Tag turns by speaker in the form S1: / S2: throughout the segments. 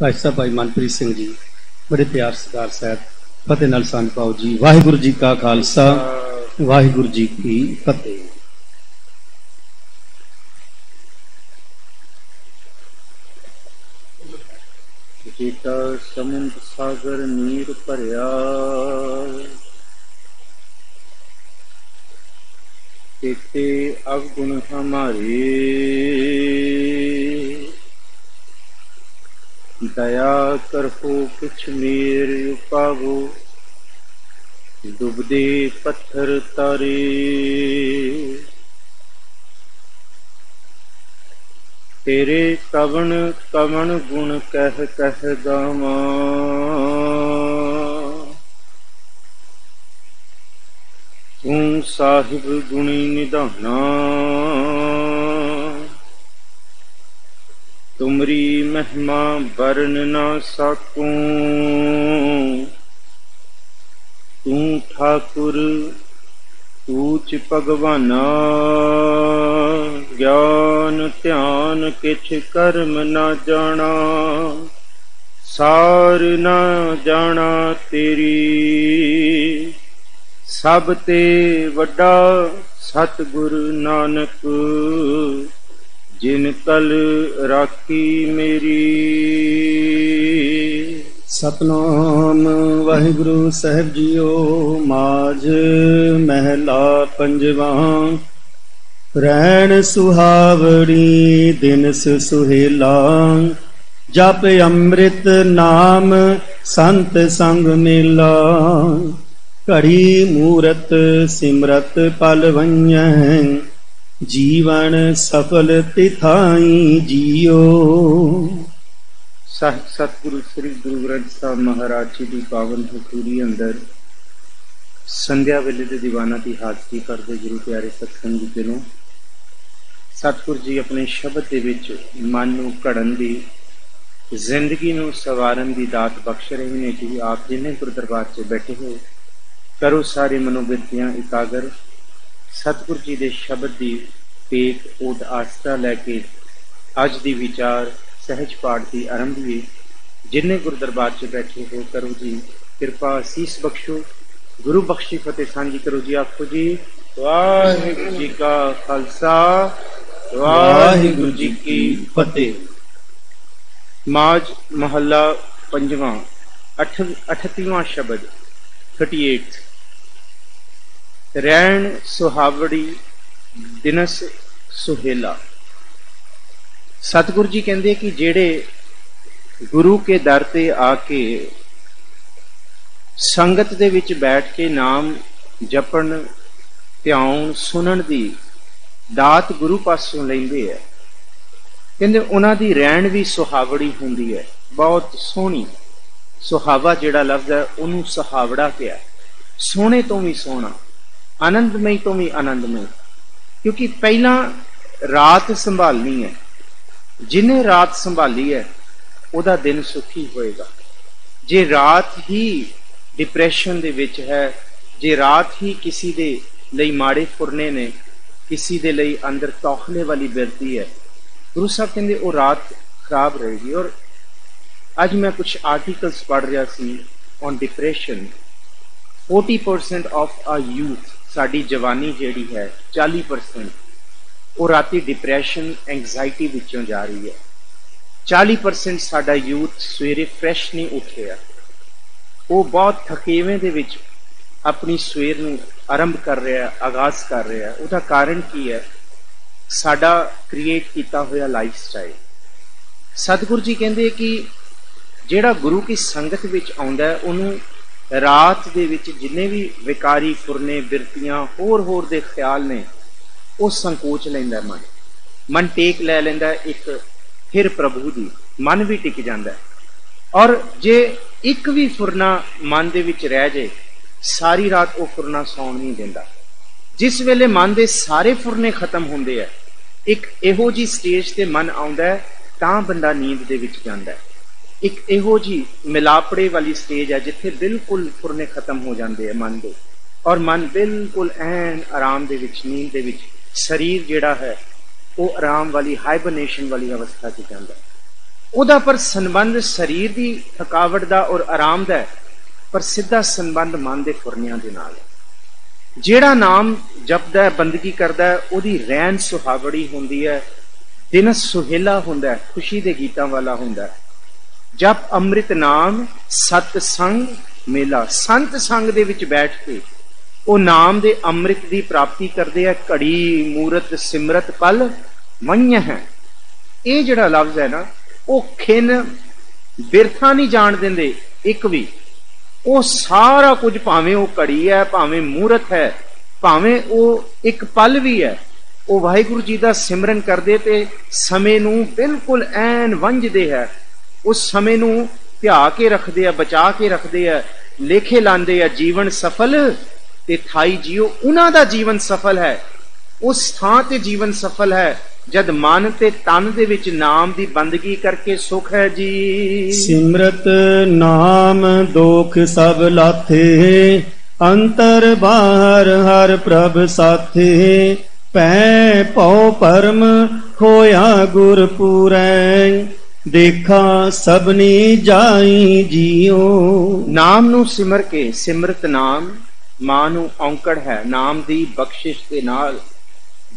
S1: ਭਾਈ ਸਾਹਿਬ, ਭਾਈ ਮਨਪ੍ਰੀਤ ਸਿੰਘ ਜੀ, ਬੜੇ ਪਿਆਰ ਸਤਿਕਾਰ ਸਾਹਿਬ, ਫਤਿਹ ਨਾਲ ਸੰਤ ਪਾਓ ਜੀ। ਵਾਹਿਗੁਰੂ ਜੀ ਕਾ ਖਾਲਸਾ, ਵਾਹਿਗੁਰੂ ਜੀ ਕੀ ਫਤਿਹ।
S2: ਜੀਤਾ ਸਮੁੰਦ ਸਾਗਰ ਨੀਰ ਭਰਿਆ। ਤੇਤੇ ਅਵਗੁਣ ਹਮਾਰੇ। ਦਇਆ ਕਰੋ ਕੁਛ ਮੇਰ ਉਪਾਵੋ। ਡੁੱਬਦੇ ਪੱਥਰ ਤਾਰੇ। ਤੇਰੇ ਕਵਣ ਕਵਣ ਗੁਣ ਕਹਿ ਕਹਿ ਗਾਵਾਂ। ਤੂੰ ਸਾਹਿਬ ਗੁਣੀ ਨਿਧਾਨਾ। ਤੁਮਰੀ ਮਹਿਮਾ ਵਰਨ ਨਾ ਸਕੂੰ। ਤੂੰ ਠਾਕੁਰ ਤੂਚ ਭਗਵਾਨਾ, ਗਿਆਨ ਧਿਆਨ ਕਿਛ ਕਰਮ ਨਾ ਜਾਣਾ। ਸਾਰ ਨਾ ਜਾਣਾ ਤੇਰੀ, ਸਭ ਤੇ ਵੱਡਾ ਸਤਿਗੁਰ ਨਾਨਕ। ਜਿਨ ਕਲ ਰਾਖੀ ਮੇਰੀ।
S1: ਸਤਨਾਮ ਵਾਹਿਗੁਰੂ ਸਾਹਿਬ ਜੀਓ, ਮਾਝ ਮਹਿਲਾ ਪੰਜਵਾਂ। ਰਹਿਣ ਸੁਹਾਵੜੀ ਦਿਨਸ ਸੁਹੇਲਾ। ਜਪ ਅੰਮ੍ਰਿਤ ਨਾਮ ਸੰਤ ਸੰਗ ਮੇਲਾ। ਘੜੀ ਮੂਰਤ ਸਿਮਰਤ ਪਲ ਵੰਯੈ ਜੀਵਨ ਸਫਲ ਤਿਥਾਈ ਜੀਓ।
S2: ਸਤ ਸਤਿਗੁਰੂ ਸ੍ਰੀ ਗੁਰੂ ਗ੍ਰੰਥ ਸਾਹਿਬ ਮਹਾਰਾਜ ਜੀ ਦੀ ਪਾਵਨ ਹਜ਼ੂਰੀ ਅੰਦਰ ਸੰਧਿਆ ਵੇਲੇ ਦੇ ਦੀਵਾਨਾਂ ਦੀ ਹਾਜ਼ਰੀ ਕਰਦੇ ਗੁਰੂ ਪਿਆਰੇ ਸਤਸੰਗੀ ਜਨੋ ਸਤਿਗੁਰ ਜੀ ਆਪਣੇ ਸ਼ਬਦ ਦੇ ਵਿੱਚ ਮਨ ਨੂੰ ਘੜਨ ਦੀ, ਜ਼ਿੰਦਗੀ ਨੂੰ ਸਵਾਰਨ ਦੀ ਦਾਤ ਬਖਸ਼ ਰਹੇ ਨੇ। ਕਿ ਆਪ ਜਿਨੇ ਗੁਰ ਦਰਬਾਰ 'ਚ ਬੈਠੇ ਹੋ, ਕਰੋ ਸਾਰੇ ਮਨੋਬਿਰਤੀਆਂ ਇਕਾਗਰ। ਸਤਿਗੁਰ ਜੀ ਦੇ ਸ਼ਬਦ ਦੀ ਪੇਕ ਉਡ ਆਸਤਾ ਲੈ ਕੇ ਅੱਜ ਦੀ ਵਿਚਾਰ ਸਹਿਜ ਪਾਠ ਦੀ ਆਰੰਭੀਏ ਜਿਨੇ ਗੁਰ ਦਰਬਾਰ 'ਚ ਬੈਠੇ ਹੋ ਕਰੋ ਜੀ, ਕਿਰਪਾ ਅਸੀਸ ਬਖਸ਼ੋ। ਗੁਰੂ ਬਖਸ਼ੀ ਫਤਿਹ ਸਾਂਝੀ ਕਰੋ ਜੀ, ਆਖੋ ਜੀ, ਵਾਹਿਗੁਰੂ ਜੀ ਕਾ ਖਾਲਸਾ, ਵਾਹਿਗੁਰੂ ਜੀ ਕੀ ਫਤਿਹ। ਮਾਜ ਮਹੱਲਾ ਪੰਜਵਾਂ 38ਵਾਂ ਸ਼ਬਦ 38 ਰਹਿਣ ਸੁਹਾਵੜੀ ਦਿਨਸ ਸੁਹੇਲਾ। ਸਤਿਗੁਰੂ ਜੀ ਕਹਿੰਦੇ ਕਿ ਜਿਹੜੇ ਗੁਰੂ ਕੇ ਦਰ ਤੇ ਆ ਕੇ ਸੰਗਤ ਦੇ ਵਿੱਚ ਬੈਠ ਕੇ ਨਾਮ ਜਪਣ, ਧਿਆਉਣ, ਸੁਣਨ ਦੀ ਦਾਤ ਗੁਰੂ ਪਾਸੋਂ ਲੈਂਦੇ ਆ। ਕਹਿੰਦੇ ਉਹਨਾਂ ਦੀ ਰਹਿਣ ਵੀ ਸੁਹਾਵੜੀ ਹੁੰਦੀ ਹੈ, ਬਹੁਤ ਸੋਹਣੀ। ਸੁਹਾਵਾ ਜਿਹੜਾ ਲਫ਼ਜ਼ ਹੈ, ਉਹਨੂੰ ਸੁਹਾਵੜਾ ਕਿਹਾ। ਸੋਹਣੇ ਤੋਂ ਵੀ ਸੋਹਣਾ। ਆਨੰਦਮਈ ਤੋਂ ਵੀ ਆਨੰਦਮਈ। ਕਿਉਂਕਿ ਪਹਿਲਾਂ ਰਾਤ ਸੰਭਾਲਣੀ ਹੈ। ਜਿਨੇ ਰਾਤ ਸੰਭਾਲੀ ਹੈ, ਉਹਦਾ ਦਿਨ ਸੁਖੀ ਹੋਏਗਾ। ਜੇ ਰਾਤ ਹੀ ਡਿਪਰੈਸ਼ਨ ਦੇ ਵਿੱਚ ਹੈ, ਜੇ ਰਾਤ ਹੀ ਕਿਸੇ ਦੇ ਲਈ ਮਾੜੇ ਫੁਰਨੇ ਨੇ, ਕਿਸੇ ਦੇ ਲਈ ਅੰਦਰ ਤੌਖਲੇ ਵਾਲੀ ਬਿਰਤੀ ਹੈ, ਗੁਰੂ ਸਾਹਿਬ ਕਹਿੰਦੇ ਉਹ ਰਾਤ ਖਰਾਬ ਰਹੇਗੀ। ਔਰ ਅੱਜ ਮੈਂ ਕੁਝ ਆਰਟੀਕਲਸ ਪੜ੍ਹ ਰਿਹਾ ਸੀ on depression 40% of a youth ਸਾਡੀ ਜਵਾਨੀ ਜਿਹੜੀ ਹੈ 40% ਉਹ ਰਾਤੀ ਡਿਪਰੈਸ਼ਨ ਐਂਗਜ਼ਾਇਟੀ ਵਿੱਚੋਂ ਜਾ ਰਹੀ ਹੈ। 40% ਸਾਡਾ ਯੂਥ ਸਵੇਰੇ ਫਰੈਸ਼ ਨਹੀਂ ਉੱਠਿਆ। ਉਹ ਬਹੁਤ ਥਕੇਵੇਂ ਦੇ ਵਿੱਚ ਆਪਣੀ ਸਵੇਰ ਨੂੰ ਆਰੰਭ ਕਰ ਰਿਹਾ, ਆਗਾਜ਼ ਕਰ ਰਿਹਾ। ਉਹਦਾ ਕਾਰਨ ਕੀ ਹੈ? ਸਾਡਾ ਕ੍ਰੀਏਟ ਕੀਤਾ ਹੋਇਆ ਲਾਈਫ ਸਟਾਈਲ ਸਤਿਗੁਰੂ ਜੀ ਕਹਿੰਦੇ ਕਿ ਜਿਹੜਾ ਗੁਰੂ ਕੀ ਸੰਗਤ ਵਿੱਚ ਆਉਂਦਾ ਉਹਨੂੰ ਰਾਤ ਦੇ ਵਿੱਚ ਜਿੰਨੇ ਵੀ ਵਿਕਾਰੀ ਫੁਰਨੇ ਬਿਰਤੀਆਂ, ਹੋਰ ਹੋਰ ਦੇ ਖਿਆਲ ਨੇ, ਉਹ ਸੰਕੋਚ ਲੈਂਦਾ ਮਨ। ਮਨ ਟੇਕ ਲੈ ਲੈਂਦਾ ਇੱਕ ਫਿਰ ਪ੍ਰਭੂ ਦੀ। ਮਨ ਵੀ ਟਿਕ ਜਾਂਦਾ ਔਰ ਜੇ ਇੱਕ ਵੀ ਫੁਰਨਾ ਮਨ ਦੇ ਵਿੱਚ ਰਹਿ ਜੇ, ਸਾਰੀ ਰਾਤ ਉਹ ਫੁਰਨਾ ਸੌਣ ਨਹੀਂ ਦਿੰਦਾ। ਜਿਸ ਵੇਲੇ ਮਨ ਦੇ ਸਾਰੇ ਫੁਰਨੇ ਖਤਮ ਹੁੰਦੇ ਆ ਇੱਕ ਇਹੋ ਜੀ ਸਟੇਜ ਤੇ ਮਨ ਆਉਂਦਾ ਤਾਂ ਬੰਦਾ ਨੀਂਦ ਦੇ ਵਿੱਚ ਜਾਂਦਾ ਇੱਕ ਇਹੋ ਜੀ ਮਿਲਾਪੜੇ ਵਾਲੀ ਸਟੇਜ ਹੈ ਜਿੱਥੇ ਬਿਲਕੁਲ ਫੁਰਨੇ ਖਤਮ ਹੋ ਜਾਂਦੇ ਆ ਮਨ ਦੇ। ਔਰ ਮਨ ਬਿਲਕੁਲ ਐਨ ਆਰਾਮ ਦੇ ਵਿੱਚ, ਨੀਂਦ ਦੇ ਵਿੱਚ, ਸਰੀਰ ਜਿਹੜਾ ਹੈ, ਉਹ ਆਰਾਮ ਵਾਲੀ ਹਾਈਬਰਨੇਸ਼ਨ ਵਾਲੀ ਅਵਸਥਾ 'ਚ ਜਾਂਦਾ ਉਹਦਾ ਪਰ ਸੰਬੰਧ ਸਰੀਰ ਦੀ ਥਕਾਵਟ ਦਾ ਔਰ ਆਰਾਮ ਦਾ ਪਰ ਸਿੱਧਾ ਸੰਬੰਧ ਮਨ ਦੇ ਫੁਰਨਿਆਂ ਦੇ ਨਾਲ ਹੈ। ਜਿਹੜਾ ਨਾਮ ਜਪਦਾ ਹੈ, ਬੰਦਗੀ ਕਰਦਾ ਹੈ, ਉਹਦੀ ਰਹਿਣ ਸੁਹਾਵੜੀ ਹੁੰਦੀ ਹੈ, ਦਿਨ ਸੁਹੇਲਾ ਹੁੰਦਾ ਹੈ, ਖੁਸ਼ੀ ਦੇ ਗੀਤਾਂ ਵਾਲਾ ਹੁੰਦਾ ਹੈ। ਜਪ ਅੰਮ੍ਰਿਤ ਨਾਮ ਸਤ ਸੰਗ ਮੇਲਾ। ਸੰਤ ਸੰਗ ਦੇ ਵਿੱਚ ਬੈਠ ਕੇ ਉਹ ਨਾਮ ਦੇ ਅੰਮ੍ਰਿਤ ਦੀ ਪ੍ਰਾਪਤੀ ਕਰਦੇ ਆ। ਘੜੀ, ਮੂਰਤ, ਸਿਮਰਤ, ਪਲ ਮੰਨ ਹੈ। ਇਹ ਜਿਹੜਾ ਲਫ਼ਜ਼ ਹੈ ਨਾ, ਉਹ ਖਿੰਨ ਬਿਰਥਾ ਨਹੀਂ ਜਾਣ ਦਿੰਦੇ ਇੱਕ ਵੀ। ਉਹ ਸਾਰਾ ਕੁਝ ਭਾਵੇਂ ਉਹ ਘੜੀ ਹੈ, ਭਾਵੇਂ ਮੂਰਤ ਹੈ, ਭਾਵੇਂ ਉਹ ਇੱਕ ਪਲ ਵੀ ਹੈ, ਉਹ ਵਾਹਿਗੁਰੂ ਜੀ ਦਾ ਸਿਮਰਨ ਕਰਦੇ ਤੇ ਸਮੇਂ ਨੂੰ ਬਿਲਕੁਲ ਐਨ ਵੰਝਦੇ ਹੈ। ਉਸ ਸਮੇਂ ਨੂੰ ਧਿਆ ਕੇ ਰੱਖਦੇ ਆ, ਬਚਾ ਕੇ ਰੱਖਦੇ ਆ, ਲੇਖੇ ਲਾਂਦੇ ਆ, ਜੀਵਨ ਸਫਲ ਤੇ ਥਾਈ ਜੀਓ, ਉਹਨਾਂ ਦਾ ਜੀਵਨ ਸਫਲ ਹੈ। ਉਸ ਥਾਂ ਤੇ ਜੀਵਨ ਸਫਲ ਹੈ, ਜਦ ਮਨ ਤੇ ਤਨ ਦੇ ਵਿੱਚ ਨਾਮ ਦੀ ਬੰਦਗੀ ਕਰਕੇ ਸੁਖ ਹੈ ਜੀ।
S1: ਸਿਮਰਤ ਨਾਮ ਦੋਖ ਸਭ ਲਾਥੇ, ਅੰਤਰ ਬਾਹਰ ਹਰ ਪ੍ਰਭ ਸਾਥੇ। ਪੈ ਪਉ ਪਰਮ ਹੋਇਆ ਗੁਰ ਪੂਰੈ ਦੇਖਾ ਸਭਨੀ ਜਾਈ ਜੀਓ।
S2: ਨਾਮ ਨੂੰ ਸਿਮਰ ਕੇ ਸਿਮਰਤ ਨਾਮ, ਮਾਂ ਨੂੰ ਔਂਕੜ ਹੈ ਨਾਮ ਦੀ ਬਖਸ਼ਿਸ਼ ਦੇ ਨਾਲ।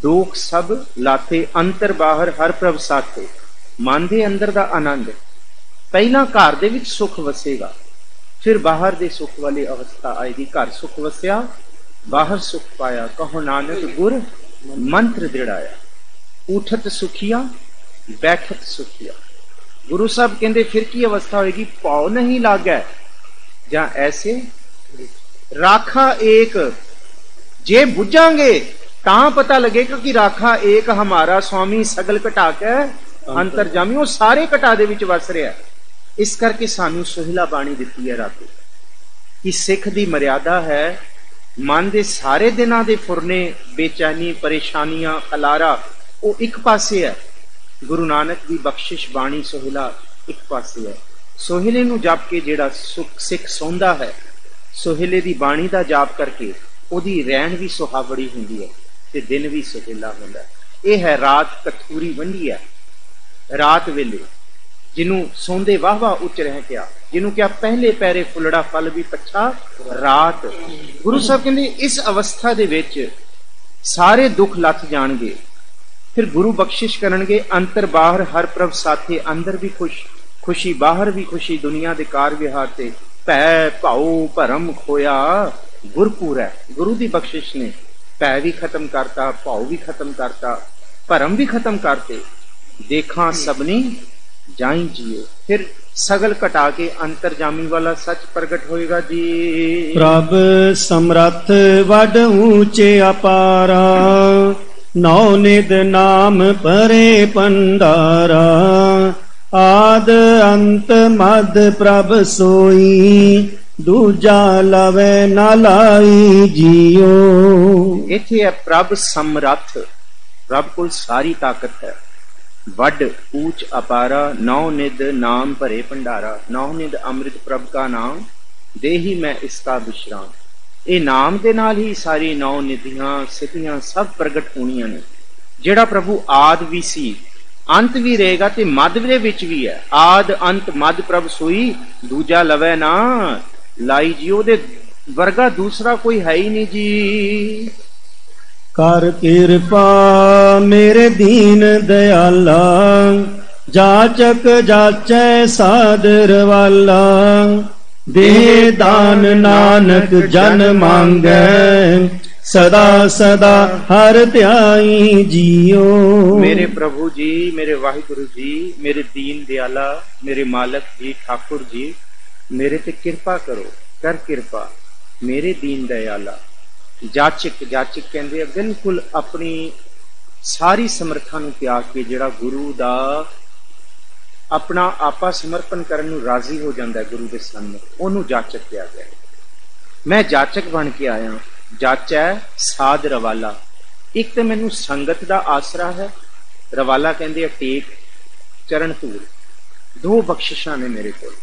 S2: ਦੁੱਖ ਸਭ ਲਾਤੇ ਅੰਤਰ ਬਾਹਰ ਹਰ ਪ੍ਰਭ ਸਾਥੇ, ਮਨ ਦੇ ਅੰਦਰ ਦਾ ਆਨੰਦ। ਪਹਿਲਾਂ ਘਰ ਦੇ ਵਿੱਚ ਸੁਖ ਵਸੇਗਾ, ਫਿਰ ਬਾਹਰ ਦੇ ਸੁਖ ਵਾਲੀ ਅਵਸਥਾ ਆਏਗੀ। ਘਰ ਸੁਖ ਵਸਿਆ, ਬਾਹਰ ਸੁਖ ਪਾਇਆ। ਕਹੋ ਨਾਨਕ ਗੁਰ, ਮੰਤਰ ਦਿੜਾਇਆ ਉਠਤ ਸੁਖੀਆ, ਬੈਠਤ ਸੁਖੀਆ। ਗੁਰੂ ਸਾਹਿਬ ਕਹਿੰਦੇ ਫਿਰ ਕੀ ਅਵਸਥਾ ਹੋਏਗੀ? ਪਾਉ ਨਹੀਂ ਲਾਗੈ। ਜਾਂ ਐਸੇ ਰਾਖਾ ਏਕ। ਜੇ ਬੁੱਝਾਂਗੇ ਤਾਂ ਪਤਾ ਲੱਗੇਗਾ ਕਿ ਰਾਖਾ ਏਕ ਹਮਾਰਾ ਸੁਆਮੀ ਸਗਲ ਘਟਾ ਕੇ ਅੰਤਰ ਜਾਮੀ ਉਹ ਸਾਰੇ ਘਟਾ ਦੇ ਵਿੱਚ ਵਸ ਰਿਹਾ ਇਸ ਕਰਕੇ ਸਾਨੂੰ ਸੁਹਿਲਾ ਬਾਣੀ ਦਿੱਤੀ ਹੈ ਰਾਤੀ। ਕਿ ਸਿੱਖ ਦੀ ਮਰਿਆਦਾ ਹੈ ਮਨ ਦੇ ਸਾਰੇ ਦਿਨਾਂ ਦੇ ਫੁਰਨੇ ਬੇਚੈਨੀ ਪਰੇਸ਼ਾਨੀਆਂ ਖਲਾਰਾ ਉਹ ਇੱਕ ਪਾਸੇ ਹੈ। ਗੁਰੂ ਨਾਨਕ ਦੀ ਬਖਸ਼ਿਸ਼ ਬਾਣੀ ਸੋਹਿਲਾ ਇੱਕ ਪਾਸੇ ਹੈ। ਸੋਹਿਲੇ ਨੂੰ ਜਪ ਕੇ ਜਿਹੜਾ ਸੁਖ ਸਿੱਖ ਸੌਂਦਾ ਹੈ, ਸੋਹਿਲੇ ਦੀ ਬਾਣੀ ਦਾ ਜਾਪ ਕਰਕੇ ਉਹਦੀ ਰਹਿਣ ਵੀ ਸੁਹਾਵੜੀ ਹੁੰਦੀ ਹੈ ਤੇ ਦਿਨ ਵੀ ਸੁਹਿਲਾ ਹੁੰਦਾ ਇਹ ਹੈ ਰਾਤ ਕਥੂਰੀ ਵੰਡੀ ਹੈ। ਰਾਤ ਵੇਲੇ ਜਿਹਨੂੰ ਸੌਂਦੇ ਵਾਹ ਵਾਹ ਉੱਚ ਰਹਿ ਗਿਆ, ਜਿਹਨੂੰ ਕਿਹਾ ਪਹਿਲੇ ਪੈਰੇ ਫੁੱਲੜਾ ਫਲ ਵੀ ਪੱਛਾ, ਰਾਤ। ਗੁਰੂ ਸਾਹਿਬ ਕਹਿੰਦੇ, ਇਸ ਅਵਸਥਾ ਦੇ ਵਿੱਚ ਸਾਰੇ ਦੁੱਖ ਲੱਥ ਜਾਣਗੇ। ਫਿਰ ਗੁਰੂ ਬਖਸ਼ਿਸ਼ ਕਰਨਗੇ, ਅੰਤਰ ਬਾਹਰ ਹਰ ਪ੍ਰਭ ਸਾਥੇ, ਅੰਦਰ ਵੀ ਖੁਸ਼, ਖੁਸ਼ੀ, ਬਾਹਰ ਵੀ ਖੁਸ਼ੀ, ਦੁਨੀਆ ਦੇ ਕਾਰ ਵਿਹਾਰ ਤੇ। ਭੈ ਭਾਉ ਭਰਮ ਖੋਇਆ, ਗੁਰਪੂਰ ਗੁਰੂ ਦੀ ਬਖਸ਼ਿਸ਼ ਨੇ। ਭੈ ਵੀ ਖਤਮ ਕਰਤਾ, ਭਾਉ ਵੀ ਖਤਮ ਕਰਤਾ, ਭਰਮ ਵੀ ਖਤਮ ਕਰਤੇ। ਦੇਖਾਂ ਸਭਨੀ, ਜਾਈ ਜੀਓ। ਫਿਰ ਸਗਲ ਘਟਾ ਕੇ ਅੰਤਰਜਾਮੀ ਵਾਲਾ ਸੱਚ ਪ੍ਰਗਟ ਹੋਏਗਾ ਜੀ।
S1: ਪ੍ਰਭ ਸਮਰੱਥ ਵੱਡ ਊਚੇ ਅਪਾਰਾ। ਨੌ ਨਿਦ ਨਾਮ ਪਰੇ ਪੰਡਾਰਾ, ਆਦ ਅੰਤ ਮਦ ਪ੍ਰਭ ਸੋਈ, ਦੂਜਾ ਲਵੇ ਨਾ ਲਾਈ ਜੀਓ।
S2: ਇੱਥੇ ਹੈ ਪ੍ਰਭ ਸਮਰੱਥ, ਪ੍ਰਭ ਕੋਲ ਸਾਰੀ ਤਾਕਤ ਹੈ। ਵੱਡ, ਊਚ, ਅਪਾਰਾ ਨੌ ਨਿਦ ਨਾਮ ਭਰੇ ਭੰਡਾਰਾ ਨੌ ਨਿਦ ਅੰਮ੍ਰਿਤ ਪ੍ਰਭ ਕਾ ਨਾਮ, ਦੇਹੀ ਮੈਂ ਇਸਕਾ ਵਿਸ਼ਰਾਮ। ਇਹ ਨਾਮ ਦੇ ਨਾਲ ਹੀ ਸਾਰੀ ਨੌ ਨਿਧੀਆਂ, ਸਿੱਧੀਆਂ ਸਭ ਪ੍ਰਗਟ ਹੋਣੀਆਂ ਨੇ। ਜਿਹੜਾ ਪ੍ਰਭੂ ਆਦ ਵੀ ਸੀ, ਅੰਤ ਵੀ ਰਹੇਗਾ ਤੇ ਮੱਧ ਦੇ ਵਿੱਚ ਵੀ ਹੈ। ਆਦ, ਅੰਤ, ਮੱਧ ਪ੍ਰਭ ਸੋਈ, ਦੂਜਾ ਲਵੇ ਨਾ। ਲਾਈ ਜੀ, ਉਹਦੇ ਵਰਗਾ ਦੂਸਰਾ ਕੋਈ ਹੈ ਹੀ ਨਹੀਂ ਜੀ।
S1: ਕਰ ਕਿਰਪਾ ਮੇਰੇ ਦੀਨ ਦਿਆਲਾ, ਜਾਚਕ ਜਾਚੈ ਸਾਦਰ ਵਾਲਾ। ਦੇ ਦਾਨ ਨਾਨਕ ਜਨ ਮੰਗੈ, ਸਦਾ ਸਦਾ ਹਰ ਧਿਆਈ ਜੀਓ।
S2: ਮੇਰੇ ਪ੍ਰਭੂ ਜੀ, ਮੇਰੇ ਵਾਹਿਗੁਰੂ ਜੀ, ਮੇਰੇ ਦੀਨ ਦਿਆਲਾ, ਮੇਰੇ ਮਾਲਕ ਜੀ, ਠਾਕੁਰ ਜੀ, ਮੇਰੇ ਤੇ ਕਿਰਪਾ ਕਰੋ, ਕਰ ਕਿਰਪਾ, ਮੇਰੇ ਦੀਨ ਦਿਆਲਾ। ਜਾਚਕ ਜਾਚਕ ਕਹਿੰਦੇ ਆ, ਬਿਲਕੁਲ ਆਪਣੀ ਸਾਰੀ ਸਮਰੱਥਾ ਨੂੰ ਤਿਆਗ ਕੇ ਜਿਹੜਾ ਗੁਰੂ ਦਾ ਆਪਣਾ ਆਪਾ ਸਮਰਪਣ ਕਰਨ ਨੂੰ ਰਾਜ਼ੀ ਹੋ ਜਾਂਦਾ ਗੁਰੂ ਦੇ ਸਾਹਮਣੇ। ਉਹਨੂੰ ਜਾਚਕ ਕਿਹਾ ਗਿਆ ਮੈਂ ਜਾਚਕ ਬਣ ਕੇ ਆਇਆ ਜਾਚੈ ਸਾਧ ਰਵਾਲਾ। ਇੱਕ ਤੇ ਮੈਨੂੰ ਸੰਗਤ ਦਾ ਆਸਰਾ ਹੈ। ਰਵਾਲਾ ਕਹਿੰਦੇ ਆ, ਟੇਕ ਚਰਨ ਧੂੜ। ਦੋ ਬਖਸ਼ਿਸ਼ਾਂ ਨੇ ਮੇਰੇ ਕੋਲ।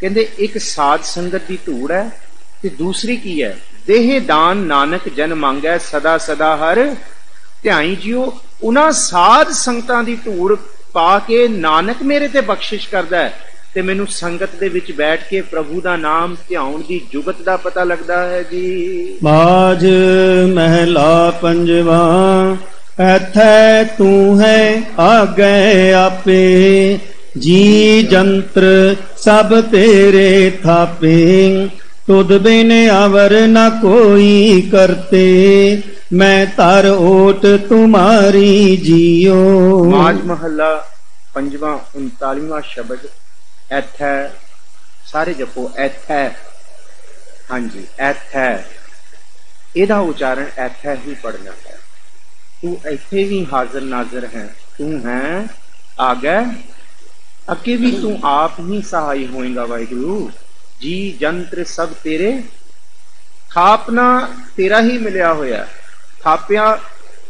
S2: ਕਹਿੰਦੇ, ਇੱਕ ਸਾਧ ਸੰਗਤ ਦੀ ਧੂੜ ਹੈ ਤੇ ਦੂਸਰੀ ਕੀ ਹੈ? ਦੇਹ ਦਾਨ ਨਾਨਕ ਜਨ ਮੰਗੈ ਸਦਾ ਸਦਾ ਹਰ। ਧਿਆਈ ਜਿਓ, ਉਹਨਾਂ ਸਾਧ ਸੰਗਤਾਂ ਦੀ ਧੂੜ ਪਾ ਕੇ ਨਾਨਕ ਮੇਰੇ ਤੇ ਬਖਸ਼ਿਸ਼ ਕਰਦਾ ਹੈ ਤੇ ਮੈਨੂੰ ਸੰਗਤ ਦੇ ਵਿੱਚ ਬੈਠ ਕੇ ਪ੍ਰਭੂ ਦਾ ਨਾਮ ਧਿਆਉਣ ਦੀ ਜੁਗਤ ਦਾ ਪਤਾ ਲੱਗਦਾ ਹੈ ਜੀ।
S1: ਬਾਜ ਮਹਿਲਾ ਪੰਜਵਾ, ਐਥੈ ਤੂੰ ਹੈ ਆਗੇ ਆਪੇ, ਜੀ ਜੰਤਰ ਸਭ ਤੇਰੇ ਥਾਪੇ। ਤੁਧ ਬਿਨ ਅਵਰ ਨ ਕੋਈ ਕਰਤੇ, ਮੈਂ ਧਰ ਓਟ ਤੁਮਾਰੀ ਜੀਓ।
S2: ਮਾਜ ਮਹੱਲਾ ਪੰਜਵਾਂ 39ਵਾਂ ਸ਼ਬਦ, ਐਥੈ, ਸਾਰੇ ਜਪੋ, ਐਥੈ। ਹਾਂਜੀ, ਐਥੈ। ਇਹਦਾ ਉਚਾਰਨ ਐਥੈ ਹੀ ਪੜਨਾ ਹੈ। ਤੂੰ ਇੱਥੇ ਵੀ ਹਾਜ਼ਰ ਨਾਜ਼ਰ ਹੈ, ਤੂੰ ਹੈ ਆਗੇ ਅੱਗੇ ਵੀ ਤੂੰ ਆਪ ਹੀ ਸਹਾਈ ਹੋਏਗਾ ਵਾਹਿਗੁਰੂ। ਜੀ ਜੰਤਰ ਸਭ ਤੇਰੇ ਖਾਪਨਾ ਤੇਰਾ ਹੀ ਮਿਲਿਆ ਹੋਇਆ। ਖਾਪਿਆ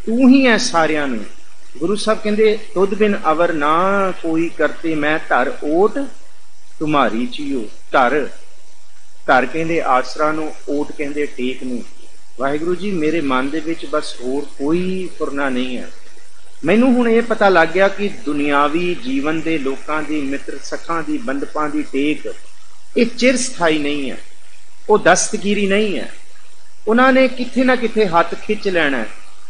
S2: ਤੂੰ ਹੀ ਹੈ ਸਾਰਿਆਂ ਨੂੰ। ਗੁਰੂ ਸਾਹਿਬ ਕਹਿੰਦੇ, ਤੁਧ ਬਿਨ ਅਵਰ ਨਾ ਕੋਈ ਕਰਤੇ, ਮੈਂ ਧਰ ਓਟ, ਤੁਮਾਰੀ ਚੀਓ ਧਰ। ਧਰ ਕਹਿੰਦੇ ਆਸਰਾ ਨੂੰ, ਓਟ ਕਹਿੰਦੇ ਟੇਕ ਨੂੰ। ਵਾਹਿਗੁਰੂ ਜੀ, ਮੇਰੇ ਮਨ ਦੇ ਵਿੱਚ ਬਸ ਹੋਰ ਕੋਈ ਫੁਰਨਾ ਨਹੀਂ ਹੈ। ਮੈਨੂੰ ਹੁਣ ਇਹ ਪਤਾ ਲੱਗ ਗਿਆ ਕਿ ਦੁਨਿਆਵੀ ਜੀਵਨ ਦੇ ਲੋਕਾਂ ਦੀ, ਮਿੱਤਰ ਸਖਾਂ ਦੀ, ਬੰਦਪਾਂ ਦੀ ਟੇਕ ਇਹ ਚਿਰ ਸਥਾਈ ਨਹੀਂ ਹੈ। ਉਹ ਦਸਤਗੀਰੀ ਨਹੀਂ ਹੈ। ਉਹਨਾਂ ਨੇ ਕਿੱਥੇ ਨਾ ਕਿੱਥੇ ਹੱਥ ਖਿੱਚ ਲੈਣਾ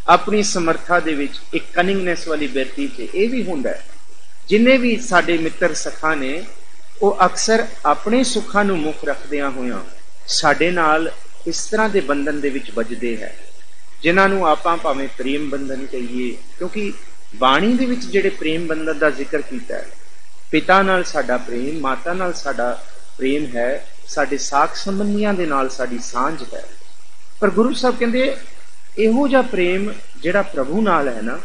S2: ਆਪਣੀ ਸਮਰੱਥਾ ਦੇ ਵਿੱਚ ਇੱਕ ਕਨਿੰਗਨੈਸ ਵਾਲੀ ਬਿਰਤੀ ਤੇ ਇਹ ਵੀ ਹੁੰਦਾ ਹੈ। ਜਿੰਨੇ ਵੀ ਸਾਡੇ ਮਿੱਤਰ ਸਖਾਂ ਨੇ, ਉਹ ਅਕਸਰ ਆਪਣੇ ਸੁੱਖਾਂ ਨੂੰ ਮੁੱਖ ਰੱਖਦਿਆਂ ਹੋਇਆਂ ਸਾਡੇ ਨਾਲ ਇਸ ਤਰ੍ਹਾਂ ਦੇ ਬੰਧਨ ਦੇ ਵਿੱਚ ਵੱਜਦੇ ਹੈ। ਜਿਨ੍ਹਾਂ ਨੂੰ ਆਪਾਂ ਭਾਵੇਂ ਪ੍ਰੇਮ ਬੰਧਨ ਕਹੀਏ, ਕਿਉਂਕਿ ਬਾਣੀ ਦੇ ਵਿੱਚ ਜਿਹੜੇ ਪ੍ਰੇਮ ਬੰਧਨ ਦਾ ਜ਼ਿਕਰ ਕੀਤਾ ਹੈ, ਪਿਤਾ ਨਾਲ ਸਾਡਾ ਪ੍ਰੇਮ, ਮਾਤਾ ਨਾਲ ਸਾਡਾ ਪ੍ਰੇਮ ਹੈ, ਸਾਡੇ ਸਾਖ ਸੰਬੰਧੀਆਂ ਦੇ ਨਾਲ ਸਾਡੀ ਸਾਂਝ ਹੈ। ਪਰ ਗੁਰੂ ਸਾਹਿਬ ਕਹਿੰਦੇ, ਇਹੋ ਜਿਹਾ ਪ੍ਰੇਮ ਜਿਹੜਾ ਪ੍ਰਭੂ ਨਾਲ ਹੈ ਨਾ,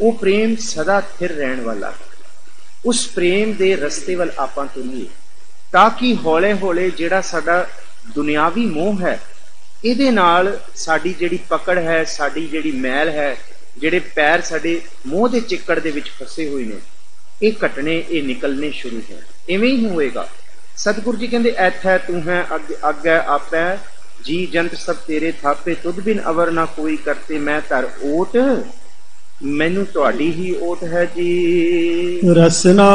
S2: ਉਹ ਪ੍ਰੇਮ ਸਦਾ ਥਿਰ ਰਹਿਣ ਵਾਲਾ ਹੈ। ਉਸ ਪ੍ਰੇਮ ਦੇ ਰਸਤੇ ਵੱਲ ਆਪਾਂ ਤੁਰੀਏ, ਤਾਂ ਕਿ ਹੌਲੇ-ਹੌਲੇ ਜਿਹੜਾ ਸਾਡਾ ਦੁਨਿਆਵੀ ਮੋਹ ਹੈ, ਇਹਦੇ ਨਾਲ ਸਾਡੀ ਜਿਹੜੀ ਪਕੜ ਹੈ, ਸਾਡੀ ਜਿਹੜੀ ਮੈਲ ਹੈ, ਜਿਹੜੇ ਪੈਰ ਸਾਡੇ ਮੋਹ ਦੇ ਚਿੱਕੜ ਦੇ ਵਿੱਚ ਫਸੇ ਹੋਏ ਨੇ, ਇਹ ਘਟਨੇ ਇਹ ਨਿਕਲਨੇ ਸ਼ੁਰੂ ਹੋਣ। ਇਵੇਂ ਹੀ ਹੋਏਗਾ। ਸਤਿਗੁਰੂ ਜੀ ਕਹਿੰਦੇ, ਐਥੈ ਤੂੰ ਹੈ, ਅੱਗੇ ਆਪੈ। ਜੀ ਜੰਤ ਸਭ ਤੇਰੇ ਥਾਪੇ, ਤੁਧ ਬਿਨ ਅਵਰ ਨਾ ਕੋਈ ਕਰਤੇ। ਮੈਂ ਧਰ ਓਟ। ਮੈਨੂੰ ਤੁਹਾਡੀ ਹੀ ਓਟ ਹੈ ਜੀ।
S1: ਰਸਨਾ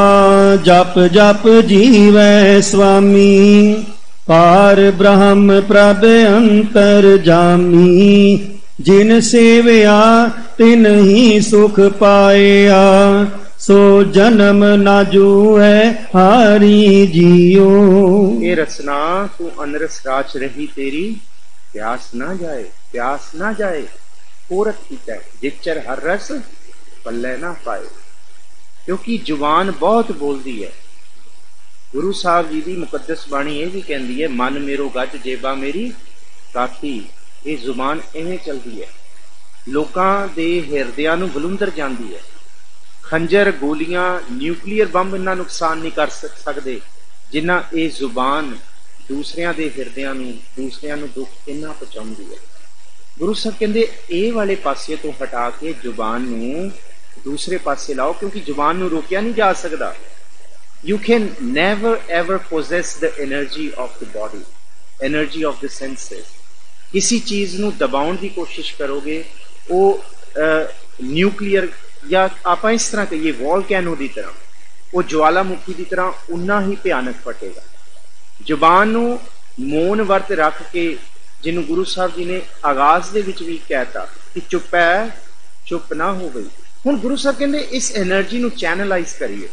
S1: ਜਪ ਜਪ ਜੀਵੈ ਸੁਆਮੀ ਪਾਰ ਬ੍ਰਹਮ ਪ੍ਰਭ ਅੰਤਰ ਜਾਮੀ। ਜਿਨ ਸੇਵਿਆ, ਤਿਨ ਹੀ ਸੁਖ ਪਾਇਆ। ਸੋ ਜਨਮ ਨਾ ਜੂਐ, ਹਾਰੀ ਜੀਓ।
S2: ਇਹ ਰਸਨਾ ਤੂੰ ਅਨਰਸ ਰਾਚ ਰਹੀ ਤੇਰੀ, ਪਿਆਸ ਨਾ ਜਾਏ, ਪਿਆਸ ਨਾ ਜਾਏ, ਪੂਰਤ ਕੀਤਾ, ਜਿਚਰ ਹਰ ਰਸ ਪੱਲੇ ਨਾ ਪਾਏ। ਕਿਉਂਕਿ ਜ਼ੁਬਾਨ ਬਹੁਤ ਬੋਲਦੀ ਹੈ ਗੁਰੂ ਸਾਹਿਬ ਜੀ ਦੀ ਮੁਕੱਦਸ ਬਾਣੀ ਇਹ ਵੀ ਕਹਿੰਦੀ ਹੈ ਮਨ ਮੇਰੋ ਗੱਜ ਜੇਬਾ ਮੇਰੀ ਕਾਠੀ ਇਹ ਜ਼ੁਬਾਨ ਐਵੇਂ ਚੱਲਦੀ ਹੈ ਲੋਕਾਂ ਦੇ ਹਿਰਦਿਆਂ ਨੂੰ ਬਲੁੰਦਰ ਜਾਂਦੀ ਹੈ ਖੰਜਰ, ਗੋਲੀਆਂ, ਨਿਊਕਲੀਅਰ ਬੰਬ ਇੰਨਾ ਨੁਕਸਾਨ ਨਹੀਂ ਕਰ ਸਕਦੇ, ਜਿੰਨਾ ਇਹ ਜ਼ੁਬਾਨ ਦੂਸਰਿਆਂ ਦੇ ਹਿਰਦਿਆਂ ਨੂੰ, ਦੂਸਰਿਆਂ ਨੂੰ ਦੁੱਖ ਇੰਨਾ ਪਹੁੰਚਾਉਂਦੀ ਹੈ। ਗੁਰੂ ਸਾਹਿਬ ਕਹਿੰਦੇ, ਇਹ ਵਾਲੇ ਪਾਸੇ ਤੋਂ ਹਟਾ ਕੇ ਜ਼ੁਬਾਨ ਨੂੰ ਦੂਸਰੇ ਪਾਸੇ ਲਾਓ, ਕਿਉਂਕਿ ਜ਼ੁਬਾਨ ਨੂੰ ਰੋਕਿਆ ਨਹੀਂ ਜਾ ਸਕਦਾ। You can never, ever possess the energy of the body, energy of the senses ਕਿਸੇ ਚੀਜ਼ ਨੂੰ ਦਬਾਉਣ ਦੀ ਕੋਸ਼ਿਸ਼ ਕਰੋਗੇ, ਉਹ ਨਿਊਕਲੀਅਰ ਜਾਂ ਆਪਾਂ ਇਸ ਤਰ੍ਹਾਂ ਕਹੀਏ ਵੋਲਕੈਨੋ ਦੀ ਤਰ੍ਹਾਂ, ਉਹ ਜਵਾਲਾਮੁਖੀ ਦੀ ਤਰ੍ਹਾਂ ਉਨਾ ਹੀ ਭਿਆਨਕ ਫਟੇਗਾ। ਜ਼ੁਬਾਨ ਨੂੰ ਮੋਨ ਵਰਤ ਰੱਖ ਕੇ ਜਿਹਨੂੰ ਗੁਰੂ ਸਾਹਿਬ ਜੀ ਨੇ ਆਗਾਜ਼ ਦੇ ਵਿੱਚ ਵੀ ਕਹਿਤਾ ਕਿ ਚੁੱਪ ਹੈ, ਚੁੱਪ ਨਾ ਹੋ ਗਈ। ਹੁਣ ਗੁਰੂ ਸਾਹਿਬ ਕਹਿੰਦੇ, ਇਸ એનર્ਜੀ ਨੂੰ ਚੈਨਲਾਈਜ਼ ਕਰੀਏ।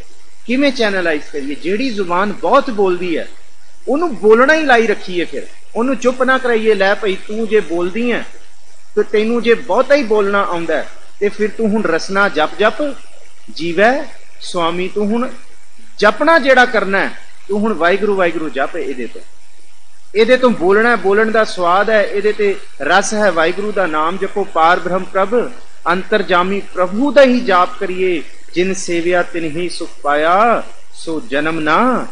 S2: ਕਿਵੇਂ ਚੈਨਲਾਈਜ਼ ਕਰੀਏ? ਜਿਹੜੀ ਜ਼ੁਬਾਨ ਬਹੁਤ ਬੋਲਦੀ ਹੈ, ਉਹਨੂੰ ਬੋਲਣਾ ਹੀ ਲਾਈ ਰੱਖੀਏ ਫਿਰ। ਉਹਨੂੰ ਚੁੱਪ ਨਾ ਕਰਾਈਏ, ਲੈ ਭਈ ਤੂੰ ਜੇ ਬੋਲਦੀ ਹੈ, ਤੇ ਤੈਨੂੰ ਜੇ ਬਹੁਤਾ ਹੀ ਬੋਲਣਾ ਆਉਂਦਾ ਤੇ ਫਿਰ ਤੂੰ ਹੁਣ ਰਸਨਾ ਜਪ ਜਪ, ਜੀਵੈ ਸੁਆਮੀ ਤੂੰ ਹੁਣ ਜਪਣਾ ਜਿਹੜਾ ਕਰਨਾ ਤੂੰ ਹੁਣ ਵਾਹਿਗੁਰੂ ਵਾਹਿਗੁਰੂ ਜਪ ਇਹਦੇ ਤੋਂ। ਇਹਦੇ ਤੋਂ ਬੋਲਣਾ ਬੋਲਣ ਦਾ ਸਵਾਦ ਹੈ, ਇਹਦੇ ਤੇ ਰਸ ਹੈ, ਵਾਹਿਗੁਰੂ ਦਾ ਨਾਮ ਜਪੋ, ਪਾਰ ਬ੍ਰਹਮ ਪ੍ਰਭ, ਅੰਤਰਜਾਮੀ ਪ੍ਰਭੂ ਦਾ ਹੀ ਜਾਪ ਕਰੀਏ, ਜਿਨ ਸੇਵਿਆ ਤਿਨ ਹੀ ਸੁਖ ਪਾਇਆ, ਸੋ ਜਨਮ ਨਾ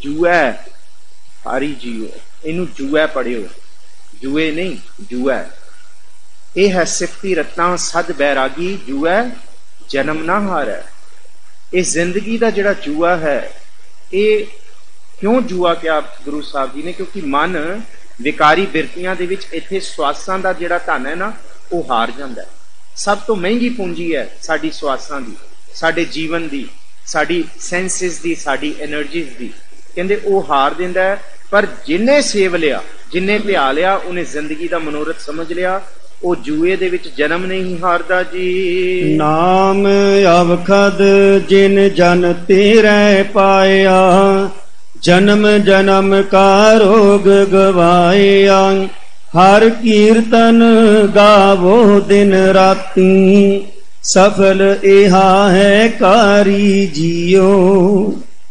S2: ਜੂਐ, ਹਾਰੀ ਜੀਓ। ਇਹਨੂੰ ਜੂਐ ਪੜਿਓ ਜੂਏ ਨਹੀਂ, ਜੂਐ। ਇਹ ਹੈ ਸਿਫਤੀ ਰਤਨਾ ਸਦ ਬੈਰਾਗੀ, ਜੂਆ ਜਨਮ ਨਾ ਹਾਰੈ। ਇਹ ਜ਼ਿੰਦਗੀ ਦਾ ਜਿਹੜਾ ਜੂਆ ਹੈ, ਇਹ ਕਿਉਂ ਜੂਆ ਕਿਹਾ ਗੁਰੂ ਸਾਹਿਬ ਜੀ ਨੇ? ਕਿਉਂਕਿ ਮਨ ਵਿਕਾਰੀ ਬਿਰਤੀਆਂ ਦੇ ਵਿੱਚ ਇੱਥੇ ਸਵਾਸਾਂ ਦਾ ਜਿਹੜਾ ਧਨ ਹੈ ਨਾ, ਉਹ ਹਾਰ ਜਾਂਦਾ ਹੈ। ਸਭ ਤੋਂ ਮਹਿੰਗੀ ਪੂੰਜੀ ਹੈ ਸਾਡੀ ਸਵਾਸਾਂ ਦੀ, ਸਾਡੇ ਜੀਵਨ ਦੀ, ਸਾਡੀ ਸੈਂਸਸ ਦੀ, ਸਾਡੀ એનર્ਜੀਜ਼ ਦੀ। ਕਹਿੰਦੇ ਉਹ ਹਾਰ ਦਿੰਦਾ ਪਰ ਜਿੰਨੇ ਸੇਵ ਲਿਆ, ਜਿੰਨੇ ਭਿਆ ਲਿਆ, ਉਹਨੇ ਜ਼ਿੰਦਗੀ ਦਾ ਮਨੋਰਥ ਸਮਝ ਲਿਆ ਉਹ ਜੂਏ ਦੇ ਵਿੱਚ ਜਨਮ ਨਹੀਂ ਹਾਰਦਾ ਜੀ।
S1: ਨਾਮ ਅਵਖਦ ਜਿਨ ਜਨ ਤੇਰੇ ਪਾਇਆ ਜਨਮ ਜਨਮ ਕਾ ਰੋਗ ਗਵਾਇਆ ਹਰ ਕੀਰਤਨ ਗਾਵੋ ਦਿਨ ਰਾਤੀ ਸਫਲ ਇਹਾ ਹੈ ਕਾਰੀ ਜੀਓ।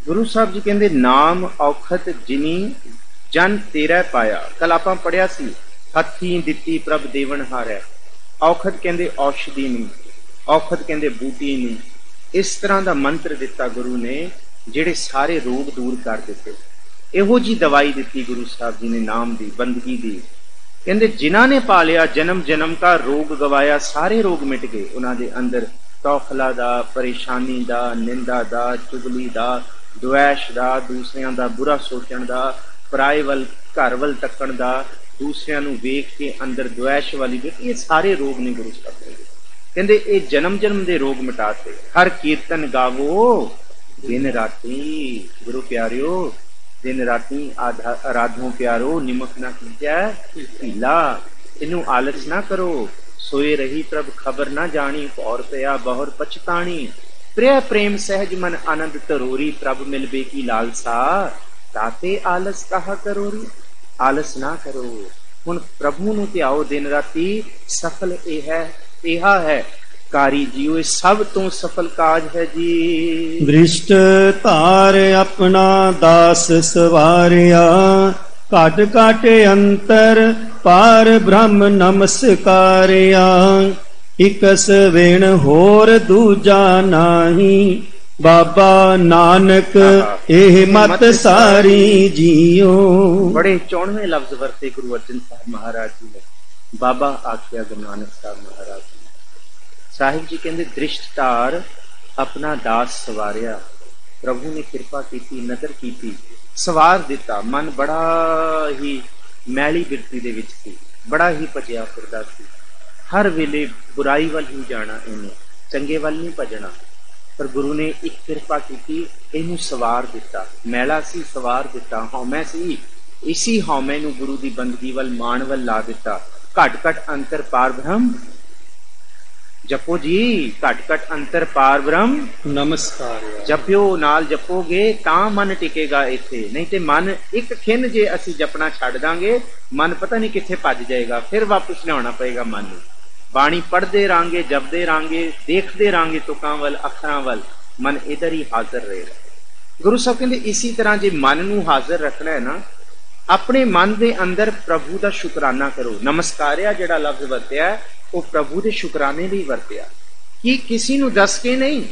S2: ਗੁਰੂ ਸਾਹਿਬ ਜੀ ਕਹਿੰਦੇ ਨਾਮ ਔਖਤ ਜਿਨੀ ਜਨ ਤੇਰਾ ਪਾਇਆ। ਕੱਲ ਆਪਾਂ ਪੜਿਆ ਸੀ ਹੱਥੀ ਦਿੱਤੀ ਪ੍ਰਭ ਦੇਵਨ ਹਾਰੈ। ਔਖਤ ਕਹਿੰਦੇ ਔਸ਼ਧੀ ਨੂੰ ਔਖਤ ਕਹਿੰਦੇ ਬੂਟੀ ਨੂੰ। ਇਸ ਤਰ੍ਹਾਂ ਦਾ ਮੰਤਰ ਦਿੱਤਾ ਗੁਰੂ ਨੇ, ਜਿਹੜੇ ਸਾਰੇ ਰੋਗ ਦੂਰ ਕਰ ਦਿੱਤੇ। ਇਹੋ ਜੀ ਦਵਾਈ ਦਿੱਤੀ ਗੁਰੂ ਸਾਹਿਬ ਜੀ ਨੇ ਨਾਮ ਦੀ, ਬੰਦਗੀ ਦੀ। ਕਹਿੰਦੇ, ਜਿਨ੍ਹਾਂ ਨੇ ਪਾ ਲਿਆ ਜਨਮ ਜਨਮ ਦਾ ਰੋਗ ਗਵਾਇਆ, ਸਾਰੇ ਰੋਗ ਮਿਟ ਗਏ। ਉਹਨਾਂ ਦੇ ਅੰਦਰ ਤੌਖਲਾ ਦਾ, ਪਰੇਸ਼ਾਨੀ ਦਾ, ਨਿੰਦਾ ਦਾ, ਚੁਗਲੀ ਦਾ ਦੁਆਸ਼ ਦਾ, ਦੂਸਰਿਆਂ ਦਾ ਬੁਰਾ ਸੋਚਣ ਦਾ, ਪਰਾਏ ਵੱਲ, ਘਰ ਵੱਲ ਤੱਕਣ ਦਾ ਦੂਸਰਿਆਂ ਨੂੰ ਵੇਖ ਕੇ ਅੰਦਰ ਦੁਆਸ਼ ਵਾਲੀ ਵੇਖ ਇਹ ਸਾਰੇ ਰੋਗ ਨੇ ਗੁਰੂ ਸਾਹਿਬ ਦੇ ਕਹਿੰਦੇ ਇਹ ਜਨਮ ਜਨਮ ਦੇ ਰੋਗ ਮਿਟਾਤੇ। ਹਰ ਕੀਰਤਨ ਗਾਵੋ, ਦਿਨ ਰਾਤੀ। ਗੁਰੂ ਪਿਆਰਿਓ, ਦਿਨ ਰਾਤੀ ਆਰਾਧੋ ਪਿਆਰੋ, ਨਿਮਕ ਨਾ ਕੀਜੈ, ਢੀਲਾ। ਇਹਨੂੰ ਆਲਸ ਨਾ ਕਰੋ। ਸੋਏ ਰਹੀ ਪ੍ਰਭ ਖਬਰ ਨਾ ਜਾਣੀ ਔਰ ਪਿਆ ਬਹੁਰ ਪਛਤਾਣੀ। ਪ੍ਰਿਆ ਪ੍ਰੇਮ ਸਹਿਜ ਮਨ ਆਨੰਦ ਤਰੋਰੀ ਪ੍ਰਭ ਮਿਲਵੇ ਕੀ ਲਾਲਸਾ। ਤਾਤੇ ਆਲਸ ਕਹਾ ਕਰੋਰੀ? ਆਲਸ ਨਾ ਕਰੋ। ਹੁਣ ਪ੍ਰਭੂ ਨੂੰ ਧਿਆਓ ਦਿਨ ਰਾਤੀ ਸਫਲ ਇਹ ਹੈ, ਇਹਾ ਹੈ, ਕਾਰੀ ਜੀਓ, ਇਹ ਸਭ ਤੋਂ ਸਫਲ ਕਾਜ ਹੈ ਜੀ।
S1: ਦ੍ਰਿਸ਼ਟ ਧਾਰ ਆਪਣਾ ਦਾਸ ਸਵਾਰਿਆ, ਘਟ ਘਟ ਅੰਤਰ ਪਾਰ ਬ੍ਰਹਮ ਨਮਸਕਾਰਿਆ। ਇਕਸ ਵੇਣ ਹੋਰ ਦੂਜਾ ਨਾਹੀ ਬਾਬਾ ਨਾਨਕ ਇਹ ਮਤ ਸਾਰੀ ਜੀਓ।
S2: ਬੜੇ 94 ਲਫ਼ਜ਼ ਵਰਤੇ ਗੁਰੂ ਅਰਜਨ ਸਾਹਿਬ ਮਹਾਰਾਜ ਜੀ ਨੇ। ਬਾਬਾ ਆਖਿਆ ਗੁਰੂ ਨਾਨਕ ਸਾਹਿਬ ਮਹਾਰਾਜ ਜੀ ਸਾਹਿਬ ਜੀ ਕਹਿੰਦੇ ਦ੍ਰਿਸ਼ਟਤਾਰ ਆਪਣਾ ਦਾਸ ਸਵਾਰਿਆ। ਪ੍ਰਭੂ ਨੇ ਕਿਰਪਾ ਕੀਤੀ ਨਦਰ ਕੀਤੀ ਸਵਾਰ ਦਿੱਤਾ। ਮਨ ਬੜਾ ਹੀ ਮੈਲੀ ਬਿਰਤੀ ਦੇ ਵਿੱਚ ਸੀ ਬੜਾ ਹੀ ਭਜਿਆ ਫਿਰਦਾ ਸੀ। ਹਰ ਵੇਲੇ ਬੁਰਾਈ ਵੱਲ ਹੀ ਜਾਣਾ ਇਹਨੇ ਚੰਗੇ ਵੱਲ ਨਹੀਂ ਭਜਣਾ। ਪਰ ਗੁਰੂ ਨੇ ਇੱਕ ਕਿਰਪਾ ਕੀਤੀ ਇਹਨੂੰ ਸਵਾਰ ਦਿੱਤਾ। ਮੈਲਾ ਸੀ ਸਵਾਰ ਦਿੱਤਾ। ਹਉਮੈ ਸੀ ਇਸੀ ਹਉਮੈ ਨੂੰ ਗੁਰੂ ਦੀ ਬੰਦਗੀ ਵੱਲ ਮਾਣ ਵੱਲ ਲਾ ਦਿੱਤਾ। ਘਟ ਘਟ ਅੰਤਰ ਪਾਰ ਬ੍ਰਹਮ। ਜਪੋ ਜੀ ਘਟ ਘਟ ਅੰਤਰ ਪਾਰ ਬ੍ਰਹਮ।
S1: ਨਮਸਕਾਰ
S2: ਜਪਿਓ ਨਾਲ ਜਪੋਗੇ ਤਾਂ ਮਨ ਟਿਕੇਗਾ ਇੱਥੇ। ਨਹੀਂ ਤੇ ਮਨ ਇੱਕ ਖਿੰਨ ਜੇ ਅਸੀਂ ਜਪਣਾ ਛੱਡ ਦਾਂਗੇ ਮਨ ਪਤਾ ਨਹੀਂ ਕਿੱਥੇ ਭੱਜ ਜਾਏਗਾ। ਫਿਰ ਵਾਪਸ ਲਿਆਉਣਾ ਪਏਗਾ ਮਨ ਨੂੰ। ਬਾਣੀ ਪੜ੍ਹਦੇ ਰਾਂਗੇ, ਜਪਦੇ ਰਾਂਗੇ, ਦੇਖਦੇ ਰਾਂਗੇ ਤੁਕਾਂ ਵੱਲ, ਅੱਖਰਾਂ ਵੱਲ, ਮਨ ਇਧਰ ਹੀ ਹਾਜ਼ਰ ਰਹੇਗਾ ਗੁਰੂ ਸਾਹਿਬ ਕਹਿੰਦੇ, ਇਸੇ ਤਰ੍ਹਾਂ ਜੇ ਮਨ ਨੂੰ ਹਾਜ਼ਰ ਰੱਖਣਾ ਹੈ ਨਾ, ਆਪਣੇ ਮਨ ਦੇ ਅੰਦਰ ਪ੍ਰਭੂ ਦਾ ਸ਼ੁਕਰਾਨਾ ਕਰੋ। ਨਮਸਕਾਰਿਆ ਜਿਹੜਾ ਲਫ਼ਜ਼ ਵਰਤਿਆ, ਉਹ ਪ੍ਰਭੂ ਦੇ ਸ਼ੁਕਰਾਨੇ ਲਈ ਵਰਤਿਆ। ਕਿ ਕਿਸੇ ਨੂੰ ਦੱਸ ਕੇ ਨਹੀਂ?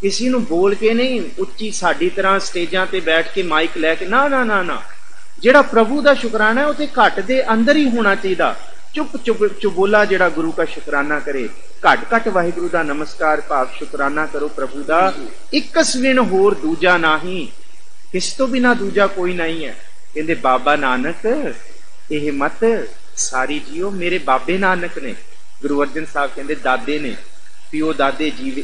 S2: ਕਿਸੇ ਨੂੰ ਬੋਲ ਕੇ ਨਹੀਂ? ਉੱਚੀ ਸਾਡੀ ਤਰ੍ਹਾਂ ਸਟੇਜਾਂ ਤੇ ਬੈਠ ਕੇ ਮਾਈਕ ਲੈ ਕੇ, ਨਾ ਨਾ ਨਾ ਨਾ। ਜਿਹੜਾ ਪ੍ਰਭੂ ਦਾ ਸ਼ੁਕਰਾਨਾ ਹੈ, ਉਹ ਤੇ ਘਟ ਦੇ ਅੰਦਰ ਹੀ ਹੋਣਾ ਚਾਹੀਦਾ। ਚੁੱਪ ਚੁੱਪ ਚੁਬੋਲਾ ਜਿਹੜਾ ਗੁਰੂ ਦਾ ਸ਼ੁਕਰਾਨਾ ਕਰੇ, ਘਟ ਘਟ ਵਾਹਿਗੁਰੂ ਦਾ ਨਮਸਕਾਰ, ਭਾਵ ਸ਼ੁਕਰਾਨਾ ਕਰੋ ਪ੍ਰਭੂ ਦਾ। ਇੱਕ ਸਵਿਨ ਹੋਰ ਦੂਜਾ ਨਹੀਂ ਕਿਸ ਤੋਂ ਬਿਨਾ ਦੂਜਾ ਕੋਈ ਨਹੀਂ ਹੈ। ਕਹਿੰਦੇ, ਬਾਬਾ ਨਾਨਕ, ਇਹ ਮਤ ਸਾਰੀ ਜੀਓ, ਮੇਰੇ ਬਾਬੇ ਨਾਨਕ ਨੇ। ਗੁਰੂ ਅਰਜਨ ਸਾਹਿਬ ਕਹਿੰਦੇ, ਦਾਦੇ ਨੇ। ਪਿਓ ਦਾਦੇ ਜੀਵ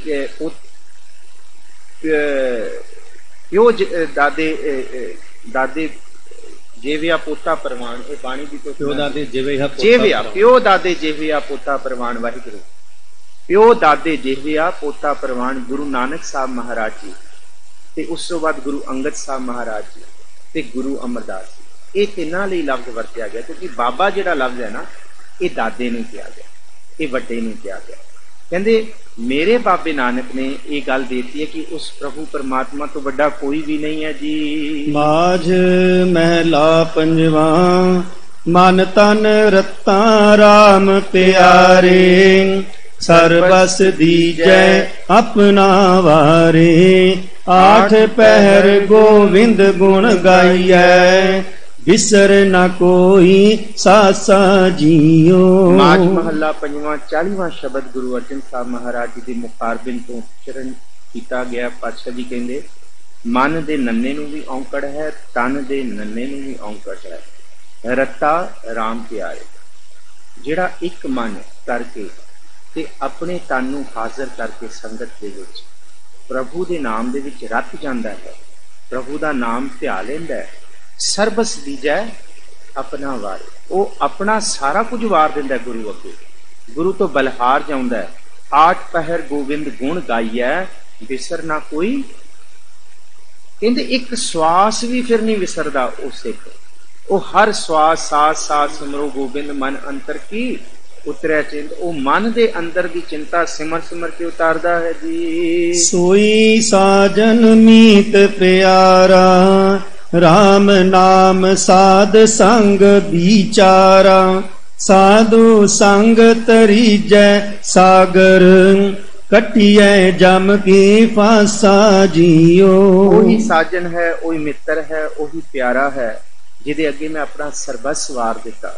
S2: ਪਿਓ ਦਾਦੇ ਦਾਦੇ ਜੇਵਿਆ ਪੋਤਾ ਪ੍ਰਵਾਨ ਇਹ ਬਾਣੀ ਦੀ ਤੋਂ
S1: ਪਿਓ ਦਾਦੇ ਜਿਵੇਂ ਪੋਤਾ
S2: ਜੇਵਿਆ ਪਿਓ ਦਾਦੇ ਜੇਵਿਆ ਪੋਤਾ ਪ੍ਰਵਾਨ ਵਾਹਿਗੁਰੂ। ਪਿਓ ਦਾਦੇ ਜੇਵਿਆ ਪੋਤਾ ਪ੍ਰਵਾਨ ਗੁਰੂ ਨਾਨਕ ਸਾਹਿਬ ਮਹਾਰਾਜ ਜੀ। ਤੇ ਉਸ ਤੋਂ ਬਾਅਦ ਗੁਰੂ ਅੰਗਦ ਸਾਹਿਬ ਮਹਾਰਾਜ ਜੀ ਤੇ ਗੁਰੂ ਅਮਰਦਾਸ ਜੀ। ਇਹ ਤਿੰਨਾਂ ਲਈ ਲਫ਼ਜ਼ ਵਰਤਿਆ ਗਿਆ ਕਿਉਂਕਿ ਬਾਬਾ ਜਿਹੜਾ ਲਫ਼ਜ਼ ਹੈ ਨਾ ਇਹ ਦਾਦੇ ਨੂੰ ਕਿਹਾ ਗਿਆ ਇਹ ਵੱਡੇ ਨੂੰ ਕਿਹਾ ਗਿਆ। ਕਹਿੰਦੇ, ਮੇਰੇ ਬਾਬੇ ਨਾਨਕ ਨੇ ਇਹ ਗੱਲ ਦੇਤੀ ਹੈ ਕਿ ਉਸ ਪ੍ਰਭੂ ਪਰਮਾਤਮਾ ਤੋਂ ਵੱਡਾ ਕੋਈ ਵੀ ਨਹੀਂ ਹੈ ਜੀ।
S1: ਮਾਝ ਮਹਿਲਾ ਪੰਜਵਾ, ਮਨ ਤਨ ਰਤਾ RAM ਪਿਆਰੇ, ਸਰਬਸ ਦੀਜੈ ਆਪਣਾ ਵਾਰੇ। ਆਠ ਪਹਿਰ ਗੋਵਿੰਦ ਗੁਣ ਗਾਈਐ ਬਿਸਰ ਨਾ ਕੋਈ ਸਾਸਾ ਜੀਓ।
S2: ਮਾਜ ਮਹੱਲਾ ਪੰਜਵਾਂ 40ਵਾਂ ਸ਼ਬਦ ਗੁਰੂ ਅਰਜਨ ਸਾਹਿਬ ਮਹਾਰਾਜ ਜੀ ਦੇ ਮੁਖਾਰਬਿੰਦ ਤੋਂ ਚਰਨ ਕੀਤਾ ਗਿਆ। ਪਾਤਸ਼ਾਹ ਜੀ ਕਹਿੰਦੇ, ਮਨ ਦੇ ਨੰਨੇ ਨੂੰ ਵੀ ਔਂਕੜ ਹੈ, ਤਨ ਦੇ ਨੰਨੇ ਨੂੰ ਵੀ ਔਂਕੜ ਹੈ। ਰਤਾ RAM ਪਿਆਰੇ। ਜਿਹੜਾ ਇੱਕ ਮਨ ਕਰਕੇ ਤੇ ਆਪਣੇ ਤਨ ਨੂੰ ਹਾਜ਼ਰ ਕਰਕੇ ਸੰਗਤ ਦੇ ਵਿੱਚ, ਪ੍ਰਭੂ ਦੇ ਨਾਮ ਦੇ ਵਿੱਚ ਰਤ ਜਾਂਦਾ ਹੈ, ਪ੍ਰਭੂ ਦਾ ਨਾਮ ਧਿਆ ਲੈਂਦਾ ਹੈ ਸਰਬਸ ਦੀਜੈ ਆਪਣਾ ਵਾਰ। ਉਹ ਆਪਣਾ ਸਾਰਾ ਕੁਝ ਵਾਰ ਦਿੰਦਾ ਗੁਰੂ ਅੱਗੇ। ਗੁਰੂ ਤੋਂ ਬਲਹਾਰ ਜਾਂਦਾ ਆਠ ਪਹਿਰ ਗੋਬਿੰਦ ਗੁਣ ਗਾਈਐ, ਵਿਸਰ ਨਾ ਕੋਈ। ਕਹਿੰਦੇ ਇੱਕ ਸਵਾਸ ਵੀ ਫਿਰ ਨਹੀਂ ਵਿਸਰਦਾ ਉਹ ਸਿੱਖ। ਉਹ ਹਰ ਸਵਾਸ, ਸਾਸ ਸਾਸ, ਸਿਮਰੋ, ਗੋਬਿੰਦ, ਮਨ, ਅੰਤਰ ਕੀ ਉਤਰਿਆ ਚਿੰਤ। ਉਹ ਮਨ ਦੇ ਅੰਦਰ ਦੀ ਚਿੰਤਾ ਸਿਮਰ ਸਿਮਰ ਕੇ ਉਤਾਰਦਾ ਹੈ ਜੀ।
S1: ਸੋਈ ਸਾਜਨ ਮੀਤ ਪਿਆਰਾ RAM ਨਾਮ ਸਾਧ ਸੰਗ ਵਿਚਾਰਾ, ਸਾਧੂ ਸੰਗ ਤਰੀਜੈ ਸਾਗਰ, ਕਟਿਐ ਜਮ ਕੀ ਫਾਸਾ ਜੀਓ।
S2: ਉਹੀ ਸਾਜਨ ਹੈ, ਉਹੀ ਮਿੱਤਰ ਹੈ, ਉਹੀ ਪਿਆਰਾ ਹੈ, ਜਿਹਦੇ ਅੱਗੇ ਮੈਂ ਆਪਣਾ ਸਰਬਸ ਵਾਰ ਦਿੱਤਾ।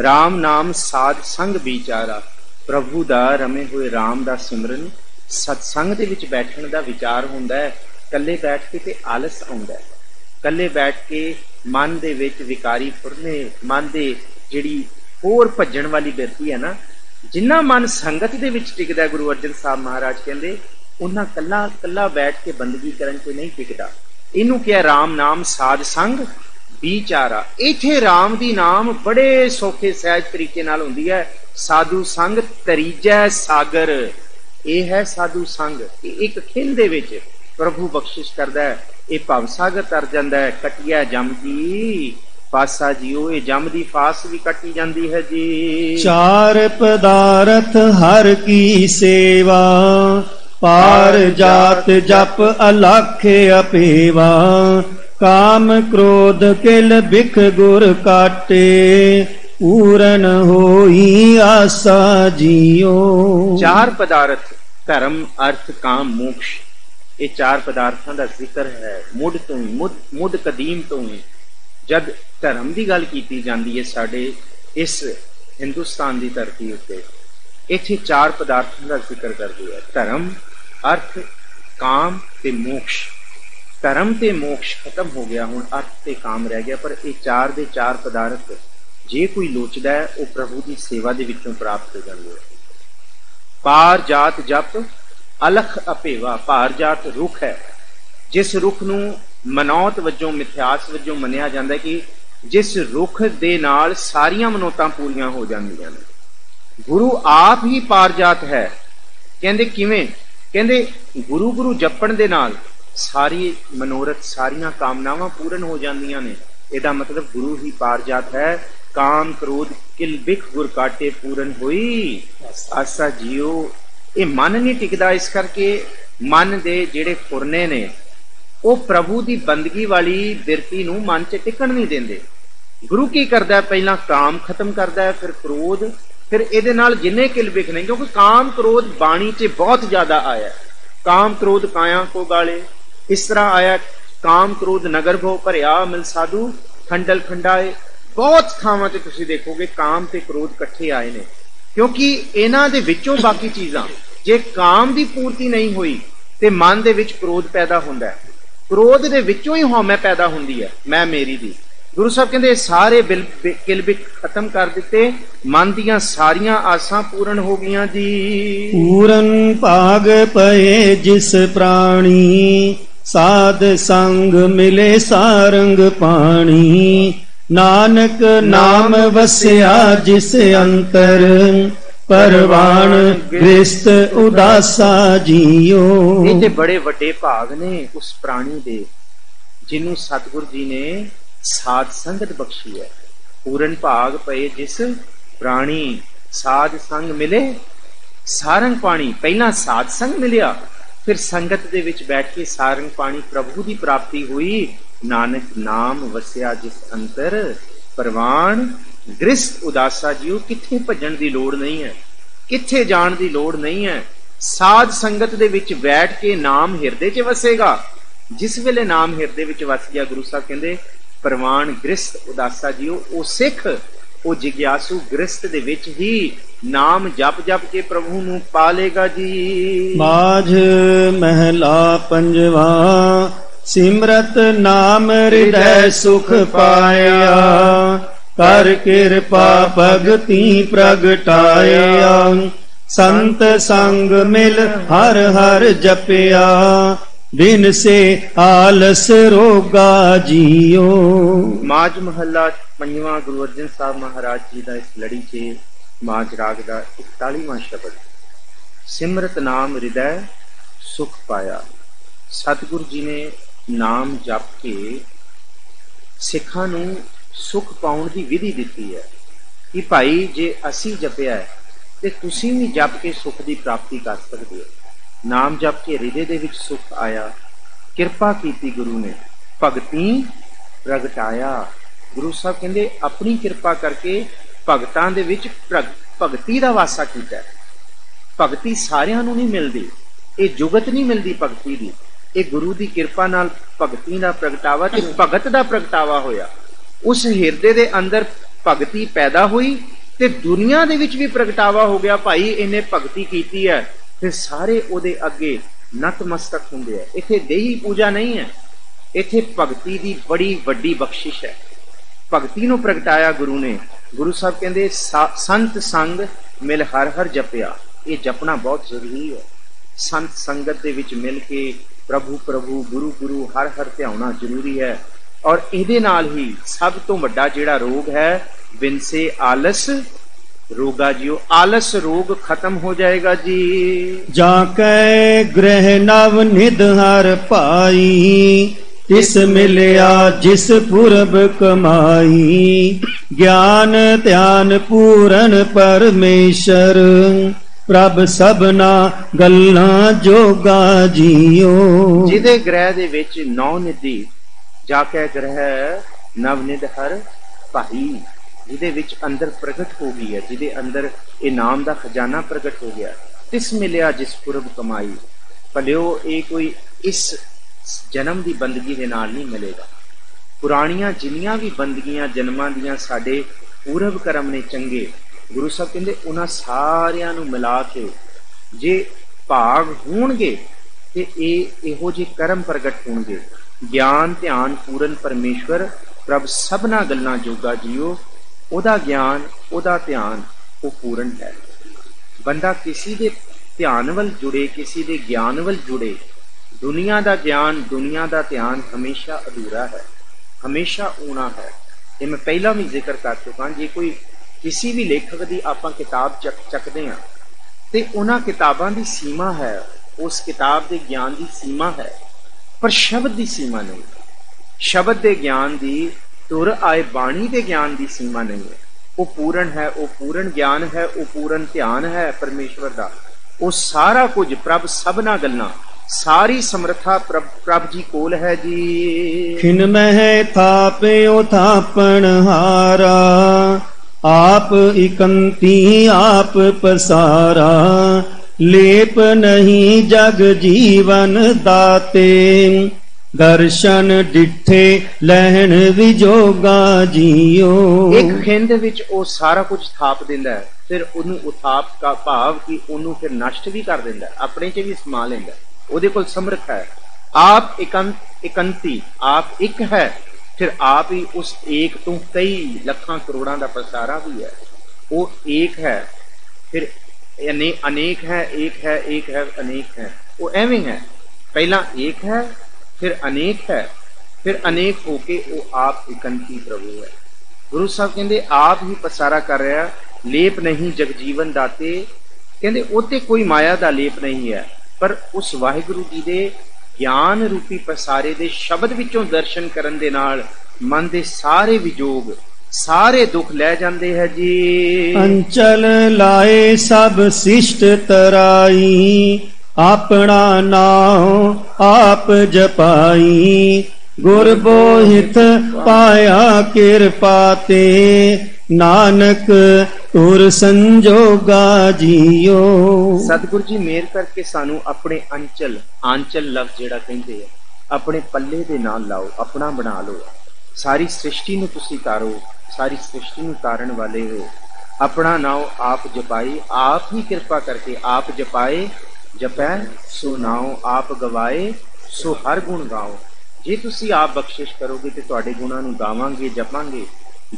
S2: RAM ਨਾਮ ਸਾਧ ਸੰਗ ਵਿਚਾਰਾ, ਪ੍ਰਭੂ ਦਾ ਰਮੇ ਹੋਏ RAM ਦਾ ਸਿਮਰਨ, ਸਤਸੰਗ ਦੇ ਵਿੱਚ ਬੈਠਣ ਦਾ ਵਿਚਾਰ ਹੁੰਦਾ ਹੈ, ਇਕੱਲੇ ਬੈਠ ਕੇ ਤੇ ਆਲਸ ਆਉਂਦਾ ਹੈ। ਇਕੱਲੇ ਬੈਠ ਕੇ ਮਨ ਦੇ ਵਿੱਚ ਵਿਕਾਰੀ ਫੁਰਨੇ ਮਨ ਦੇ ਜਿਹੜੀ ਹੋਰ ਭੱਜਣ ਵਾਲੀ ਬਿਰਤੀ ਹੈ ਨਾ, ਜਿੰਨਾ ਮਨ ਸੰਗਤ ਦੇ ਵਿੱਚ ਟਿਕਦਾ ਗੁਰੂ ਅਰਜਨ ਸਾਹਿਬ ਮਹਾਰਾਜ ਕਹਿੰਦੇ, ਉਹਨਾਂ ਕੱਲਾ ਕੱਲਾ ਬੈਠ ਕੇ ਬੰਦਗੀ ਕਰਨ ਕੋਈ ਨਹੀਂ ਟਿਕਦਾ। ਇਹਨੂੰ ਕਿਹਾ RAM ਨਾਮ ਸਾਧ ਸੰਗ, ਵਿਚਾਰਾ। ਇਥੇ RAM ਦੀ ਨਾਮ ਬੜੇ ਸੌਖੇ, ਸਹਿਜ ਤਰੀਕੇ ਨਾਲ ਹੁੰਦੀ ਹੈ। ਸਾਧੂ ਸੰਗ ਤਰੀਜੈ ਸਾਗਰ। ਇਹ ਹੈ ਸਾਧੂ ਸੰਗ। ਇਹ ਇੱਕ ਖਿੰਨ ਦੇ ਵਿੱਚ ਪ੍ਰਭੂ ਬਖਸ਼ਿਸ਼ ਕਰਦਾ ਹੈ। ਇਹ ਭਵ ਸਾਗਰ ਤਰ ਜਾਂਦਾ ਹੈ ਕਟਿਆ ਜਮ ਦੀ ਪਾਸਾ ਜੀਓ ਇਹ ਜਮ ਦੀ ਫਾਸ ਵੀ ਕੱਟੀ ਜਾਂਦੀ ਹੈ ਜੀ।
S1: ਚਾਰ ਪਦਾਰਥ ਹਰ ਕੀ ਸੇਵਾ ਪਾਰ ਜਾਤ ਜਪ ਅਲਖ ਅਪੇਵਾ। ਕਾਮ ਕ੍ਰੋਧ ਕਿਲ ਬਿਖ ਗੁਰ ਕਾਟੇ ਪੂਰਨ ਹੋਈ ਆਸਾ ਜੀਓ।
S2: ਚਾਰ ਪਦਾਰਥ ਧਰਮ ਅਰਥ ਕਾਮ ਮੋਕਸ਼। ਇਹ ਚਾਰ ਪਦਾਰਥਾਂ ਦਾ ਜ਼ਿਕਰ ਹੈ। ਮੁੱਢ ਤੋਂ ਹੀ, ਮੁੱਢ ਮੁੱਢ ਕਦੀਮ ਤੋਂ ਹੀ। ਜਦ ਧਰਮ ਦੀ ਗੱਲ ਕੀਤੀ ਜਾਂਦੀ ਹੈ ਸਾਡੇ ਇਸ ਹਿੰਦੁਸਤਾਨ ਦੀ ਧਰਤੀ ਉੱਤੇ, ਇੱਥੇ ਚਾਰ ਪਦਾਰਥਾਂ ਦਾ ਜ਼ਿਕਰ ਕਰਦੇ ਹੈ ਧਰਮ, ਅਰਥ, ਕਾਮ ਤੇ ਮੋਕਸ਼। ਧਰਮ ਤੇ ਮੋਕਸ਼ ਖਤਮ ਹੋ ਗਿਆ, ਹੁਣ ਅਰਥ ਤੇ ਕਾਮ ਰਹਿ ਗਿਆ, ਪਰ ਇਹ ਚਾਰ ਦੇ ਚਾਰ ਪਦਾਰਥ, ਜੇ ਕੋਈ ਲੋਚਦਾ ਹੈ, ਉਹ ਪ੍ਰਭੂ ਦੀ ਸੇਵਾ ਦੇ ਵਿੱਚੋਂ ਪ੍ਰਾਪਤ ਹੋ ਜਾਂਦੇ ਹੈ ਪਾਰ, ਜਾਤ, ਜਪ ਅਲਖ ਅਪੇਵਾ ਭਾਰ ਜਾਤ ਰੁਖ ਹੈ। ਜਿਸ ਰੁੱਖ ਨੂੰ ਮਨੌਤ ਵਜੋਂ, ਮਿਥਿਆਸ ਵਜੋਂ ਮੰਨਿਆ ਜਾਂਦਾ ਹੈ ਕਿ ਜਿਸ ਰੁਖ ਦੇ ਨਾਲ ਸਾਰੀਆਂ ਮਨੋਤਾਂ ਪੂਰੀਆਂ ਹੋ ਜਾਂਦੀਆਂ ਨੇ। ਗੁਰੂ ਆਪ ਹੀ ਪਾਰਜਾਤ ਹੈ। ਕਹਿੰਦੇ ਕਿਵੇਂ? ਕਹਿੰਦੇ ਗੁਰੂ ਗੁਰੂ ਜਪਣ ਦੇ ਨਾਲ ਸਾਰੀ ਮਨੋਰਥ, ਸਾਰੀਆਂ ਕਾਮਨਾਵਾਂ ਪੂਰਨ ਹੋ ਜਾਂਦੀਆਂ ਨੇ। ਇਹਦਾ ਮਤਲਬ ਗੁਰੂ ਹੀ ਪਾਰਜਾਤ ਹੈ। ਕਾਮ ਕ੍ਰੋਧ ਕਿਲ ਬਿਖ ਗੁਰ ਕਾਟੇ ਪੂਰਨ ਹੋਈ। ਆਸਾ ਜੀਓ ਇਹ ਮਨ ਨਹੀਂ ਟਿਕਦਾ ਇਸ ਕਰਕੇ ਮਨ ਦੇ ਜਿਹੜੇ ਫੁਰਨੇ ਨੇ, ਉਹ ਪ੍ਰਭੂ ਦੀ ਬੰਦਗੀ ਵਾਲੀ ਬਿਰਤੀ ਨੂੰ ਮਨ 'ਚ ਟਿਕਣ ਨਹੀਂ ਦਿੰਦੇ। ਗੁਰੂ ਕੀ ਕਰਦਾ ਪਹਿਲਾਂ ਕਾਮ ਖਤਮ ਕਰਦਾ ਫਿਰ ਕ੍ਰੋਧ, ਫਿਰ ਇਹਦੇ ਨਾਲ ਜਿੰਨੇ ਕਿਲ ਬਿਖ ਨੇ, ਕਿਉਂਕਿ ਕਾਮ ਕ੍ਰੋਧ ਬਾਣੀ 'ਚ ਬਹੁਤ ਜ਼ਿਆਦਾ ਆਇਆ ਕਾਮ ਕ੍ਰੋਧ ਕਾਇਆ ਕੋ ਗਾਲੇ, ਇਸ ਤਰ੍ਹਾਂ ਆਇਆ ਕਾਮ ਕ੍ਰੋਧ ਨਗਰ ਭੋ ਭਰਿਆ ਮਿਲ ਸਾਧੂ, ਖੰਡਲ ਖੰਡਾਏ। ਬਹੁਤ ਥਾਵਾਂ ਤੇ ਤੁਸੀਂ ਦੇਖੋਗੇ ਕਾਮ ਤੇ ਕ੍ਰੋਧ ਇਕੱਠੇ ਆਏ ਨੇ। ਕਿਉਂਕਿ ਇਹਨਾਂ ਦੇ ਵਿੱਚੋਂ ਬਾਕੀ ਚੀਜ਼ਾਂ ਜੇ ਕਾਮ ਦੀ ਪੂਰਤੀ ਨਹੀਂ ਹੋਈ ਤੇ ਮਨ ਦੇ ਵਿੱਚ ਕ੍ਰੋਧ ਪੈਦਾ ਹੁੰਦਾ ਹੈ। ਕ੍ਰੋਧ ਦੇ ਵਿੱਚੋਂ ਹੀ ਹਉਮੈ ਪੈਦਾ ਹੁੰਦੀ ਹੈ ਮੈਂ ਮੇਰੀ ਦੀ। ਗੁਰੂ ਸਾਹਿਬ ਕਹਿੰਦੇ ਸਾਰੇ ਬਿਲ ਕਿਲਬਿਕ ਖਤਮ ਕਰ ਦਿੱਤੇ ਮਨ ਦੀਆਂ ਸਾਰੀਆਂ ਆਸਾਂ ਪੂਰਨ ਹੋ ਗਈਆਂ ਜੀ।
S1: ਪੂਰਨ ਭਾਗ ਪਏ ਜਿਸ ਪ੍ਰਾਣੀ ਸਾਧ ਸੰਗ ਮਿਲੇ ਸਾਰੰਗ ਪਾਣੀ। ਨਾਨਕ ਨਾਮ ਵਸਿਆ ਜਿਸ ਅੰਤਰ ਪਰਵਾਣ ਗ੍ਰਸਤ ਉਦਾਸਾ ਜੀਓ।
S2: ਇਹ ਤੇ ਬੜੇ ਵੱਡੇ ਭਾਗ ਨੇ ਉਸ ਪ੍ਰਾਣੀ ਦੇ ਜਿਹਨੂੰ ਸਤਿਗੁਰ ਜੀ ਨੇ ਸਾਧ ਸੰਗਤ ਬਖਸ਼ੀ ਹੈ। ਪੂਰਨ ਭਾਗ ਪਏ ਜਿਸ ਪ੍ਰਾਣੀ ਸਾਧ ਸੰਗ ਮਿਲੇ, ਸਾਰੰਗ ਪਾਣੀ, ਪਹਿਲਾਂ ਸਾਧ ਸੰਗ ਮਿਲਿਆ, ਫਿਰ ਸੰਗਤ ਦੇ ਵਿੱਚ ਬੈਠ ਕੇ ਸਾਰੰਗ ਪਾਣੀ ਪ੍ਰਭੂ ਦੀ ਪ੍ਰਾਪਤੀ ਹੋਈ। ਨਾਨਕ ਨਾਮ ਵਸਿਆ ਜਿਸ ਅੰਤਰ, ਪਰਵਾਨ ਗ੍ਰਸਤ ਉਦਾਸਾ ਜੀਓ, ਕਿੱਥੇ ਭੱਜਣ ਦੀ ਲੋੜ ਨਹੀਂ ਹੈ, ਕਿੱਥੇ ਜਾਣ ਦੀ ਲੋੜ ਨਹੀਂ ਹੈ। ਸਾਧ ਸੰਗਤ ਦੇ ਵਿੱਚ ਬੈਠ ਕੇ ਨਾਮ ਹਿਰਦੇ 'ਚ ਵਸੇਗਾ। ਜਿਸ ਵੇਲੇ ਨਾਮ ਹਿਰਦੇ ਵਿੱਚ ਵਸ ਗਿਆ, ਗੁਰੂ ਸਾਹਿਬ ਕਹਿੰਦੇ, ਪਰਵਾਨ ਗ੍ਰਸਤ ਉਦਾਸਾ ਜੀਓ, ਉਹ ਸਿੱਖ, ਉਹ ਜਿਗਿਆਸੂ ਗ੍ਰਸਤ ਦੇ ਵਿੱਚ ਹੀ ਨਾਮ ਜਪ ਜਪ ਕੇ ਪ੍ਰਭੂ ਨੂੰ ਪਾ ਪਾਲੇਗਾ ਜੀ।
S1: ਬਾਝ ਮਹਿਲਾ ਪੰਜਵਾ, ਸਿਮਰਤ ਨਾਮ ਹਿਰਦੈ ਸੁਖ ਪਾਇਆ। ਕਰ ਕਿਰਪਾ ਭਗਤੀ ਪ੍ਰਗਟਾਇਆ। ਸੰਤ ਸੰਗ ਮਿਲ ਹਰ ਹਰ ਜਪਿਆ। ਬਿਨ ਸੇ ਆਲਸ ਰੋਗਾ ਜੀਓ।
S2: ਮਾਜ ਮਹੱਲਾ ਪੰਜਵਾਂ ਗੁਰੂ ਅਰਜਨ ਸਾਹਿਬ ਮਹਾਰਾਜ ਜੀ ਦਾ ਇਸ ਲੜੀ 'ਚ ਮਾਜ ਰਾਗ ਦਾ 41ਵਾਂ ਸ਼ਬਦ। ਸਿਮਰਤ ਨਾਮ ਹਿਰਦੈ ਸੁਖ ਪਾਇਆ। ਸਤਿਗੁਰੂ ਜੀ ਨੇ ਨਾਮ ਜਪ ਕੇ ਸਿੱਖਾਂ ਨੂੰ ਸੁਖ ਪਾਉਣ ਦੀ ਵਿਧੀ ਦਿੱਤੀ ਹੈ ਕਿ ਭਾਈ ਜੇ ਅਸੀਂ ਜਪਿਆ ਹੈ, ਤੇ ਤੁਸੀਂ ਵੀ ਜਪ ਕੇ ਸੁਖ ਦੀ ਪ੍ਰਾਪਤੀ ਕਰ ਸਕਦੇ ਹੋ। ਨਾਮ ਜਪ ਕੇ ਹਿਰਦੇ ਦੇ ਵਿੱਚ ਸੁਖ ਆਇਆ। ਕਿਰਪਾ ਕੀਤੀ ਗੁਰੂ ਨੇ। ਭਗਤੀ ਪ੍ਰਗਟਾਇਆ। ਗੁਰੂ ਸਾਹਿਬ ਕਹਿੰਦੇ ਆਪਣੀ ਕਿਰਪਾ ਕਰਕੇ ਭਗਤਾਂ ਦੇ ਵਿੱਚ ਪ੍ਰਗ- ਭਗਤੀ ਦਾ ਵਾਸਾ ਕੀਤਾ ਭਗਤੀ ਸਾਰਿਆਂ ਨੂੰ ਨਹੀਂ ਮਿਲਦੀ। ਇਹ ਜੁਗਤ ਨਹੀਂ ਮਿਲਦੀ ਭਗਤੀ ਦੀ। ਇਹ ਗੁਰੂ ਦੀ ਕਿਰਪਾ ਨਾਲ ਭਗਤੀ ਦਾ ਪ੍ਰਗਟਾਵਾ ਤੇ ਭਗਤ ਦਾ ਪ੍ਰਗਟਾਵਾ ਹੋਇਆ। ਉਸ ਹਿਰਦੇ ਦੇ ਅੰਦਰ ਭਗਤੀ ਪੈਦਾ ਹੋਈ ਤੇ ਦੁਨੀਆ ਦੇ ਵਿੱਚ ਵੀ ਪ੍ਰਗਟਾਵਾ ਹੋ ਗਿਆ ਭਾਈ, ਇਹਨੇ ਭਗਤੀ ਕੀਤੀ ਹੈ। ਤੇ ਸਾਰੇ ਉਹਦੇ ਅੱਗੇ ਨਤਮਸਤਕ ਹੁੰਦੇ ਆ। ਇੱਥੇ ਦੇਹੀ ਪੂਜਾ ਨਹੀਂ ਹੈ। ਇੱਥੇ ਭਗਤੀ ਦੀ ਬੜੀ ਵੱਡੀ ਬਖਸ਼ਿਸ਼ ਹੈ। ਭਗਤੀ ਨੂੰ ਪ੍ਰਗਟਾਇਆ ਗੁਰੂ ਨੇ। ਗੁਰੂ ਸਾਹਿਬ ਕਹਿੰਦੇ, ਸਾ- ਸੰਤ ਸੰਗ ਮਿਲ ਹਰ ਹਰ ਜਪਿਆ। ਇਹ ਜਪਣਾ ਬਹੁਤ ਜ਼ਰੂਰੀ ਹੈ। ਸੰਤ ਸੰਗਤ ਦੇ ਵਿੱਚ ਮਿਲ ਕੇ ਪ੍ਰਭੂ ਪ੍ਰਭੂ, ਗੁਰੂ ਗੁਰੂ ਹਰ ਹਰ ਧਿਆਉਣਾ ਜ਼ਰੂਰੀ ਹੈ। ਔਰ ਇਹਦੇ ਨਾਲ ਹੀ ਸਭ ਤੋਂ ਵੱਡਾ ਜਿਹੜਾ ਰੋਗ ਹੈ ਵਿੰਸੇ ਆਲਸ। ਰੋਗਾ ਜੀਓ ਆਲਸ ਰੋਗ ਖਤਮ ਹੋ ਜਾਏਗਾ ਜੀ।
S1: ਜਾ ਕੈ ਗ੍ਰਹਿ ਨਵ ਨਿਧ ਹਰ ਪਾਈ ਤਿਸ ਮਿਲਿਆ ਜਿਸ ਪੁਰਬ ਕਮਾਈ। ਗਿਆਨ ਧਿਆਨ ਪੂਰਨ ਪਰਮੇਸ਼ਰ ਪ੍ਰਭ ਸਭਨਾ ਗੱਲਾਂ ਜੋਗਾ ਜੀਓ।
S2: ਜਿਹਦੇ ਗ੍ਰਹਿ ਦੇ ਵਿੱਚ ਨੌ ਨਿਧੀ ਜਾ ਕੇ ਗ੍ਰਹਿ ਨਵਨਿਧ ਹਰ ਭਾਈ, ਜਿਹਦੇ ਵਿੱਚ ਅੰਦਰ ਪ੍ਰਗਟ ਹੋ ਗਈ ਹੈ, ਜਿਹਦੇ ਅੰਦਰ ਇਹ ਨਾਮ ਦਾ ਖਜ਼ਾਨਾ ਪ੍ਰਗਟ ਹੋ ਗਿਆ ਤਿਸ ਮਿਲਿਆ ਜਿਸ ਪੁਰਬ ਕਮਾਈ। ਭਲਿਓ ਇਹ ਕੋਈ ਇਸ ਜਨਮ ਦੀ ਬੰਦਗੀ ਦੇ ਨਾਲ ਨਹੀਂ ਮਿਲੇਗਾ। ਪੁਰਾਣੀਆਂ ਜਿੰਨੀਆਂ ਵੀ ਬੰਦਗੀਆਂ ਜਨਮਾਂ ਦੀਆਂ ਸਾਡੇ ਪੂਰਵ ਕਰਮ ਨੇ ਚੰਗੇ, ਗੁਰੂ ਸਾਹਿਬ ਕਹਿੰਦੇ ਉਹਨਾਂ ਸਾਰਿਆਂ ਨੂੰ ਮਿਲਾ ਕੇ ਜੇ ਭਾਗ ਹੋਣਗੇ ਤੇ ਇਹ ਇਹੋ ਜਿਹੇ ਕਰਮ ਪ੍ਰਗਟ ਹੋਣਗੇ। ਗਿਆਨ, ਧਿਆਨ, ਪੂਰਨ ਪਰਮੇਸ਼ਵਰ, ਪ੍ਰਭ ਸਭਨਾ ਗੱਲਾਂ ਜੋਗਾ ਜੀਓ, ਉਹਦਾ ਗਿਆਨ, ਉਹਦਾ ਧਿਆਨ, ਉਹ ਪੂਰਨ ਹੈ। ਬੰਦਾ ਕਿਸੇ ਦੇ ਧਿਆਨ ਵੱਲ ਜੁੜੇ, ਕਿਸੇ ਦੇ ਗਿਆਨ ਵੱਲ ਜੁੜੇ, ਦੁਨੀਆ ਦਾ ਗਿਆਨ, ਦੁਨੀਆ ਦਾ ਧਿਆਨ ਹਮੇਸ਼ਾ ਅਧੂਰਾ ਹੈ, ਹਮੇਸ਼ਾ ਊਣਾ ਹੈ। ਇਹ ਮੈਂ ਪਹਿਲਾਂ ਵੀ ਜ਼ਿਕਰ ਕਰ ਚੁੱਕਾ ਜੇ ਕੋਈ ਕਿਸੇ ਵੀ ਲੇਖਕ ਦੀ ਆਪਾਂ ਕਿਤਾਬ ਚੱਕ, ਚੱਕਦੇ ਆ ਤੇ ਉਹਨਾਂ ਕਿਤਾਬਾਂ ਦੀ ਸੀਮਾ ਹੈ, ਉਸ ਕਿਤਾਬ ਦੇ ਗਿਆਨ ਦੀ ਸੀਮਾ ਹੈ। ਪਰ ਸ਼ਬਦ ਦੀ ਸੀਮਾ ਨਹੀਂ। ਸ਼ਬਦ ਦੇ ਗਿਆਨ ਦੀ, ਤੁਰ ਆਏ ਬਾਣੀ ਦੇ ਗਿਆਨ ਦੀ ਸੀਮਾ ਨਹੀਂ ਹੈ। ਉਹ ਪੂਰਨ ਹੈ, ਉਹ ਪੂਰਨ ਗਿਆਨ ਹੈ, ਉਹ ਪੂਰਨ ਧਿਆਨ ਹੈ ਪਰਮੇਸ਼ਵਰ ਦਾ। ਉਹ ਸਾਰਾ ਕੁਝ ਪ੍ਰਭ ਸਭਨਾ ਗੱਲਾਂ, ਸਾਰੀ ਸਮਰੱਥਾ ਪ੍ਰਭ ਪ੍ਰਭ ਜੀ ਕੋਲ ਹੈ ਜੀ।
S1: ਖਿਨ ਮਹਿ ਥਾਪਿਓ ਥਾਪਣ ਹਾਰਾ, ਆਪ ਇਕੰਤੀ ਆਪ ਪਸਾਰਾ ਲੇਪ ਨਹੀਂ ਜਗ ਜੀਵਨ ਦਾਤੇ। ਦਰਸ਼ਨ ਡਿਠੇ ਲੈਣ ਵਿਜੋਗਾ ਜੀਓ।
S2: ਇੱਕ ਖਿੰਦ ਵਿੱਚ ਉਹ ਸਾਰਾ ਕੁਝ ਥਾਪ ਦਿੰਦਾ ਹੈ, ਫਿਰ ਉਹਨੂੰ ਉਥਾਪ ਦਾ ਭਾਵ ਕਿ ਉਹਨੂੰ ਫਿਰ ਨਸ਼ਟ ਵੀ ਕਰ ਦਿੰਦਾ ਆਪਣੇ 'ਚ ਵੀ ਸਮਾ ਲੈਂਦਾ ਹੈ। ਉਹਦੇ ਕੋਲ ਸਮਰਥ ਹੈ। ਆਪ ਇਕੰਤ ਇਕੰਤੀ, ਆਪ ਇੱਕ ਹੈ, ਫਿਰ ਆਪ ਹੀ ਉਸ ਏਕ ਤੋਂ ਕਈ ਲੱਖਾਂ ਕਰੋੜਾਂ ਦਾ ਪਸਾਰਾ ਵੀ ਹੈ। ਉਹ ਏਕ ਹੈ, ਫਿਰ ਅਨੇ, ਅਨੇਕ ਹੈ, ਏਕ ਹੈ ਏਕ ਹੈ, ਅਨੇਕ ਹੈ। ਉਹ ਐਵੇਂ ਹੈ। ਪਹਿਲਾਂ ਏਕ ਹੈ, ਫਿਰ ਅਨੇਕ ਹੈ, ਫਿਰ ਅਨੇਕ ਹੋ ਕੇ ਉਹ ਆਪ ਇਕੰਤੀ ਪ੍ਰਭੂ ਹੈ। ਗੁਰੂ ਸਾਹਿਬ ਕਹਿੰਦੇ, ਆਪ ਹੀ ਪਸਾਰਾ ਕਰ ਰਿਹਾ, ਲੇਪ ਨਹੀਂ ਜਗਜੀਵਨ ਦਾਤੇ। ਕਹਿੰਦੇ ਉਤੇ ਕੋਈ ਮਾਇਆ ਦਾ ਲੇਪ ਨਹੀਂ ਹੈ, ਪਰ ਉਸ ਵਾਹਿਗੁਰੂ ਜੀ ਦੇ ਗਿਆਨ ਰੂਪੀ ਪਸਾਰੇ ਦੇ ਸ਼ਬਦ ਵਿੱਚੋਂ ਦਰਸ਼ਨ ਕਰਨ ਦੇ ਨਾਲ ਮਨ ਦੇ ਸਾਰੇ ਵਿਜੋਗ ਸਾਰੇ ਦੁੱਖ ਲੈ ਜਾਂਦੇ ਹੈ ਜੀ।
S1: ਅੰਚਲ ਲਾਏ ਸਭ ਸਿਸ਼ਟ ਤਰਾਈ ਆਪਣਾ ਨਾਮ ਆਪ ਜਪਾਈ। ਗੁਰ ਬੋਹਿਤ ਪਾਇਆ ਕਿਰਪਾ ਤੇ ਨਾਨਕ ਤੁਰ ਸੰਜੋਗਾ ਜੀਓ।
S2: ਸਤਿਗੁਰੂ ਜੀ ਮੇਰ ਕਰਕੇ ਸਾਨੂੰ ਆਪਣੇ ਅੰਚਲ ਆਂਚਲ ਲਫ਼ਜ਼ ਜਿਹੜਾ ਕਹਿੰਦੇ ਆ ਆਪਣੇ ਪੱਲੇ ਦੇ ਨਾਲ ਲਾਓ ਆਪਣਾ ਬਣਾ ਲਓ। ਸਾਰੀ ਸ੍ਰਿਸ਼ਟੀ ਨੂੰ ਤੁਸੀਂ ਤਾਰੋ ਸਾਰੀ ਸ੍ਰਿਸ਼ਟੀ ਨੂੰ ਤਾਰਨ ਵਾਲੇ ਹੋ। ਆਪਣਾ ਨਾਮ ਆਪ ਜਪਾਈ ਆਪ ਹੀ ਕਿਰਪਾ ਕਰਕੇ ਆਪ ਜਪਾਏ, ਜਪੈ, ਸੋ ਨਾਮ ਆਪ ਗਵਾਏ, ਸੋ ਹਰ ਗੁਣ ਗਾਓ। ਜੇ ਤੁਸੀਂ ਆਪ ਬਖਸ਼ਿਸ਼ ਕਰੋਗੇ ਤੇ ਤੁਹਾਡੇ ਗੁਣਾਂ ਨੂੰ ਗਾਵਾਂਗੇ, ਜਪਾਂਗੇ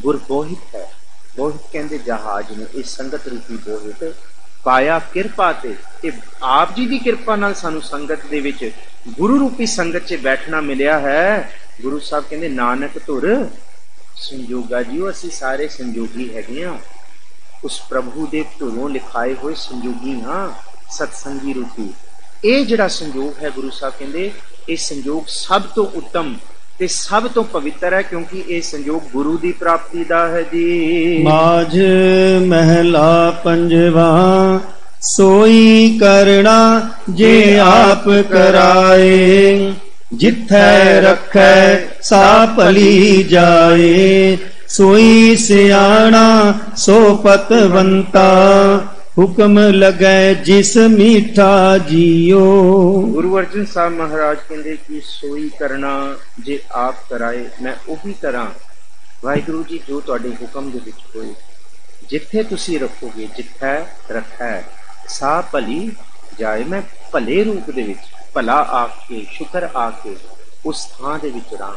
S2: ਗੁਰ ਬੋਹਿਤ ਹੈ। ਬੋਹਿਤ ਕਹਿੰਦੇ ਜਹਾਜ਼ ਨੂੰ, ਇਹ ਸੰਗਤ ਰੂਪੀ ਬੋਹਿਤ। ਪਾਇਆ ਕਿਰਪਾ ਤੇ ਇਹ ਆਪ ਜੀ ਦੀ ਕਿਰਪਾ ਨਾਲ ਸਾਨੂੰ ਸੰਗਤ ਦੇ ਵਿੱਚ ਗੁਰੂ ਰੂਪੀ ਸੰਗਤ 'ਚ ਬੈਠਣਾ ਮਿਲਿਆ ਹੈ। ਗੁਰੂ ਸਾਹਿਬ ਕਹਿੰਦੇ, ਨਾਨਕ ਧੁਰ ਸੰਜੋਗਾ ਜੀਓ ਅਸੀਂ ਸਾਰੇ ਸੰਜੋਗੀ ਹੈਗੇ ਆ ਉਸ ਪ੍ਰਭੂ ਦੇ ਧੁਰੋਂ ਲਿਖਾਏ ਹੋਏ ਸੰਜੋਗੀ ਹਾਂ ਸਤਸੰਗੀ ਰੂਪੀ। ਇਹ ਜਿਹੜਾ ਸੰਜੋਗ ਹੈ ਗੁਰੂ ਸਾਹਿਬ ਕਹਿੰਦੇ ਇਹ ਸੰਜੋਗ ਸਭ ਤੋਂ ਉੱਤਮ ਤੇ ਸਭ ਤੋਂ ਪਵਿੱਤਰ ਹੈ ਕਿਉਂਕਿ ਇਹ ਸੰਜੋਗ ਗੁਰੂ ਦੀ ਪ੍ਰਾਪਤੀ ਦਾ ਹੈ ਜੀ।
S1: ਮਾਝ ਮਹਿਲਾ ਪੰਜਵਾ ਸੋਈ ਕਰਣਾ ਜੇ ਆਪ ਕਰਾਏ। ਜਿੱਥੈ ਰੱਖੈ ਸਾ ਭਲੀ ਜਾਏ, ਸੋਈ ਸਿਆਣਾ ਸੋ ਪਤਵੰਤਾ। ਹੁਕਮ ਲਗੈ ਜਿਸ ਮੀਠਾ ਜੀਓ।
S2: ਗੁਰੂ ਅਰਜਨ ਸਾਹਿਬ ਮਹਾਰਾਜ ਕਹਿੰਦੇ ਕਿ ਸੋਈ ਕਰਨਾ ਜੇ ਆਪ ਕਰਾਏ, ਮੈਂ ਉਹੀ ਕਰਾਂ। ਵਾਹਿਗੁਰੂ ਜੀ, ਜੋ ਤੁਹਾਡੇ ਹੁਕਮ ਦੇ ਵਿੱਚ ਹੋਏ, ਜਿੱਥੇ ਤੁਸੀਂ ਰੱਖੋਗੇ, ਜਿੱਥੇ ਰੱਖੈ ਸਾ ਭਲੀ ਜਾਏ, ਮੈਂ ਭਲੇ ਰੂਪ ਦੇ ਵਿੱਚ। ਭਲਾ ਆ ਕੇ ਸ਼ੁਕਰ ਆ ਕੇ ਉਸ ਥਾਂ ਦੇ ਵਿੱਚ ਰਾਂ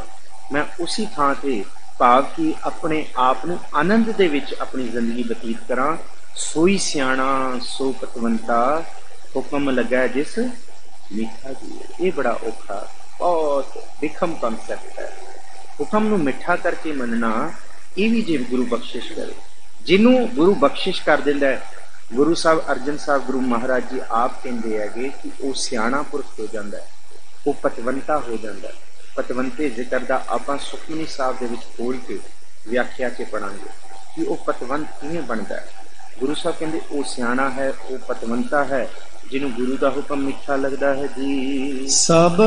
S2: ਮੈਂ ਉਸੇ ਥਾਂ ਤੇ ਭਾਵ ਕਿ ਆਪਣੇ ਆਪ ਨੂੰ ਆਨੰਦ ਦੇ ਵਿੱਚ ਆਪਣੀ ਜ਼ਿੰਦਗੀ ਬਤੀਤ ਕਰਾਂ। ਸੋਈ ਸਿਆਣਾ, ਸੋ ਪਤਵੰਤਾ, ਹੁਕਮ ਲੱਗਾ ਜਿਸ ਮਿੱਠਾ ਜੀ ਇਹ ਬੜਾ ਔਖਾ, ਬਹੁਤ ਵਿਖਮ ਕਨਸੈਪਟ ਹੈ। ਹੁਕਮ ਨੂੰ ਮਿੱਠਾ ਕਰਕੇ ਮੰਨਣਾ, ਇਹ ਵੀ ਜੇ ਗੁਰੂ ਬਖਸ਼ਿਸ਼ ਕਰੇ। ਜਿਹਨੂੰ ਗੁਰੂ ਬਖਸ਼ਿਸ਼ ਕਰ ਦਿੰਦਾ ਹੈ ਗੁਰੂ ਸਾਹਿਬ, ਅਰਜਨ ਸਾਹਿਬ, ਗੁਰੂ ਮਹਾਰਾਜ ਜੀ ਆਪ ਕਹਿੰਦੇ ਹੈਗੇ ਕਿ ਉਹ ਸਿਆਣਾ ਪੁਰਖ ਹੋ ਜਾਂਦਾ ਹੈ, ਉਹ ਪਤਵੰਤਾ ਹੋ ਜਾਂਦਾ ਹੈ। ਪਤਵੰਤੇ ਜ਼ਿਕਰ ਦਾ ਆਪਾਂ ਸੁਖਮਨੀ ਸਾਹਿਬ ਦੇ ਵਿੱਚ ਖੋਲ ਕੇ ਵਿਆਖਿਆ 'ਚ ਪੜਾਂਗੇ ਕਿ ਉਹ ਪਤਵੰਤ ਕਿਵੇਂ ਬਣਦਾ ਹੈ। ਗੁਰੂ ਸਾਹਿਬ ਕਹਿੰਦੇ, ਉਹ ਸਿਆਣਾ ਹੈ, ਉਹ ਪਤਵੰਤਾ ਹੈ, ਜਿਹਨੂੰ ਗੁਰੂ ਦਾ ਹੁਕਮ ਮਿੱਠਾ ਲੱਗਦਾ ਹੈ ਜੀ।
S1: ਸਭ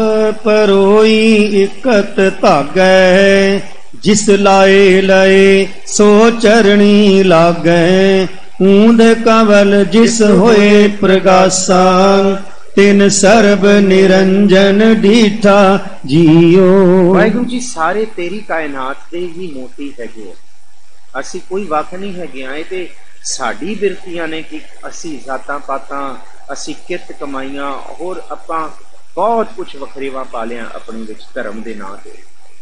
S1: ਪਰੋਈ ਇਕਤ ਧਾਗੈ, ਜਿਸ ਲਾਏ ਲਏ ਸੋ ਚਰਣੀ ਲਾਗੈ। ਊਂਦ ਕਵਲ ਜਿਸ ਹੋਏ ਪ੍ਰਗਾਸਾ, ਤਿਨ ਸਰਬ ਨਿਰੰਜਨ ਢੀਠਾ ਜੀਓ।
S2: ਵਾਹਿਗੁਰੂ ਜੀ, ਸਾਰੇ ਤੇਰੀ ਕਾਇਨਾਤ ਦੇ ਹੀ ਮੋਤੀ ਹੈਗੇ ਅਸੀਂ ਕੋਈ ਵੱਖ ਨਹੀਂ ਹੈਗੇ ਆ, ਇਹ ਤੇ ਸਾਡੀ ਬਿਰਤੀਆਂ ਨੇ ਕਿ ਅਸੀਂ ਜ਼ਾਤਾਂ ਪਾਤਾਂ, ਅਸੀਂ ਕਿਰਤ ਕਮਾਈਆਂ, ਹੋਰ ਆਪਾਂ ਬਹੁਤ ਕੁਝ ਵਖਰੇਵਾ ਪਾ ਲਿਆ ਆਪਣੇ ਵਿੱਚ ਧਰਮ ਦੇ ਨਾਂ ਤੇ।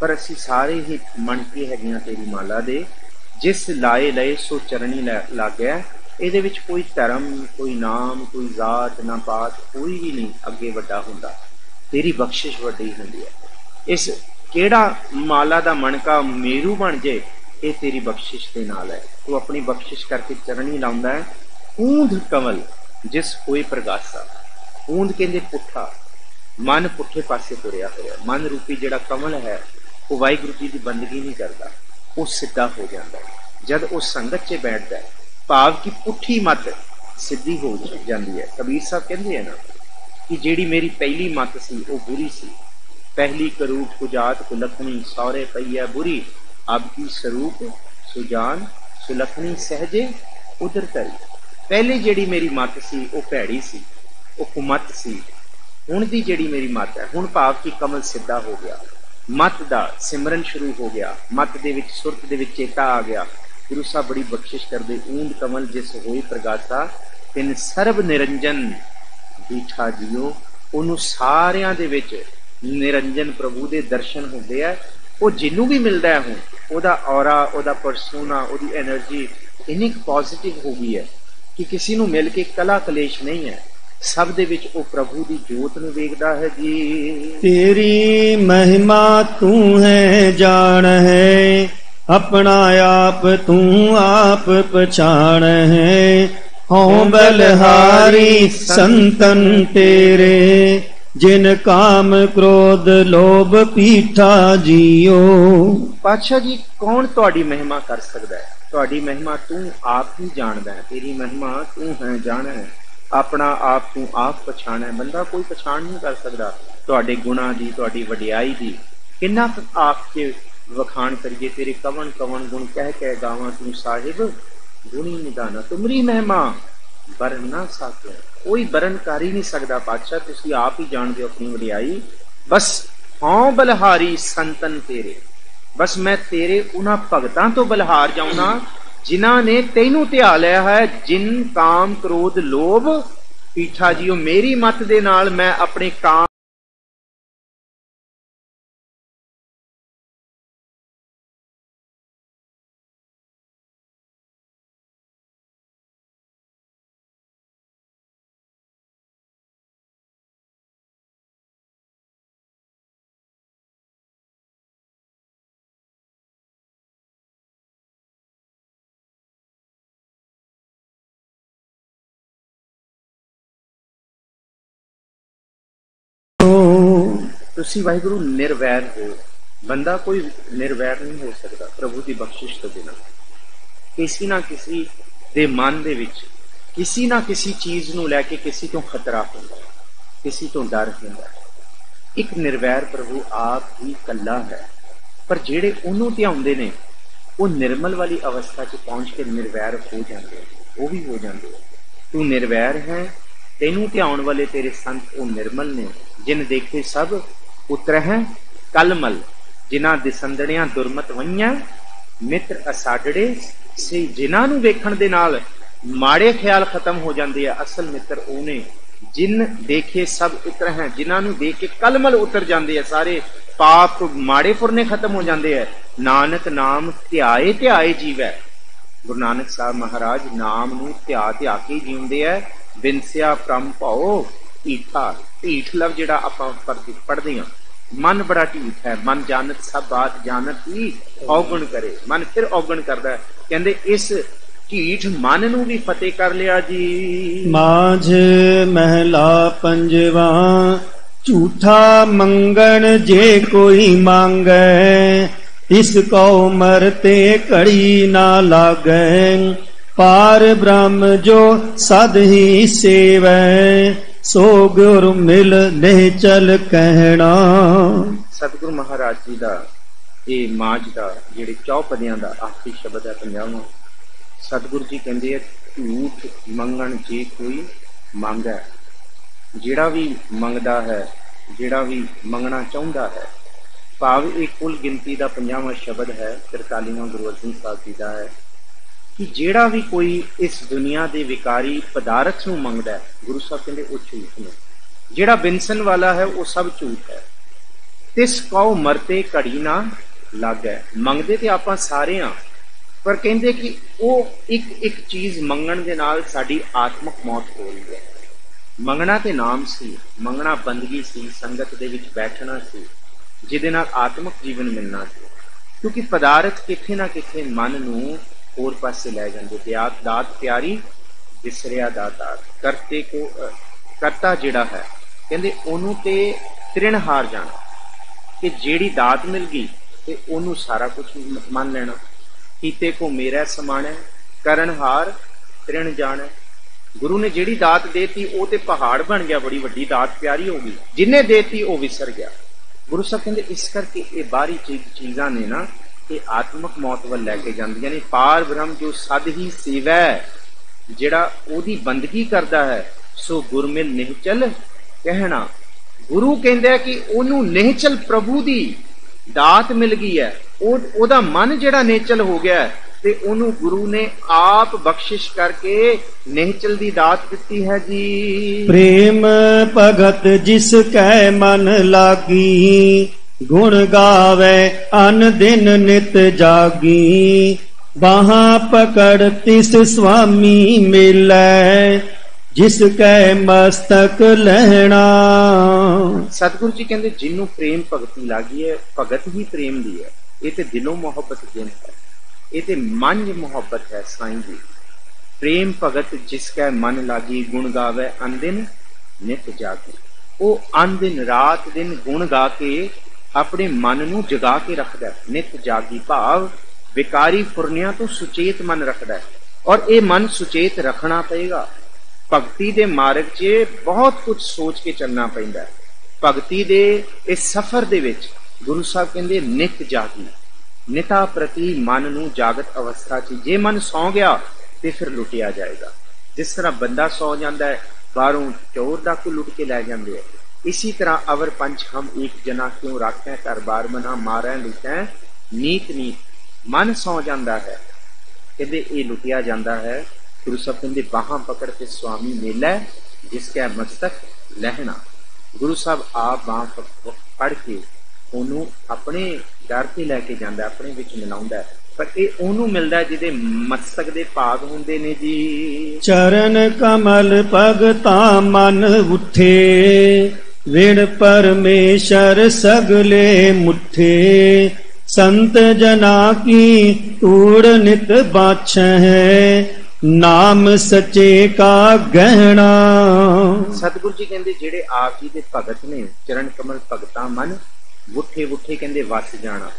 S2: ਪਰ ਅਸੀਂ ਸਾਰੇ ਹੀ ਮਨ ਕੇ ਹੈਗੀਆਂ ਤੇਰੀ ਮਾਲਾ ਦੇ। ਜਿਸ ਲਾਏ ਲਏ ਸੋ ਚਰਣੀ ਲਾ- ਲੱਗਿਆ ਇਹਦੇ ਵਿੱਚ ਕੋਈ ਧਰਮ, ਕੋਈ ਨਾਮ, ਕੋਈ ਜ਼ਾਤ, ਨਾ ਪਾਤ, ਕੋਈ ਵੀ ਨਹੀਂ ਅੱਗੇ ਵੱਡਾ ਹੁੰਦਾ। ਤੇਰੀ ਬਖਸ਼ਿਸ਼ ਵੱਡੀ ਹੁੰਦੀ ਹੈ। ਇਸ ਕਿਹੜਾ ਮਾਲਾ ਦਾ ਮਣਕਾ ਮੇਰੂ ਬਣ ਜੇ, ਇਹ ਤੇਰੀ ਬਖਸ਼ਿਸ਼ ਦੇ ਨਾਲ ਹੈ। ਤੂੰ ਆਪਣੀ ਬਖਸ਼ਿਸ਼ ਕਰਕੇ ਚਰਣੀ ਲਾਉਂਦਾ ਹੈ। ਊਂਧ ਕਮਲ, ਜਿਸ ਹੋਏ ਪ੍ਰਗਾਸਾ। ਊਂਧ ਕਹਿੰਦੇ ਪੁੱਠਾ। ਮਨ ਪੁੱਠੇ ਪਾਸੇ ਤੁਰਿਆ ਹੋਇਆ ਮਨ ਰੂਪੀ ਜਿਹੜਾ ਕਮਲ ਹੈ, ਉਹ ਵਾਹਿਗੁਰੂ ਜੀ ਦੀ ਬੰਦਗੀ ਨਹੀਂ ਕਰਦਾ। ਉਹ ਸਿੱਧਾ ਹੋ ਜਾਂਦਾ ਹੈ। ਜਦ ਉਹ ਸੰਗਤ 'ਚ ਬੈਠਦਾ ਹੈ, ਭਾਵ ਕਿ ਪੁੱਠੀ ਮਤ ਸਿੱਧੀ ਹੋ ਜਾਂਦੀ ਹੈ। ਕਬੀਰ ਸਾਹਿਬ ਕਹਿੰਦੇ ਆ ਨਾ ਕਿ ਜਿਹੜੀ ਮੇਰੀ ਪਹਿਲੀ ਮਤ ਸੀ, ਉਹ ਬੁਰੀ ਸੀ। ਪਹਿਲੀ ਕਰੂਪ ਕੁਜਾਤ ਕੁਲਖਣੀ ਸੌਰੇ ਪਈਆ ਬੁਰੀ। ਅਬ ਕੀ ਸਰੂਪ ਸੁਜਾਨ ਸੁਲਖਣੀ ਸਹਜੇ ਉਦਰ ਤਰੀ ਪਹਿਲੇ ਜਿਹੜੀ ਮੇਰੀ ਮਤ ਸੀ, ਉਹ ਭੈੜੀ ਸੀ, ਉਹ ਕੁਮਤ ਸੀ। ਹੁਣ ਦੀ ਜਿਹੜੀ ਮੇਰੀ ਮਤ ਹੈ, ਹੁਣ ਭਾਵ ਕਿ ਕਮਲ ਸਿੱਧਾ ਹੋ ਗਿਆ। ਮਤ ਦਾ ਸਿਮਰਨ ਸ਼ੁਰੂ ਹੋ ਗਿਆ। ਮਤ ਦੇ ਵਿੱਚ, ਸੁਰਤ ਦੇ ਵਿੱਚ ਚੇਤਾ ਆ ਗਿਆ। ਗੁਰੂ ਸਾਹਿਬ ਬੜੀ ਬਖਸ਼ਿਸ਼ ਕਰਦੇ ਊਂਡ ਕਮਲ ਜਿਸ ਹੋਈ ਪ੍ਰਗਾਸਾ ਤਿੰਨ ਸਰਬ ਨਿਰੰਜਨ ਬੀਠਾ ਜਿਉ ਉਹਨੂੰ ਸਾਰਿਆਂ ਦੇ ਵਿੱਚ ਨਿਰੰਜਨ ਪ੍ਰਭੂ ਦੇ ਦਰਸ਼ਨ ਹੁੰਦੇ ਆ। ਉਹ ਜਿੰਨੂੰ ਵੀ ਮਿਲਦਾ ਹੈ ਹੁਣ, ਉਹਦਾ ਔਰਾ, ਉਹਦਾ ਪਰਸੋਨਾ, ਉਹਦੀ એનર્ਜੀ ਇਨੀ ਪੋਜ਼ਿਟਿਵ ਹੋ ਗਈ ਹੈ ਕਿ ਕਿਸੇ ਨੂੰ ਮਿਲ ਕੇ ਕਲਾ ਕਲੇਸ਼ ਨਹੀਂ ਹੈ। ਸਭ ਦੇ ਵਿੱਚ ਉਹ ਪ੍ਰਭੂ ਦੀ ਜੋਤ ਨੂੰ ਵੇਖਦਾ ਹੈ ਜੀ।
S1: ਤੇਰੀ ਮਹਿਮਾ ਤੂੰ ਹੈ ਜਾਣ ਹੈ। ਆਪਣਾ ਆਪ ਤੂੰ ਆਪ ਪਛਾਣ ਹੈ। ਹਉ ਬਲਹਾਰੀ ਸੰਤਨ ਤੇਰੇ ਜਿਨ ਕਾਮ ਕ੍ਰੋਧ ਲੋਭ ਪੀਠਾ ਜੀਓ।
S2: ਪਾਤਸ਼ਾਹ ਜੀ ਕੌਣ ਤੁਹਾਡੀ ਮਹਿਮਾ ਕਰ ਸਕਦਾ ਹੈ? ਤੁਹਾਡੀ ਮਹਿਮਾ ਤੂੰ ਆਪ ਹੀ ਜਾਣਦਾ ਹੈ। ਤੇਰੀ ਮਹਿਮਾ ਤੂੰ ਹੈ ਜਾਣ ਹੈ। ਆਪਣਾ ਆਪ ਤੂੰ ਆਪ ਪਛਾਣ ਹੈ ਬੰਦਾ ਕੋਈ ਪਛਾਣ ਨਹੀਂ ਕਰ ਸਕਦਾ। ਤੁਹਾਡੇ ਗੁਣਾ ਦੀ, ਤੁਹਾਡੀ ਵਡਿਆਈ ਦੀ। ਕਿੰਨਾ ਕੁ ਆਪ ਕੇ ਵਖਾਣ ਕਰੀਏ, ਤੇਰੇ ਕਵਨ ਕਵਨ ਗੁਣ ਕਹਿ ਕਹਿ ਗਾਵਾਂ ਤੂੰ ਸਾਹਿਬ। ਗੁਣੀ ਨਿਦਾਨਾ ਤੁਮਰੀ ਮਹਿਮਾ, ਬਰਨ ਨਾ ਸਾਕੇ ਕੋਈ ਬਰਨ ਕਰ ਹੀ ਨਹੀਂ ਸਕਦਾ ਪਾਤਸ਼ਾਹ, ਤੁਸੀਂ ਆਪ ਹੀ ਜਾਣਦੇ ਹੋ ਆਪਣੀ ਵਡਿਆਈ। ਬਸ ਹਉ ਬਲਹਾਰੀ ਸੰਤਨ ਤੇਰੇ। ਬਸ ਮੈਂ ਤੇਰੇ ਉਹਨਾਂ ਭਗਤਾਂ ਤੋਂ ਬਲਹਾਰ ਜਾਉਣਾ ਜਿਨ੍ਹਾਂ ਨੇ ਤੈਨੂੰ ਧਿਆ ਲਿਆ ਹੈ, ਜਿਨ ਕਾਮ ਕ੍ਰੋਧ ਲੋਭ, ਪੀਠਾ ਜੀਓ ਮੇਰੀ ਮਤ ਦੇ ਨਾਲ ਮੈਂ ਆਪਣੇ ਕਾਮ ਤੁਸੀਂ ਵਾਹਿਗੁਰੂ ਨਿਰਵੈਰ ਹੋ। ਬੰਦਾ ਕੋਈ ਨਿਰਵੈਰ ਨਹੀਂ ਹੋ ਸਕਦਾ, ਪ੍ਰਭੂ ਦੀ ਬਖਸ਼ਿਸ਼ ਤੋਂ ਬਿਨਾਂ। ਕਿਸੇ ਨਾ ਕਿਸੇ ਦੇ ਮਨ ਦੇ ਵਿੱਚ, ਕਿਸੇ ਨਾ ਕਿਸੇ ਚੀਜ਼ ਨੂੰ ਲੈ ਕੇ ਕਿਸੇ ਤੋਂ ਖਤਰਾ ਹੁੰਦਾ ਕਿਸੇ ਤੋਂ ਡਰ ਹੁੰਦਾ ਇੱਕ ਨਿਰਵੈਰ ਪ੍ਰਭੂ ਆਪ ਹੀ ਕੱਲਾ ਹੈ, ਪਰ ਜਿਹੜੇ ਉਹਨੂੰ ਧਿਆਉਂਦੇ ਨੇ, ਉਹ ਨਿਰਮਲ ਵਾਲੀ ਅਵਸਥਾ 'ਚ ਪਹੁੰਚ ਕੇ ਨਿਰਵੈਰ ਹੋ ਜਾਂਦੇ ਉਹ ਵੀ ਹੋ ਜਾਂਦੇ ਤੂੰ ਨਿਰਵੈਰ ਹੈ, ਤੈਨੂੰ ਧਿਆਉਣ ਵਾਲੇ ਤੇਰੇ ਸੰਤ ਉਹ ਨਿਰਮਲ ਨੇ, ਜਿਨ ਦੇਖੇ ਸਭ ਉਤਰ ਹੈ, ਕਲਮਲ, ਜਿਨ੍ਹਾਂ ਦਿਸੰਦੜਿਆਂ ਦੁਰਮਤ ਵਈਆਂ ਮਿੱਤਰ ਅਸਾਡੜੇ ਸੇ ਜਿਨ੍ਹਾਂ ਨੂੰ ਵੇਖਣ ਦੇ ਨਾਲ ਮਾੜੇ ਖਿਆਲ ਖਤਮ ਹੋ ਜਾਂਦੇ ਆ, ਅਸਲ ਮਿੱਤਰ ਉਹਨੇ, ਜਿਨ ਦੇਖੇ ਸਭ ਉਤਰ ਹੈ, ਜਿਨ੍ਹਾਂ ਨੂੰ ਦੇਖ ਕੇ ਕਲਮਲ ਉਤਰ ਜਾਂਦੇ ਆ, ਸਾਰੇ ਪਾਪ, ਮਾੜੇ ਫੁਰਨੇ ਖਤਮ ਹੋ ਜਾਂਦੇ ਆ, ਨਾਨਕ ਨਾਮ ਧਿਆਏ ਧਿਆਏ ਜੀਵੈ। ਗੁਰੂ ਨਾਨਕ ਸਾਹਿਬ ਮਹਾਰਾਜ ਨਾਮ ਨੂੰ ਧਿਆ ਧਿਆ ਕੇ ਜਿਉਂਦੇ ਆ, ਬਿਨਸਿਆ ਪ੍ਰਮ ਭਾਉ ਈਠਾ। ਈਠ ਲਵ ਜਿਹੜਾ ਆਪਾਂ ਪੜਦੇ ਹਾਂ। ਮਨ ਬੜਾ ਢੀਠ ਹੈ, ਮਨ ਜਾਣਤ ਸਭ ਬਾਤ ਜਾਣਤ ਹੀ ਔਗਣ ਕਰੇ। ਮਨ ਫਿਰ ਔਗਣ ਕਰਦਾ ਕਹਿੰਦੇ ਇਸ ਢੀਠ ਮਨ ਨੂੰ ਵੀ ਫਤਿਹ ਕਰ ਲਿਆ ਜੀ।
S1: ਮਾਝ ਮਹਿਲਾ ਪੰਜਵਾ, ਝੂਠਾ ਮੰਗਣ ਜੇ ਕੋਈ ਮੰਗੈ, ਇਸ ਕੋ ਮਰਤੇ ਘੜੀ ਨਾ ਲਾਗੈ। ਪਾਰ ਬ੍ਰਹਮ ਜੋ ਸਦ ਹੀ ਸੇਵੈ। ਸੋ ਗੁਰ ਮਿਲ ਲੈ ਚਲ ਕਹਿਣਾ।
S2: ਸਤਿਗੁਰੂ ਮਹਾਰਾਜ ਜੀ ਦਾ ਇਹ ਮਾਝ ਦਾ ਜਿਹੜੇ ਚੌਪਦਿਆਂ ਦਾ ਆਖਰੀ ਸ਼ਬਦ ਹੈ ਪੰਜਾਬੋਂ ਸਤਿਗੁਰੂ ਜੀ ਕਹਿੰਦੇ ਆ, ਝੂਠ ਮੰਗਣ ਜੇ ਕੋਈ ਮੰਗਦਾ ਜਿਹੜਾ ਵੀ ਮੰਗਦਾ ਹੈ, ਜਿਹੜਾ ਵੀ ਮੰਗਣਾ ਚਾਹੁੰਦਾ ਹੈ, ਭਾਵ ਇਹ ਕੁੱਲ ਗਿਣਤੀ ਦਾ 50ਵਾਂ ਸ਼ਬਦ ਹੈ 43ਵਾਂ ਗੁਰੂ ਅਰਜਨ ਸਾਹਿਬ ਜੀ ਦਾ ਹੈ। ਕਿ ਜਿਹੜਾ ਵੀ ਕੋਈ ਇਸ ਦੁਨੀਆ ਦੇ ਵਿਕਾਰੀ ਪਦਾਰਥ ਨੂੰ ਮੰਗਦਾ ਹੈ, ਗੁਰੂ ਸਾਹਿਬ ਕਹਿੰਦੇ ਉਹ ਝੂਠ ਨੇ। ਜਿਹੜਾ ਬਿੰਸਨ ਵਾਲਾ ਹੈ, ਉਹ ਸਭ ਝੂਠ ਹੈ। ਤਿਸ ਕਉ ਮਰਤੇ ਘੜੀ ਨਾ ਲੱਗੈ। ਮੰਗਦੇ ਤੇ ਆਪਾਂ ਸਾਰੇ ਆ, ਪਰ ਕਹਿੰਦੇ ਕਿ ਉਹ ਇੱਕ ਇੱਕ ਚੀਜ਼ ਮੰਗਣ ਦੇ ਨਾਲ ਸਾਡੀ ਆਤਮਿਕ ਮੌਤ ਹੋ ਰਹੀ ਹੈ। ਮੰਗਣਾ ਤੇ ਨਾਮ ਸੀ, ਮੰਗਣਾ ਬੰਦਗੀ ਸੀ, ਸੰਗਤ ਦੇ ਵਿੱਚ ਬੈਠਣਾ ਸੀ, ਜਿਹਦੇ ਨਾਲ ਆਤਮਿਕ ਜੀਵਨ ਮਿਲਣਾ ਸੀ। ਕਿਉਂਕਿ ਪਦਾਰਥ ਕਿੱਥੇ ਨਾ ਕਿੱਥੇ ਮਨ ਨੂੰ ਹੋਰ ਪਾਸੇ ਲੈ ਜਾਂਦੇ ਦਿਆਤ ਦਾਤ ਪਿਆਰੀ ਵਿਸਰਿਆ ਦਾਤਾ। ਕਰਤੇ ਕੋ ਕਰਤਾ ਜਿਹੜਾ ਹੈ, ਕਹਿੰਦੇ ਉਹਨੂੰ ਤੇ ਤ੍ਰਿਣ ਹਾਰ ਜਾਣਾ, ਕਿ ਜਿਹੜੀ ਦਾਤ ਮਿਲ ਗਈ, ਤੇ ਉਹਨੂੰ ਸਾਰਾ ਕੁਝ ਮੰਨ ਲੈਣਾ। ਕੀਤੇ ਕੋ ਮੇਰਾ ਸਮਾਣੈ ਕਰਨ ਹਾਰ, ਤ੍ਰਿਣ ਜਾਣੈ ਗੁਰੂ ਨੇ ਜਿਹੜੀ ਦਾਤ ਦੇਤੀ, ਉਹ ਤੇ ਪਹਾੜ ਬਣ ਗਿਆ, ਬੜੀ ਵੱਡੀ ਦਾਤ ਪਿਆਰੀ ਹੋ ਗਈ। ਜਿਨੇ ਦੇਤੀ, ਉਹ ਵਿਸਰ ਗਿਆ। ਗੁਰੂ ਸਾਹਿਬ ਕਹਿੰਦੇ, ਇਸ ਕਰਕੇ ਇਹ ਬਾਹਰੀ ਚੀਜ਼ਾਂ ਨੇ ਨਾ ਇਹ ਆਤਮਿਕ ਮੌਤ ਵੱਲ ਲੈ ਕੇ ਜਾਂਦੀਆਂ ਨੇ ਪਾਰ ਬ੍ਰਹਮ ਜੋ ਸਦ ਹੀ ਸੇਵੈ, ਜਿਹੜਾ ਉਹਦੀ ਬੰਦਗੀ ਕਰਦਾ ਹੈ, ਸੋ ਗੁਰਮਿਲ ਨਿਹਚਲ ਕਹਿਣਾ। ਗੁਰੂ ਕਹਿੰਦਾ ਕਿ ਉਹਨੂੰ ਨਿਹਚਲ ਪ੍ਰਭੂ ਦੀ ਦਾਤ ਮਿਲ ਗਈ ਹੈ। ਉਹ, ਉਹਦਾ ਮਨ ਜਿਹੜਾ ਨਿਹਚਲ ਹੋ ਗਿਆ ਤੇ ਉਹਨੂੰ ਗੁਰੂ ਨੇ ਆਪ ਬਖਸ਼ਿਸ਼ ਕਰਕੇ ਨਿਹਚਲ ਦੀ ਦਾਤ ਦਿੱਤੀ ਹੈ ਜੀ।
S1: ਪ੍ਰੇਮ ਭਗਤ ਜਿਸ ਕੈ ਮਨ ਲਾਗੀ ਗੁਣ ਗਾਵੇ, ਅਨ ਦਿਨ ਨਿਤ ਜਾਗੀ। ਬਾਹਾਂ ਪਕੜ ਤਿਸ ਸੁਆਮੀ ਮਿਲੈ, ਜਿਸ ਕੈ ਮਸਤਕ ਲਹਿਣਾ।
S2: ਸਤਿਗੁਰੂ ਜੀ ਕਹਿੰਦੇ ਜਿੰਨੂੰ ਪ੍ਰੇਮ ਭਗਤੀ ਲਾਗੀ ਹੈ, ਭਗਤ ਹੀ ਪ੍ਰੇਮ ਦੀ ਹੈ। ਇਹ ਤੇ ਦਿਲੋਂ ਮੁਹੱਬਤ ਜਿਨ ਹੈ, ਇਹ ਤੇ ਮਨ ਮੁਹੱਬਤ ਹੈ ਸਾਈਂ ਦੀ। ਪ੍ਰੇਮ ਭਗਤ ਜਿਸ ਕੈ ਮਨ ਲਾਗੀ, ਗੁਣ ਗਾਵੇ ਅੰਦਿਨ ਨਿਤ ਜਾਗੀ। ਉਹ ਅੰਦਿਨ ਰਾਤ ਦਿਨ ਗੁਣ ਗਾ ਕੇ ਆਪਣੇ ਮਨ ਨੂੰ ਜਗਾ ਕੇ ਰੱਖਦਾ ਹੈ। ਨਿਤ ਜਾਗੀ ਭਾਵ ਵਿਕਾਰੀ ਫੁਰਨਿਆਂ ਤੋਂ ਸੁਚੇਤ ਮਨ ਰੱਖਦਾ ਹੈ। ਔਰ ਇਹ ਮਨ ਸੁਚੇਤ ਰੱਖਣਾ ਪਏਗਾ। ਭਗਤੀ ਦੇ ਮਾਰਗ 'ਚ ਬਹੁਤ ਕੁਝ ਸੋਚ ਕੇ ਚੱਲਣਾ ਪੈਂਦਾ ਹੈ। ਭਗਤੀ ਦੇ ਇਸ ਸਫ਼ਰ ਦੇ ਵਿੱਚ ਗੁਰੂ ਸਾਹਿਬ ਕਹਿੰਦੇ, ਨਿਤ ਜਾਗੀ। ਨਿਤਾ ਪ੍ਰਤੀ ਮਨ ਨੂੰ ਜਾਗਤ ਅਵਸਥਾ 'ਚ ਜੇ ਮਨ ਸੌ ਗਿਆ, ਤੇ ਫਿਰ ਲੁੱਟਿਆ ਜਾਏਗਾ। ਜਿਸ ਤਰ੍ਹਾਂ ਬੰਦਾ ਸੌ ਜਾਂਦਾ ਹੈ, ਬਾਹਰੋਂ ਚੋਰ ਡਾਕੂ ਲੁੱਟ ਕੇ ਲੈ ਜਾਂਦੇ ਆ। इसी ਤਰ੍ਹਾਂ ਅਵਰ पंच ਹਮ एक ਜਨਾ ਕਿਉਂ राखें कर ਮਨਾ ਮਾਰੈ ਲੁਟੈ ਨੀਤ ਨੀਤ, ਮਨ ਸੌ ਜਾਂਦਾ ਹੈ। ਕਹਿੰਦੇ ਇਹ ਲੁਟਿਆ ਜਾਂਦਾ ਹੈ, ਗੁਰੂ ਸਾਹਿਬ ਕਹਿੰਦੇ ਬਾਹਾਂ ਪਕੜ ਕੇ ਸੁਆਮੀ ਮੇਲਾ, ਜਿਸ ਕੈ ਮਸਤਕ ਲਹਿਣਾ। ਗੁਰੂ ਸਾਹਿਬ ਆਪ ਬਾਹ ਪੜ ਕੇ ਉਹਨੂੰ ਆਪਣੇ ਦਰ ਤੇ ਲੈ ਕੇ ਜਾਂਦਾ, ਆਪਣੇ ਵਿੱਚ ਮਿਲਾਉਂਦਾ ਪਰ ਇਹ ਉਹਨੂੰ ਮਿਲਦਾ ਜਿਹਦੇ ਮਸਤਕ ਦੇ ਭਾਗ ਹੁੰਦੇ ਨੇ ਜੀ।
S1: ਚਰਨ ਕਮਲ ਭਗਤਾ ਮਨ ਉਠੇ ਵਿਣ ਪਰਮੇਸ਼ਰ ਸਗਲੇ ਮੁਠੇ ਸੰਤ ਜਨਾ ਕੀ ਤੂੜ ਨਿਤ ਬਾਛੈ ਨਾਮ ਸੱਚੇ ਕਾ ਗਹਿਣਾ
S2: ਸਤਿਗੁਰੂ ਜੀ ਕਹਿੰਦੇ ਜਿਹੜੇ ਆਪ ਜੀ ਦੇ ਭਗਤ ਨੇ ਚਰਨ ਕਮਲ ਭਗਤਾਂ ਮਨ ਵੁੱਠੇ ਵੁੱਠੇ ਕਹਿੰਦੇ ਵਸ ਜਾਣਾ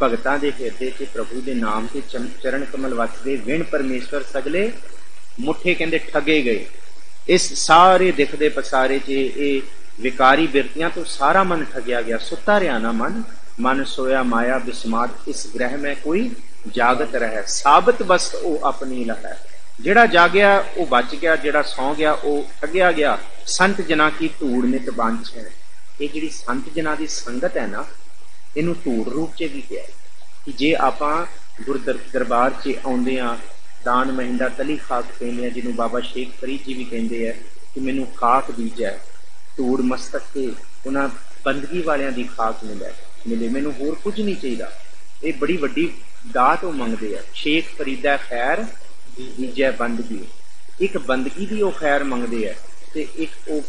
S2: ਭਗਤਾਂ ਦੇ ਹਿਰਦੇ 'ਚ ਪ੍ਰਭੂ ਦੇ ਨਾਮ ਤੇ ਚਰਨ ਕਮਲ ਵਸਦੇ ਵਿਣ ਪਰਮੇਸ਼ਵਰ ਸਗਲੇ ਮੁੱਠੇ ਕਹਿੰਦੇ ਠਗੇ ਗਏ ਇਸ ਸਾਰੇ ਦਿਖਦੇ ਪਸਾਰੇ 'ਚ ਇਹ ਵਿਕਾਰੀ ਬਿਰਤੀਆਂ ਤੋਂ ਸਾਰਾ ਮਨ ਠਗਿਆ ਗਿਆ, ਸੁੱਤਾ ਰਿਆ ਨਾ ਮਨ। ਮਨ ਸੋਇਆ ਮਾਇਆ ਬਿਸਮਾਦ ਇਸ ਗ੍ਰਹਿ ਮੈਂ ਕੋਈ ਜਾਗਤ ਰਹਿ। ਸਾਬਤ ਬਸ ਉਹ ਆਪਣੀ ਲਹੈ ਜਿਹੜਾ ਜਾਗਿਆ, ਉਹ ਬਚ ਗਿਆ, ਜਿਹੜਾ ਸੌ ਗਿਆ, ਉਹ ਠੱਗਿਆ ਗਿਆ। ਸੰਤ ਜਨਾ ਕੀ ਧੂੜ ਨਿਤ ਬੰਚ ਹੈ। ਇਹ ਜਿਹੜੀ ਸੰਤ ਜਨਾ ਦੀ ਸੰਗਤ ਹੈ ਨਾ, ਇਹਨੂੰ ਧੂੜ ਰੂਪ 'ਚ ਵੀ ਕਿਹਾ ਕਿ ਜੇ ਆਪਾਂ ਗੁਰਦਰ ਦਰਬਾਰ 'ਚ ਆਉਂਦੇ ਆ ਦਾਨ ਮਹਿੰਦਾ ਤਲੀ ਖਾਕ ਕਹਿੰਦੇ ਆ ਜਿਹਨੂੰ ਬਾਬਾ ਸ਼ੇਖ ਫਰੀਦ ਜੀ ਵੀ ਕਹਿੰਦੇ ਆ ਕਿ ਮੈਨੂੰ ਖਾਕ ਬੀਜੈ ਧੂੜ ਮਸਤਕ ਤੇ ਉਹਨਾਂ ਬੰਦਗੀ ਵਾਲਿਆਂ ਦੀ ਖਾਕ ਮਿਲੇ ਮਿਲੇ। ਮੈਨੂੰ ਹੋਰ ਕੁਝ ਨਹੀਂ ਚਾਹੀਦਾ। ਇਹ ਬੜੀ ਵੱਡੀ ਦਾਤ ਉਹ ਮੰਗਦੇ ਆ। ਸ਼ੇਖ ਫਰੀਦਾ ਖੈਰ, ਬੀਜੈ ਬੰਦਗੀ। ਇੱਕ ਬੰਦਗੀ ਦੀ ਉਹ ਖੈਰ ਮੰਗਦੇ ਆ ਤੇ ਇੱਕ ਉਹ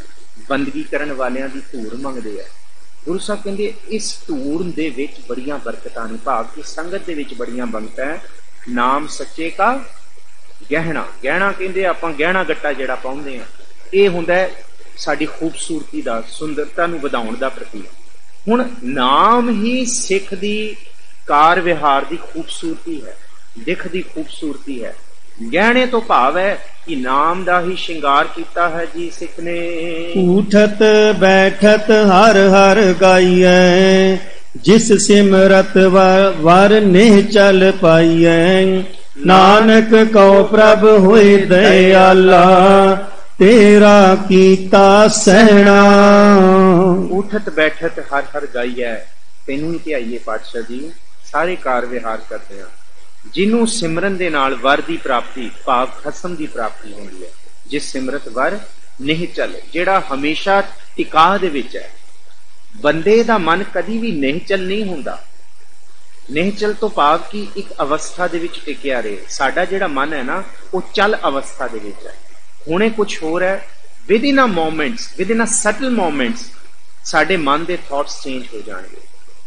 S2: ਬੰਦਗੀ ਕਰਨ ਵਾਲਿਆਂ ਦੀ ਧੂੜ ਮੰਗਦੇ ਆ। ਗੁਰੂ ਸਾਹਿਬ ਕਹਿੰਦੇ, ਇਸ ਧੂੜ ਦੇ ਵਿੱਚ ਬੜੀਆਂ ਬਰਕਤਾਂ ਨੇ। ਭਾਵ ਕਿ ਸੰਗਤ ਦੇ ਵਿੱਚ ਬੜੀਆਂ ਬੰਗਤਾਂ ਹੈ। ਨਾਮ ਸੱਚੇ ਕਾ ਗਹਿਣਾ। ਗਹਿਣਾ ਕਹਿੰਦੇ ਆਪਾਂ, ਗਹਿਣਾ ਗੱਟਾ ਜਿਹੜਾ ਪਾਉਂਦੇ ਆ। ਇਹ ਹੁੰਦਾ ਸਾਡੀ ਖੂਬਸੂਰਤੀ ਦਾ, ਸੁੰਦਰਤਾ ਨੂੰ ਵਧਾਉਣ ਦਾ ਪ੍ਰਤੀਕ। ਹੁਣ ਨਾਮ ਹੀ ਸਿੱਖ ਦੀ ਕਾਰ ਵਿਹਾਰ ਦੀ ਖੂਬਸੂਰਤੀ ਹੈ, ਦਿਖ ਦੀ ਖੂਬਸੂਰਤੀ ਹੈ। ਗਹਿਣੇ ਤੋਂ ਭਾਵ ਹੈ ਕਿ ਨਾਮ ਦਾ ਹੀ ਸ਼ਿੰਗਾਰ ਕੀਤਾ ਹੈ ਜੀ ਸਿੱਖ ਨੇ।
S1: ਉਠਤ ਬੈਠਤ, ਹਰ ਹਰ ਗਾਈਐ, ਜਿਸ ਸਿਮਰਤ ਵ- ਵਰ ਨੇ ਚਲ ਪਾਈਐ। ਨਾਨਕ ਕਉ ਪ੍ਰਭ ਹੋਏ ਦਇਆਲਾ ਤੇਰਾ ਕੀਤਾ ਸਹਿਣਾ।
S2: ਉਠਤ ਬੈਠਤ ਹਰ ਹਰ ਗਾਈਐ, ਤੈਨੂੰ ਹੀ ਧਿਆਈਏ ਪਾਤਸ਼ਾਹ ਜੀ, ਸਾਰੇ ਕਾਰ ਵਿਹਾਰ ਕਰਦੇ ਆ ਜਿਹਨੂੰ ਸਿਮਰਨ ਦੇ ਨਾਲ ਵਰ ਦੀ ਪ੍ਰਾਪਤੀ, ਭਾਵ ਖਸਮ ਦੀ ਪ੍ਰਾਪਤੀ ਹੁੰਦੀ ਹੈ, ਜਿਸ ਸਿਮਰਤ ਵਰ ਨਹੀਂ ਚੱਲ, ਜਿਹੜਾ ਹਮੇਸ਼ਾ ਟਿਕਾ ਦੇ ਵਿੱਚ ਹੈ। ਬੰਦੇ ਦਾ ਮਨ ਕਦੀ ਵੀ ਨਹੀਂ ਚੱਲ ਨਹੀਂ ਹੁੰਦਾ। ਨਹੀਂ ਚੱਲ ਤੋਂ ਭਾਵ ਕਿ ਇੱਕ ਅਵਸਥਾ ਦੇ ਵਿੱਚ ਟਿਕਿਆ ਰਹੇ। ਸਾਡਾ ਜਿਹੜਾ ਮਨ ਹੈ ਨਾ, ਉਹ ਚੱਲ ਅਵਸਥਾ ਦੇ ਵਿੱਚ ਹੈ। ਹੁਣੇ ਕੁਝ ਹੋਰ ਹੈ। Within a moments within a subtle moments ਸਾਡੇ ਮਨ ਦੇ ਥਾਟਸ ਚੇਂਜ ਹੋ ਜਾਣਗੇ।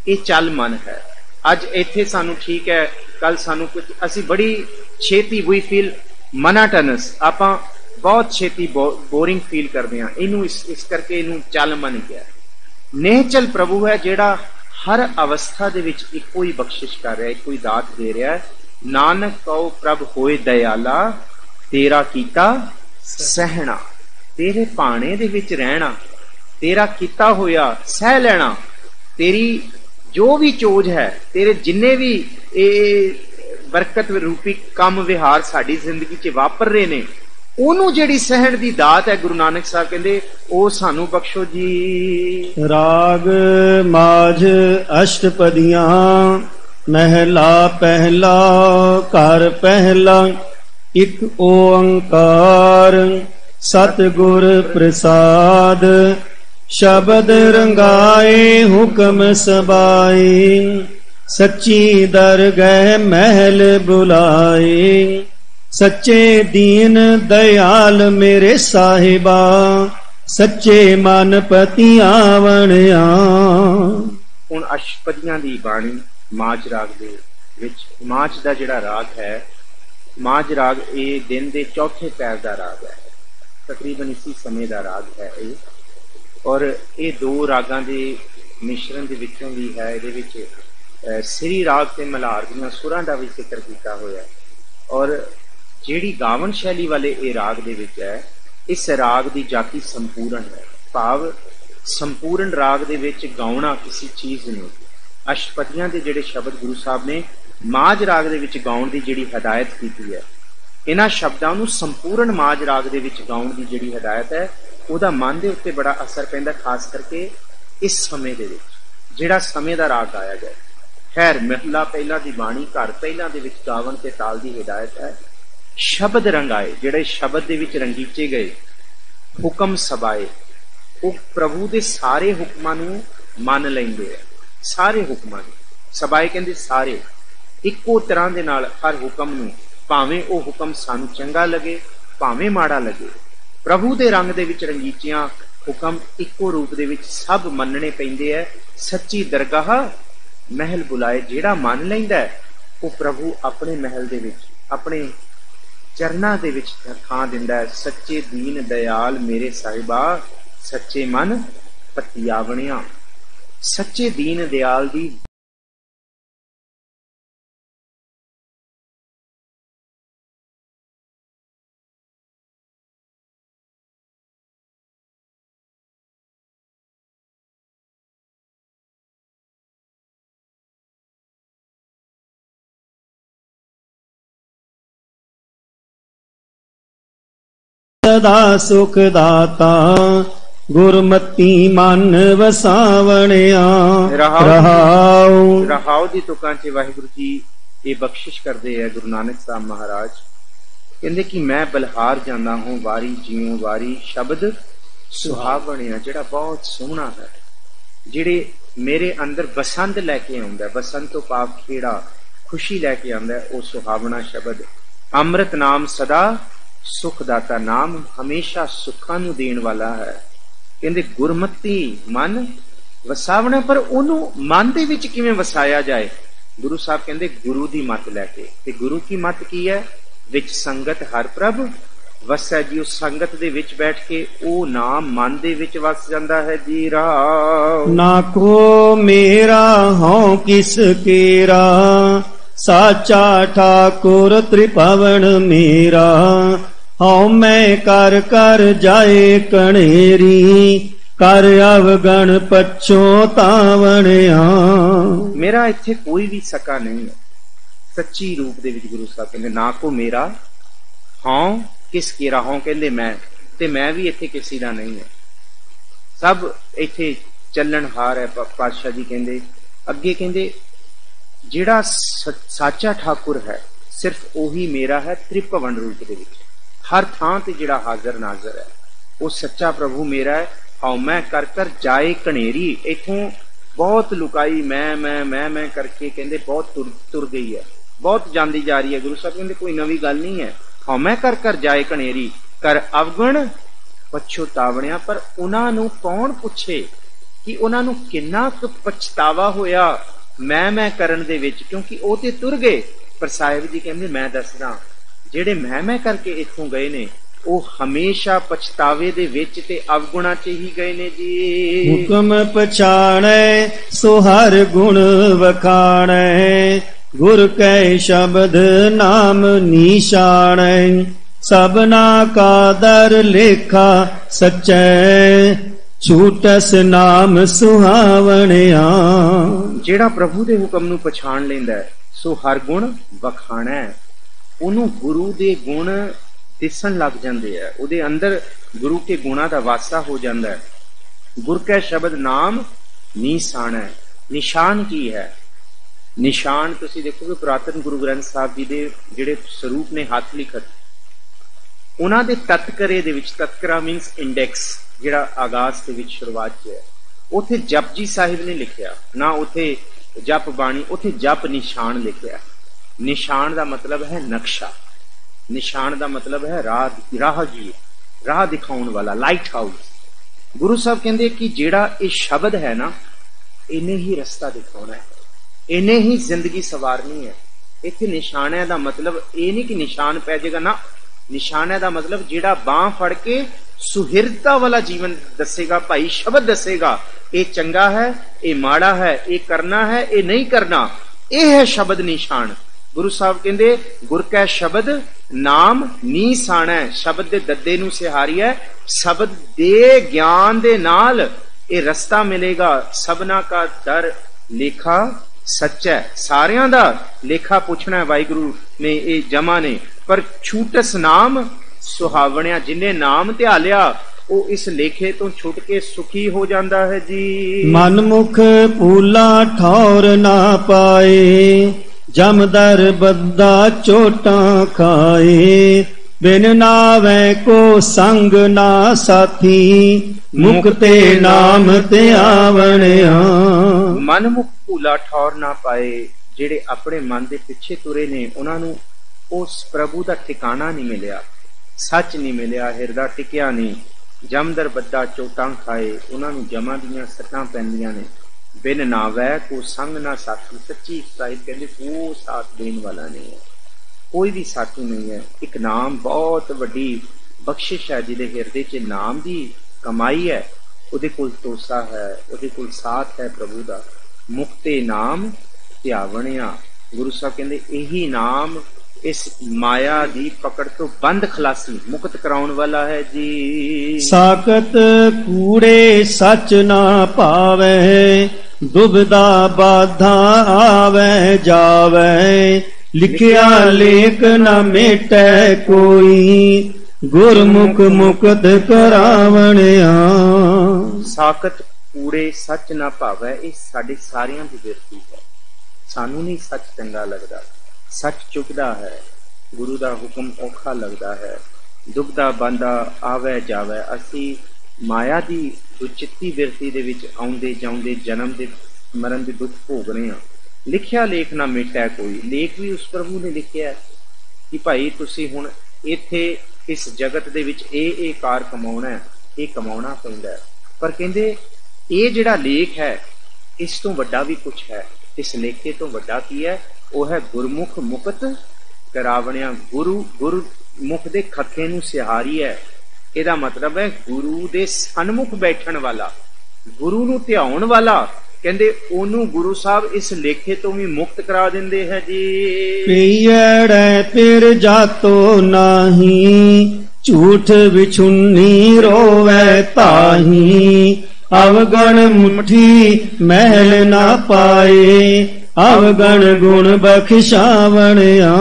S2: ਇਹ ਚੱਲ ਮਨ ਹੈ। ਅੱਜ ਇੱਥੇ ਸਾਨੂੰ ਠੀਕ ਹੈ ਕੱਲ ਸਾਨੂੰ ਕੁਝ, ਅਸੀਂ ਬੜੀ ਛੇਤੀ ਵੀ ਫੀਲ ਮਨਾਟਨਸ ਆਪਾਂ ਬਹੁਤ ਛੇਤੀ ਬੋਰਿੰਗ ਫੀਲ ਕਰਦੇ ਹਾਂ। ਇਹਨੂੰ ਇਸ ਇਸ ਕਰਕੇ ਇਹਨੂੰ ਚੱਲ ਮਨ ਕਿਹਾ। ਨੇਚਲ ਪ੍ਰਭੂ ਹੈ ਜਿਹੜਾ ਹਰ ਅਵਸਥਾ ਦੇ ਵਿੱਚ ਇੱਕੋ ਹੀ ਬਖਸ਼ਿਸ਼ ਕਰ ਰਿਹਾ ਹੈ ਇੱਕੋ ਹੀ ਦਾਤ ਦੇ ਰਿਹਾ ਹੈ। ਨਾਨਕ ਕਉ ਪ੍ਰਭ ਹੋਏ ਦਇਆਲਾ, ਤੇਰਾ ਕੀਤਾ ਸਹਿਣਾ, ਤੇਰੇ ਭਾਣੇ ਦੇ ਵਿੱਚ ਰਹਿਣਾ, ਤੇਰਾ ਕੀਤਾ ਹੋਇਆ ਸਹਿ ਲੈਣਾ, ਤੇਰੀ ਜੋ ਵੀ ਚੋਜ ਹੈ, ਤੇਰੇ ਜਿੰਨੇ ਵੀ ਇਹ ਬਰਕਤ ਰੂਪੀ ਕੰਮ ਵਿਹਾਰ ਸਾਡੀ ਜ਼ਿੰਦਗੀ 'ਚ ਵਾਪਰ ਰਹੇ ਨੇ, ਉਹਨੂੰ ਜਿਹੜੀ ਸਹਿਣ ਦੀ ਦਾਤ ਹੈ, ਗੁਰੂ ਨਾਨਕ ਸਾਹਿਬ ਕਹਿੰਦੇ, ਉਹ ਸਾਨੂੰ ਬਖਸ਼ੋ ਜੀ।
S1: ਰਾਗ ਮਾਝ ਅਸ਼ਟਪਦੀਆਂ, ਮਹਿਲਾ ਪਹਿਲਾ, ਘਰ ਪਹਿਲਾ ਇੱਕ ਓੰਕਾਰ, ਸਤਿਗੁਰ ਪ੍ਰਸਾਦ, ਸ਼ਬਦ ਰੰਗਾਏ ਹੁਕਮ ਸਬਾਏ, ਸੱਚੀ ਦਰਗਹਿ ਮਹਿਲ ਬੁਲਾਏ, ਸੱਚੇ ਦੀਨ ਦਇਆਲ ਮੇਰੇ ਸਾਹਿਬਾ, ਸੱਚੇ ਮਨ ਪਤੀ ਆਵਣਿਆ
S2: ਹੁਣ ਅਸ਼ਪਦੀਆਂ ਦੀ ਬਾਣੀ ਮਾਝ ਰਾਗ ਦੇ ਵਿੱਚ, ਮਾਝ ਦਾ ਜਿਹੜਾ ਰਾਗ ਹੈ ਮਾਝ ਰਾਗ ਇਹ ਦਿਨ ਦੇ ਚੌਥੇ ਪੈਰ ਦਾ ਰਾਗ ਹੈ। ਤਕਰੀਬਨ ਇਸੇ ਸਮੇਂ ਦਾ ਰਾਗ ਹੈ ਇਹ। ਔਰ ਇਹ ਦੋ ਰਾਗਾਂ ਦੇ ਮਿਸ਼ਰਣ ਦੇ ਵਿੱਚੋਂ ਵੀ ਹੈ। ਇਹਦੇ ਵਿੱਚ ਸ੍ਰੀ ਰਾਗ ਤੇ ਮਲਾਰ ਦੀਆਂ ਸੁਰਾਂ ਦਾ ਵੀ ਜ਼ਿਕਰ ਕੀਤਾ ਹੋਇਆ ਔਰ ਜਿਹੜੀ ਗਾਵਨ ਸ਼ੈਲੀ ਵਾਲੇ ਇਹ ਰਾਗ ਦੇ ਵਿੱਚ ਹੈ, ਇਸ ਰਾਗ ਦੀ ਜਾਤੀ ਸੰਪੂਰਨ ਹੈ। ਭਾਵ ਸੰਪੂਰਨ ਰਾਗ ਦੇ ਵਿੱਚ ਗਾਉਣਾ ਕਿਸੇ ਚੀਜ਼ ਨੂੰ ਅਸ਼ਪਦੀਆਂ ਦੇ ਜਿਹੜੇ ਸ਼ਬਦ ਗੁਰੂ ਸਾਹਿਬ ਨੇ ਮਾਝ ਰਾਗ ਦੇ ਵਿੱਚ ਗਾਉਣ ਦੀ ਜਿਹੜੀ ਹਦਾਇਤ ਕੀਤੀ ਹੈ, ਇਹਨਾਂ ਸ਼ਬਦਾਂ ਨੂੰ ਸੰਪੂਰਨ ਮਾਝ ਰਾਗ ਦੇ ਵਿੱਚ ਗਾਉਣ ਦੀ ਜਿਹੜੀ ਹਦਾਇਤ ਹੈ, ਉਹਦਾ ਮਨ ਦੇ ਉੱਤੇ ਬੜਾ ਅਸਰ ਪੈਂਦਾ, ਖਾਸ ਕਰਕੇ ਇਸ ਸਮੇਂ ਦੇ ਵਿੱਚ, ਜਿਹੜਾ ਸਮੇਂ ਦਾ ਰਾਗ ਗਾਇਆ ਜਾਏ ਖੈਰ, ਮਹਿਲਾ ਪਹਿਲਾਂ ਦੀ ਬਾਣੀ, ਘਰ ਪਹਿਲਾਂ ਦੇ ਵਿੱਚ ਗਾਵਣ ਤੇ ਤਾਲ ਦੀ ਹਦਾਇਤ ਹੈ, ਸ਼ਬਦ ਰੰਗਾਏ, ਜਿਹੜੇ ਸ਼ਬਦ ਦੇ ਵਿੱਚ ਰੰਗੀਚੇ ਗਏ, ਹੁਕਮ ਸਬਾਏ, ਉਹ ਪ੍ਰਭੂ ਦੇ ਸਾਰੇ ਹੁਕਮਾਂ ਨੂੰ ਮੰਨ ਲੈਂਦੇ ਆ, ਸਾਰੇ ਹੁਕਮਾਂ ਨੂੰ। ਸਬਾਏ ਕਹਿੰਦੇ ਸਾਰੇ। ਇੱਕੋ ਤਰ੍ਹਾਂ ਦੇ ਨਾਲ ਹਰ ਹੁਕਮ ਨੂੰ, ਭਾਵੇਂ ਉਹ ਹੁਕਮ ਸਾਨੂੰ ਚੰਗਾ ਲੱਗੇ, ਭਾਵੇਂ ਮਾੜਾ ਲੱਗੇ। ਪ੍ਰਭੂ ਦੇ ਰੰਗ ਦੇ ਵਿੱਚ ਰੰਗੀਚਿਆਂ ਹੁਕਮ ਇੱਕੋ ਰੂਪ ਦੇ ਵਿੱਚ ਸਭ ਮੰਨਣੇ ਪੈਂਦੇ ਐ। ਸੱਚੀ ਦਰਗਾਹ, ਮਹਿਲ ਬੁਲਾਏ ਜਿਹੜਾ ਮੰਨ ਲੈਂਦਾ ਉਹ ਪ੍ਰਭੂ ਆਪਣੇ ਮਹਿਲ ਦੇ ਵਿੱਚ, ਆਪਣੇ ਚਰਨਾਂ ਦੇ ਵਿੱਚ ਥਾਂ ਦਿੰਦਾ ਹੈ ਸੱਚੇ ਦੀਨ ਦਿਆਲ ਮੇਰੇ ਸਾਹਿਬਾ, ਸੱਚੇ ਮਨ ਪਤੀਆ ਸੱਚੇ ਦੀਨ ਦਿਆਲ ਦੀ
S1: ਸਦਾ ਸੁਖ ਦਾਤਾ ਗੁਰਮਤੀ ਮਨ ਵਸਾਵਣਿਆ
S2: ਰਹਾਉ।
S1: ਰਹਾਉ
S2: ਦੀ ਤੁਕਾਂ 'ਚ ਵਾਹਿਗੁਰੂ ਜੀ ਇਹ ਬਖਸ਼ਿਸ਼ ਕਰਦੇ ਆ ਗੁਰੂ ਨਾਨਕ ਸਾਹਿਬ ਮਹਾਰਾਜ ਕਹਿੰਦੇ ਕਿ ਮੈਂ ਬਲਹਾਰ ਜਾਂਦਾ ਹਾਂ ਵਾਰੀ ਜਿਉ ਵਾਰੀ ਸ਼ਬਦ ਸੁਹਾਵਣਿਆ ਜਿਹੜਾ ਬਹੁਤ ਸੋਹਣਾ ਹੈ ਜਿਹੜੇ ਮੇਰੇ ਅੰਦਰ ਬਸੰਤ ਲੈ ਕੇ ਆਉਂਦਾ। ਬਸੰਤ ਤੋਂ ਭਾਵ ਖੇੜਾ ਖੁਸ਼ੀ ਲੈ ਕੇ ਆਉਂਦਾ ਉਹ ਸੁਹਾਵਣਾ ਸ਼ਬਦ ਅੰਮ੍ਰਿਤ ਨਾਮ ਸਦਾ ਸੁਖ ਦਾਤਾ ਨਾਮ ਹਮੇਸ਼ਾ ਸੁੱਖਾਂ ਨੂੰ ਦੇਣ ਵਾਲਾ ਹੈ। ਕਹਿੰਦੇ, ਗੁਰਮਤੀ ਮਨ ਵਸਾਵਣਾ, ਪਰ ਉਹਨੂੰ ਮਨ ਦੇ ਵਿੱਚ ਕਿਵੇਂ ਵਸਾਇਆ ਜਾਏ? ਗੁਰੂ ਸਾਹਿਬ ਕਹਿੰਦੇ, ਗੁਰੂ ਦੀ ਮੱਤ ਲੈ ਕੇ। ਤੇ ਗੁਰੂ ਕੀ ਮੱਤ ਕੀ ਹੈ? ਵਿੱਚ ਸੰਗਤ ਹਰ ਪ੍ਰਭ ਵਸੈ ਜੀ, ਉਸ ਸੰਗਤ ਦੇ ਵਿੱਚ ਬੈਠ ਕੇ ਉਹ ਨਾਮ ਮਨ ਦੇ ਵਿੱਚ ਵਸ ਜਾਂਦਾ ਹੈ ਜੀ ਰਾਹ
S1: ਨਾ ਕੋ ਮੇਰਾ ਹਉ ਕਿਸ ਕੇਰਾ, ਸਾਚਾ ਠਾਕੁਰ ਤ੍ਰਿਪਵਨ ਮੇਰਾ ਹਉ ਮੈਂ ਕਰ ਕਰ ਜਾਏ ਕਣੇਰੀ, ਕਰ ਅਵਗਣ ਪਛੋਤਾਵਣਿਆ
S2: ਮੇਰਾ ਇੱਥੇ ਕੋਈ ਵੀ ਸਕਾ ਨਹੀਂ ਹੈ। ਸੱਚੀ ਰੂਪ ਦੇ ਵਿੱਚ ਗੁਰੂ ਸਾਹਿਬ ਕਹਿੰਦੇ, ਨਾ ਕੋ ਮੇਰਾ ਹਾਂ ਕਿਸ ਕੀ ਰਹਾ ਕਹਿੰਦੇ ਮੈਂ, ਤੇ ਮੈਂ ਵੀ ਇੱਥੇ ਕਿਸੇ ਦਾ ਨਹੀਂ ਹੈ। ਸਭ ਇੱਥੇ ਚੱਲਣ ਹਾਰ ਹੈ ਪਾਤਸ਼ਾਹ ਜੀ ਕਹਿੰਦੇ। ਅੱਗੇ ਕਹਿੰਦੇ, ਜਿਹੜਾ ਸਾਚਾ ਠਾਕੁਰ ਹੈ, ਸਿਰਫ ਉਹੀ ਮੇਰਾ ਹੈ ਤ੍ਰਿਪਵਨ ਰੂਪ ਦੇ ਵਿੱਚ। ਹਰ ਥਾਂ ਤੇ ਜਿਹੜਾ ਹਾਜ਼ਰ ਨਾਜ਼ਰ ਹੈ, ਉਹ ਸੱਚਾ ਪ੍ਰਭੂ ਮੇਰਾ ਹੈ ਹਉ ਮੈਂ ਕਰ ਕਰ ਜਾਏ ਕਣੇਰੀ ਇਥੋਂ ਬਹੁਤ ਲੁਕਾਈ ਮੈਂ ਮੈਂ ਮੈਂ ਮੈਂ ਕਰਕੇ ਕਹਿੰਦੇ ਬਹੁਤ ਤੁਰ ਗਈ ਹੈ, ਬਹੁਤ ਜਾਂਦੀ ਜਾ ਰਹੀ ਹੈ ਗੁਰੂ ਸਾਹਿਬ ਕਹਿੰਦੇ ਕੋਈ ਨਵੀਂ ਗੱਲ ਨਹੀਂ ਹੈ ਹਉ ਮੈਂ ਕਰ ਕਰ ਜਾਏ ਕਣੇਰੀ ਕਰ ਅਵਗਣ ਪਛਤਾਵਣਿਆ ਪਰ ਉਹਨਾਂ ਨੂੰ ਕੌਣ ਪੁੱਛੇ ਕਿ ਉਹਨਾਂ ਨੂੰ ਕਿੰਨਾ ਕੁ ਪਛਤਾਵਾ ਹੋਇਆ, ਮੈਂ ਮੈਂ ਕਰਨ ਦੇ ਵਿੱਚ ਕਿਉਂਕਿ ਉਹ ਤੇ ਤੁਰ ਗਏ, ਪਰ ਸਾਹਿਬ ਜੀ ਕਹਿੰਦੇ ਮੈਂ ਦੱਸਦਾ ਜਿਹੜੇ ਮੈਂ ਮੈਂ ਕਰਕੇ ਇੱਥੋਂ ਗਏ ਨੇ ਉਹ ਹਮੇਸ਼ਾ ਪਛਤਾਵੇ ਦੇ ਵਿੱਚ ਤੇ ਅਵਗੁਣਾ 'ਚ ਹੀ ਗਏ ਨੇ ਜੀ।
S1: ਹੁਕਮ ਪਛਾਣੈ ਸੋ ਹਰ ਗੁਣ ਵਖਾਣੈ। ਗੁਰ ਕੈ ਸ਼ਬਦ ਨਾਮ ਨੀਸ਼ਾਣੈ ਸਭਨਾ ਕਾ ਦਰ ਲੇਖਾ ਸਚੈ। ਛੂਟਸ ਨਾਮ ਸੁਹਾਵਣਿਆ।
S2: ਜਿਹੜਾ ਪ੍ਰਭੂ ਦੇ ਹੁਕਮ ਨੂੰ ਪਛਾਣ ਲੈਂਦਾ ਸੋ ਹਰ ਗੁਣ ਵਖਾਣਾ। ਉਹਨੂੰ ਗੁਰੂ ਦੇ ਗੁਣ ਦਿਸਣ ਲੱਗ ਜਾਂਦੇ ਆ। ਉਹਦੇ ਅੰਦਰ ਗੁਰੂ ਕੇ ਗੁਣਾ ਦਾ ਵਾਸਾ ਹੋ ਜਾਂਦਾ ਹੈ। ਗੁਰ ਕੈ ਸ਼ਬਦ ਨਾਮ, ਨਿਸ਼ਾਨ ਹੈ। ਨਿਸ਼ਾਨ ਕੀ ਹੈ? ਨਿਸ਼ਾਨ ਤੁਸੀਂ ਦੇਖੋਗੇ ਪੁਰਾਤਨ ਗੁਰੂ ਗ੍ਰੰਥ ਸਾਹਿਬ ਜੀ ਦੇ ਜਿਹੜੇ ਸਰੂਪ ਨੇ ਹੱਥ ਲਿਖਤ। ਉਹਨਾਂ ਦੇ ਤਤਕਰੇ ਦੇ ਵਿੱਚ, ਤਤਕਰਾ ਮੀਨਸ ਇੰਡੈਕਸ ਜਿਹੜਾ ਆਗਾਜ਼ ਦੇ ਵਿੱਚ ਸ਼ੁਰੂਆਤ 'ਚ ਹੈ। ਉਥੇ ਜਪਜੀ ਸਾਹਿਬ ਨੇ ਲਿਖਿਆ। ਨਾ ਉਥੇ ਜਪ ਬਾਣੀ, ਉਥੇ ਜਪ ਨਿਸ਼ਾਨ ਲਿਖਿਆ। ਨਿਸ਼ਾਨ ਦਾ ਮਤਲਬ ਹੈ ਨਕਸ਼ਾ। ਨਿਸ਼ਾਨ ਦਾ ਮਤਲਬ ਹੈ ਰਾਹ ਰਾਹ ਜੀ। ਰਾਹ ਦਿਖਾਉਣ ਵਾਲਾ ਲਾਈਟ ਹਾਊਸ ਗੁਰੂ ਸਾਹਿਬ ਕਹਿੰਦੇ ਕਿ ਜਿਹੜਾ ਇਹ ਸ਼ਬਦ ਹੈ ਨਾ, ਇਹਨੇ ਹੀ ਰਸਤਾ ਦਿਖਾਉਣਾ ਹੈ। ਇਹਨੇ ਹੀ ਜ਼ਿੰਦਗੀ ਸਵਾਰਨੀ ਹੈ। ਇੱਥੇ ਨਿਸ਼ਾਨਿਆਂ ਦਾ ਮਤਲਬ ਇਹ ਨਹੀਂ ਕਿ ਨਿਸ਼ਾਨ ਪੈ ਜਾਏਗਾ ਨਾ। ਨਿਸ਼ਾਨਿਆਂ ਦਾ ਮਤਲਬ ਜਿਹੜਾ ਬਾਹ ਫੜ ਕੇ ਸੁਹਿਰਤਾ ਵਾਲਾ ਜੀਵਨ ਦੱਸੇਗਾ, ਭਾਈ ਸ਼ਬਦ ਦੱਸੇਗਾ, ਇਹ ਚੰਗਾ ਹੈ, ਇਹ ਮਾੜਾ ਹੈ, ਇਹ ਕਰਨਾ ਹੈ, ਇਹ ਨਹੀਂ ਕਰਨਾ। ਇਹ ਹੈ ਸ਼ਬਦ ਨਿਸ਼ਾਨ। ਗੁਰੂ ਸਾਹਿਬ ਕਹਿੰਦੇ, ਗੁਰ ਕੈ ਸ਼ਬਦ, ਨਾਮ ਨੀਸਾਣੈ ਸ਼ਬਦ ਦੇ ਦੱਦੇ ਨੂੰ ਸਿਹਾਰੀਐ, ਸ਼ਬਦ ਦੇ ਗਿਆਨ ਦੇ ਨਾਲ ਇਹ ਰਸਤਾ ਮਿਲੇਗਾ, ਸਭਨਾ ਕਾ ਦਰ ਲੇਖਾ ਸੱਚਾ। ਸਾਰਿਆਂ ਦਾ ਲੇਖਾ ਪੁੱਛਣਾ ਵਾਹਿਗੁਰੂ ਨੇ, ਇਹ ਜਮਾ ਨੇ। ਪਰ ਛੂਟਸ ਨਾਮ ਸੁਹਾਵਣਿਆ, ਜਿਨੇ ਨਾਮ ਧਿਆਲਿਆ, ਉਹ ਇਸ ਲੇਖੇ ਤੋਂ ਛੁੱਟ ਕੇ ਸੁਖੀ ਹੋ ਜਾਂਦਾ ਹੈ ਜੀ।
S1: ਮਨਮੁਖ ਪੂਲਾ ਠੌਰ ਨਾ ਪਾਏ। ਜਮਦਰ ਬੱਦਾ ਚੋਟਾਂ ਖਾਏ, ਬਿਨ ਨਾਵੇਂ ਕੋ ਸੰਗ ਨਾ ਸਾਥੀ ਮੁਕਤੇ ਨਾਮ ਤੇ ਆਵਣਿਆ।
S2: ਮਨਮੁਖ ਭੂਲਾ ਠੌਰ ਨਾ ਪਾਏ, ਜਿਹੜੇ ਆਪਣੇ ਮਨ ਦੇ ਪਿੱਛੇ ਤੁਰੇ ਨੇ, ਉਹਨਾਂ ਨੂੰ ਉਸ ਪ੍ਰਭੂ ਦਾ ਠਿਕਾਣਾ ਨਹੀਂ ਮਿਲਿਆ। ਸੱਚ ਨਹੀਂ ਮਿਲਿਆ, ਹਿਰਦਾ ਟਿਕਿਆ ਨਹੀਂ। ਜਮਦਰ ਬੱਦਾ ਚੋਟਾਂ ਖਾਏ, ਉਹਨਾਂ ਨੂੰ ਜਮਾਂ ਦੀਆਂ ਸੱਟਾਂ ਪੈਂਦੀਆਂ ਨੇ। ਬਿਨ ਨਾਵੈ ਕੋ ਸੰਗ ਨਾ ਸਾਥੀ, ਸੱਚੀ ਸਾਹਿਬ ਕਹਿੰਦੇ ਕੋ ਸਾਥ ਦੇਣ ਵਾਲਾ ਨਹੀਂ ਹੈ। ਕੋਈ ਵੀ ਸਾਥੀ ਨਹੀਂ ਹੈ। ਇੱਕ ਨਾਮ ਬਹੁਤ ਵੱਡੀ ਬਖਸ਼ਿਸ਼ ਹੈ, ਜਿਹਦੇ ਹਿਰਦੇ 'ਚ ਨਾਮ ਦੀ ਕਮਾਈ ਹੈ। ਉਹਦੇ ਕੋਲ ਤੋਸਾ ਹੈ, ਉਹਦੇ ਕੋਲ ਸਾਥ ਹੈ ਪ੍ਰਭੂ ਦਾ। ਮੁਕਤੇ ਨਾਮ ਧਿਆਵਣਿਆ। ਗੁਰੂ ਸਾਹਿਬ ਕਹਿੰਦੇ, ਇਹੀ ਨਾਮ ਇਸ ਮਾਇਆ ਦੀ ਪਕੜ ਤੋਂ ਬੰਦ ਖਲਾਸੀ ਮੁਕਤ ਕਰਾਉਣ ਵਾਲਾ ਹੈ ਜੀ।
S1: ਸਾਕਤ ਕੂੜੇ ਸੱਚ ਨਾ ਪਾਵੇ ਦੁਬਦਾ ਬਾਧਾ ਆਵੇ ਜਾਵੇ ਲਿਖਿਆ ਲੇਖ ਨਾ ਮੇਟੈ ਕੋਈ ਗੁਰਮੁਖ ਮੁਕਤ ਕਰਾਵਣਿਆ।
S2: ਸਾਕਤ ਕੂੜੇ ਸੱਚ ਨਾ ਭਾਵੈ ਇਹ ਸਾਡੇ ਸਾਰਿਆਂ ਦੀ ਬਿਰਤੀ ਹੈ। ਸਾਨੂੰ ਨਹੀਂ ਸੱਚ ਚੰਗਾ ਲੱਗਦਾ। ਸੱਚ ਚੁੱਕਦਾ ਹੈ, ਗੁਰੂ ਦਾ ਹੁਕਮ ਔਖਾ ਲੱਗਦਾ ਹੈ। ਦੁਬਦਾ ਬੰਦਾ ਆਵੇ ਜਾਵੇ, ਅਸੀਂ ਮਾਇਆ ਦੀ ਦੁਚਿੱਤੀ ਵਿਰਤੀ ਦੇ ਵਿੱਚ ਆਉਂਦੇ ਜਾਉਂਦੇ ਜਨਮ ਦੇ ਮਰਨ ਦੇ ਦੁੱਖ ਭੋਗ ਰਹੇ ਹਾਂ। ਲਿਖਿਆ ਲੇਖ ਨਾ ਮਿਟੈ ਕੋਈ, ਲੇਖ ਵੀ ਉਸ ਪ੍ਰਭੂ ਨੇ ਲਿਖਿਆ ਕਿ ਭਾਈ ਤੁਸੀਂ ਹੁਣ ਇੱਥੇ ਇਸ ਜਗਤ ਦੇ ਵਿੱਚ ਇਹ ਇਹ ਕਾਰ ਕਮਾਉਣਾ ਹੈ, ਇਹ ਕਮਾਉਣਾ ਪੈਂਦਾ ਹੈ। ਪਰ ਕਹਿੰਦੇ, ਇਹ ਜਿਹੜਾ ਲੇਖ ਹੈ, ਇਸ ਤੋਂ ਵੱਡਾ ਵੀ ਕੁਝ ਹੈ, ਇਸ ਲੇਖੇ ਤੋਂ ਵੱਡਾ ਕੀ ਹੈ? ਉਹ ਹੈ ਗੁਰਮੁਖ ਮੁਕਤ ਕਰਾਵਣਿਆ, ਗੁਰੂ ਗੁਰੂ ਮੁਖ ਦੇ ਖੱਖੇ ਨੂੰ ਸਿਹਾਰੀ ਹੈ। ਇਹਦਾ ਮਤਲਬ ਹੈ ਗੁਰੂ ਦੇ ਸਨਮੁਖ ਬੈਠਣ ਵਾਲਾ, ਗੁਰੂ ਨੂੰ ਧਿਆਉਣ ਵਾਲਾ। ਕਹਿੰਦੇ ਉਹਨੂੰ ਗੁਰੂ ਸਾਹਿਬ ਇਸ ਲੇਖੇ ਤੋਂ ਵੀ ਮੁਕਤ ਕਰਾ ਦਿੰਦੇ ਹੈ ਜੀ।
S1: ਪੀੜੈ ਫਿਰ ਜਾਤੋ ਨਾਹੀ, ਝੂਠ ਵਿਛੁੰਨੀ ਰੋਵੇ ਤਾਹੀ। ਅਵਗਣ ਮੁਠੀ ਮਹਿਲ ਨਾ ਪਾਏ ਅਵਗਣ ਗੁਣ ਬਖਸ਼ਾਵਣਿਆ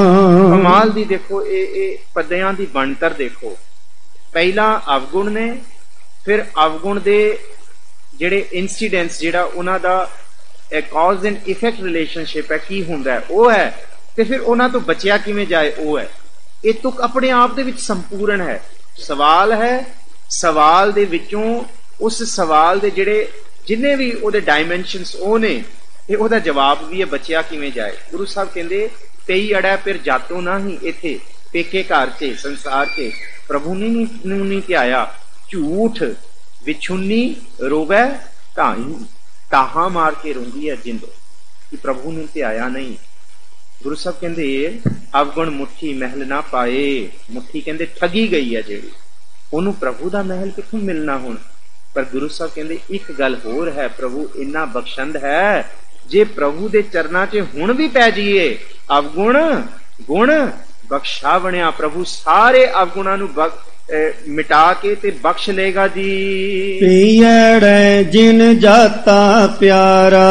S2: ਕਮਾਲ ਦੀ ਦੇਖੋ, ਇਹ ਇਹ ਪਦਿਆਂ ਦੀ ਬਣਤਰ ਦੇਖੋ। ਪਹਿਲਾਂ ਅਵਗੁਣ ਨੇ, ਫਿਰ ਅਵਗੁਣ ਦੇ ਜਿਹੜੇ ਇਨਸੀਡੈਂਟਸ ਜਿਹੜਾ ਉਹਨਾਂ ਦਾ ਕਾਜ਼ ਐਂਡ ਇਫੈਕਟ ਰਿਲੇਸ਼ਨਸ਼ਿਪ ਹੈ, ਕੀ ਹੁੰਦਾ ਹੈ? ਉਹ ਹੈ, ਤੇ ਫਿਰ ਉਹਨਾਂ ਤੋਂ ਬਚਿਆ ਕਿਵੇਂ ਜਾਏ? ਉਹ ਹੈ। ਇਹ ਤੁਕ ਆਪਣੇ ਆਪ ਦੇ ਵਿੱਚ ਸੰਪੂਰਨ ਹੈ। ਸਵਾਲ ਹੈ, ਸਵਾਲ ਦੇ ਵਿੱਚੋਂ ਉਸ ਸਵਾਲ ਦੇ ਜਿਹੜੇ ਜਿੰਨੇ ਵੀ ਉਹਦੇ ਡਾਈਮੈਂਸ਼ਨਸ ਉਹ ਨੇ ਤੇ ਉਹਦਾ ਜਵਾਬ ਵੀ ਹੈ, ਬਚਿਆ ਕਿਵੇਂ ਜਾਏ? ਗੁਰੂ ਸਾਹਿਬ ਕਹਿੰਦੇ, ਤੇਈ ਅੜਾ ਫਿਰ ਜਾਤੋ ਨਹੀਂ, ਇੱਥੇ ਪੇਕੇ ਘਰ 'ਚ ਸੰਸਾਰ 'ਚ ਪ੍ਰਭੂ ਨੇ ਨੂੰ ਨਹੀਂ ਧਿਆਇਆ, ਝੂਠ ਵਿਛੁੰਨੀ ਰੋਵੇ ਧਾਈ ਤਾਹਾ ਮਾਰ ਕੇ ਰੋਂਦੀ ਹੈ ਜਿੰਦ। ਕਿ ਪ੍ਰਭੂ ਨੂੰ ਧਿਆਇਆ ਨਹੀਂ। ਗੁਰੂ ਸਾਹਿਬ ਕਹਿੰਦੇ, ਅਵਗੁਣ ਮੁੱਠੀ ਮਹਿਲ ਨਾ ਪਾਏ। ਮੁੱਠੀ ਕਹਿੰਦੇ, ਠਗੀ ਗਈ ਹੈ ਜਿਹੜੀ। ਉਹਨੂੰ ਪ੍ਰਭੂ ਦਾ ਮਹਿਲ ਕਿੱਥੋਂ ਮਿਲਣਾ ਹੁਣ? ਪਰ ਗੁਰੂ ਸਾਹਿਬ ਕਹਿੰਦੇ, ਇੱਕ ਗੱਲ ਹੋਰ ਹੈ, ਪ੍ਰਭੂ ਇੰਨਾ ਬਖਸ਼ੰਦ ਹੈ ਜੇ ਪ੍ਰਭੂ ਦੇ ਚਰਨਾਂ 'ਚ ਹੁਣ ਵੀ ਪੈ ਜਾਈਏ ਅਵਗੁਣ ਗੁਣ ਬਖਸ਼ਾ ਬਣਿਆ ਪ੍ਰਭੂ ਸਾਰੇ ਅਵਗੁਣਾਂ ਨੂੰ ਮਿਟਾ ਕੇ ਤੇ ਬਖਸ਼ ਲੇਗਾ ਜੀ।
S1: ਪੀੜੈ ਜਿਨ ਜਾਤਾ ਪਿਆਰਾ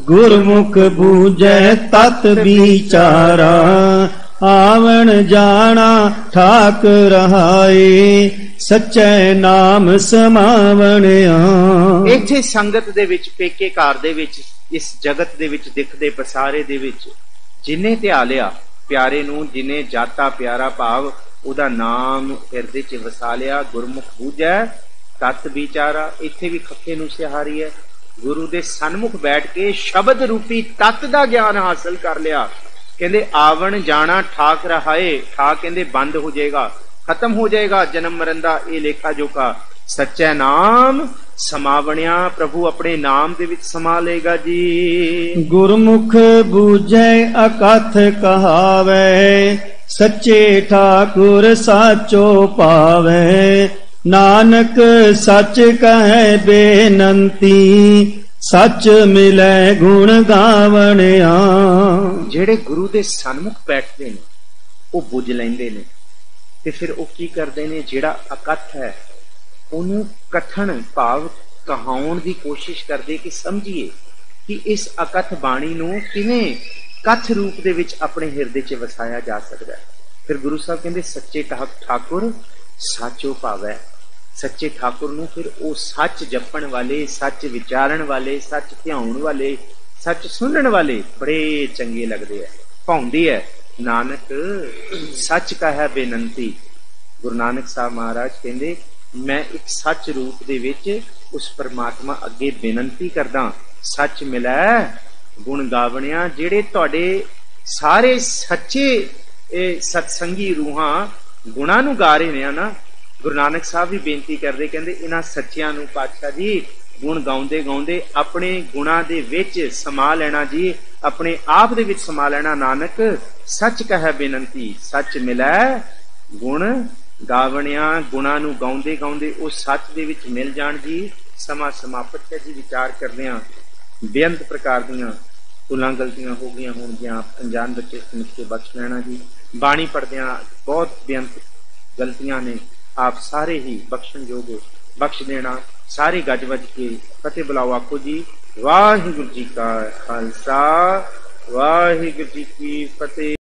S1: ਗੁਰਮੁਖ ਬੂਝੈ ਤਤ ਵਿਚਾਰਾ। ਆਵਣ ਜਾਣਾ ਠਾਕ ਰਹਾਏ ਸੱਚੇ ਨਾਮ ਸਮਾਵਣਿਆ।
S2: ਇੱਥੇ ਸੰਗਤ ਦੇ ਵਿੱਚ ਪੇਕੇ ਘਰ ਦੇ ਵਿੱਚ ਇਸ ਜਗਤ ਦੇ ਵਿੱਚ ਦਿਖਦੇ ਪਸਾਰੇ ਦੇ ਵਿੱਚ ਜਿਨੇ ਧਿਆ ਲਿਆ, ਪਿਆਰੇ ਨੂੰ ਜਿਨੇ ਜਾਤਾ ਪਿਆਰਾ ਭਾਵ, ਉਹਦਾ ਨਾਮ ਹਿਰਦੇ 'ਚ ਵਸਾ ਲਿਆ, ਗੁਰਮੁਖ ਬੂਝੈ, ਤਤ ਵਿਚਾਰਾ, ਇੱਥੇ ਵੀ ਖੱਖੇ ਨੂੰ ਸਿਹਾਰੀ ਹੈ ਗੁਰੂ ਦੇ ਸਨਮੁਖ ਬੈਠ ਕੇ ਸ਼ਬਦ ਰੂਪੀ ਤਤ ਦਾ ਗਿਆਨ ਹਾਸਲ ਕਰ ਲਿਆ। ਕਹਿੰਦੇ, ਆਵਣ ਜਾਣਾ ਠਾਕ ਰਹਾਏ, ਠਾਕ ਕਹਿੰਦੇ, ਬੰਦ ਹੋ ਜਾਏਗਾ, ਖਤਮ ਹੋ ਜਾਏਗਾ ਜਨਮ ਮਰਨ ਦਾ ਇਹ ਲੇਖਾ ਜੋਕਾ ਸੱਚਾ ਨਾਮ ਸਮਾਵਣਿਆ ਪ੍ਰਭੂ ਆਪਣੇ ਨਾਮ ਦੇ ਵਿੱਚ ਸਮਾ ਲੇਗਾ ਜੀ।
S1: ਗੁਰਮੁਖ ਬੂਝੈ ਅਕਥ ਕਹਾਵੇ ਸੱਚੇ ਠਾਕੁਰ ਸਾਚੋ ਪਾਵੇ। ਨਾਨਕ ਸੱਚ ਕਹੈ ਬੇਨੰਤੀ ਸੱਚ ਮਿਲੈ ਗੁਣ ਗਾਵਣਿਆ।
S2: ਜਿਹੜੇ ਗੁਰੂ ਦੇ ਸਨਮੁਖ ਬੈਠਦੇ ਨੇ ਉਹ ਬੁੱਝ ਲੈਂਦੇ ਨੇ। ਤੇ ਫਿਰ ਉਹ ਕੀ ਕਰਦੇ ਨੇ ਜਿਹੜਾ ਅਕਥ ਹੈ ਉਹਨੂੰ ਕਥਨ, ਭਾਵ ਕਹਾਉਣ ਦੀ ਕੋਸ਼ਿਸ਼ ਕਰਦੇ ਕਿ ਸਮਝੀਏ ਕਿ ਇਸ ਅਕਥ ਬਾਣੀ ਨੂੰ ਕਿਵੇਂ ਕਥ ਰੂਪ ਦੇ ਵਿੱਚ ਆਪਣੇ ਹਿਰਦੇ 'ਚ ਵਸਾਇਆ ਜਾ ਸਕਦਾ ਹੈ। ਫਿਰ ਗੁਰੂ ਸਾਹਿਬ ਕਹਿੰਦੇ, ਸੱਚੇ ਠਾਕੁਰ, ਸਾਚੋ ਭਾਵੈ। ਸੱਚੇ ਠਾਕੁਰ ਨੂੰ ਫਿਰ ਉਹ ਸੱਚ ਜਪਣ ਵਾਲੇ, ਸੱਚ ਵਿਚਾਰਨ ਵਾਲੇ, ਸੱਚ ਧਿਆਉਣ ਵਾਲੇ, ਸੱਚ ਸੁਣਨ ਵਾਲੇ ਬੜੇ ਚੰਗੇ ਲੱਗਦੇ ਆ। ਭਾਉਂਦੇ ਆ, ਨਾਨਕ, ਸੱਚ ਕਹੈ ਬੇਨੰਤੀ। ਗੁਰੂ ਨਾਨਕ ਸਾਹਿਬ ਮਹਾਰਾਜ ਕਹਿੰਦੇ ਮੈਂ ਇੱਕ ਸੱਚ ਰੂਪ ਦੇ ਵਿੱਚ ਉਸ ਪਰਮਾਤਮਾ ਅੱਗੇ ਬੇਨਤੀ ਕਰਦਾ ਸੱਚ ਮਿਲੈ, ਗੁਣ ਗਾਵਣਿਆ, ਜਿਹੜੇ ਤੁਹਾਡੇ ਸਾਰੇ ਸੱਚੇ, ਇਹ ਸਤਸੰਗੀ ਰੂਹਾਂ ਗੁਣਾ ਨੂੰ ਗਾ ਰਹੇ ਨੇ ਨਾ, ਗੁਰੂ ਨਾਨਕ ਸਾਹਿਬ ਵੀ ਬੇਨਤੀ ਕਰਦੇ, ਕਹਿੰਦੇ ਇਹਨਾਂ ਸੱਚਿਆਂ ਨੂੰ ਪਾਤਸ਼ਾਹ ਜੀ, ਗੁਣ ਗਾਉਂਦੇ ਗਾਉਂਦੇ ਆਪਣੇ ਗੁਣਾਂ ਦੇ ਵਿੱਚ ਸਮਾ ਲੈਣਾ ਜੀ, ਆਪਣੇ ਆਪ ਦੇ ਵਿੱਚ ਸਮਾ ਲੈਣਾ। ਨਾਨਕ, ਸੱਚ ਕਹੈ ਬੇਨਤੀ, ਸੱਚ ਮਿਲੈ, ਗੁਣ ਗਾਵਣਿਆ ਗੁਣਾਂ ਨੂੰ ਗਾਉਂਦੇ ਗਾਉਂਦੇ ਉਹ ਸੱਚ ਦੇ ਵਿੱਚ ਮਿਲ ਜਾਣ ਜੀ, ਸਮਾਂ ਸਮਾਪਤ ਹੈ ਜੀ, ਵਿਚਾਰ ਕਰਦੇ ਆ ਬੇਅੰਤ ਪ੍ਰਕਾਰ ਦੀਆਂ ਭੁੱਲਾਂ ਗਲਤੀਆਂ ਹੋ ਗਈਆਂ ਹੋਣਗੀਆਂ, ਅਣਜਾਣ ਬੱਚੇ ਸਮਝ ਕੇ ਬਖਸ਼ ਲੈਣਾ ਜੀ। ਬਾਣੀ ਪੜਦਿਆਂ ਬਹੁਤ ਬੇਅੰਤ ਗਲਤੀਆਂ ਨੇ, ਆਪ ਸਾਰੇ ਹੀ ਬਖਸ਼ਣਯੋਗ ਬਖਸ਼ ਦੇਣਾ, ਸਾਰੇ ਗੱਜ ਵੱਜ ਕੇ ਫਤਿਹ ਬੁਲਾਓ ਆਖੋ ਜੀ। ਵਾਹਿਗੁਰੂ ਜੀ ਕਾ ਖਾਲਸਾ, ਵਾਹਿਗੁਰੂ ਜੀ ਕੀ ਫਤਿਹ।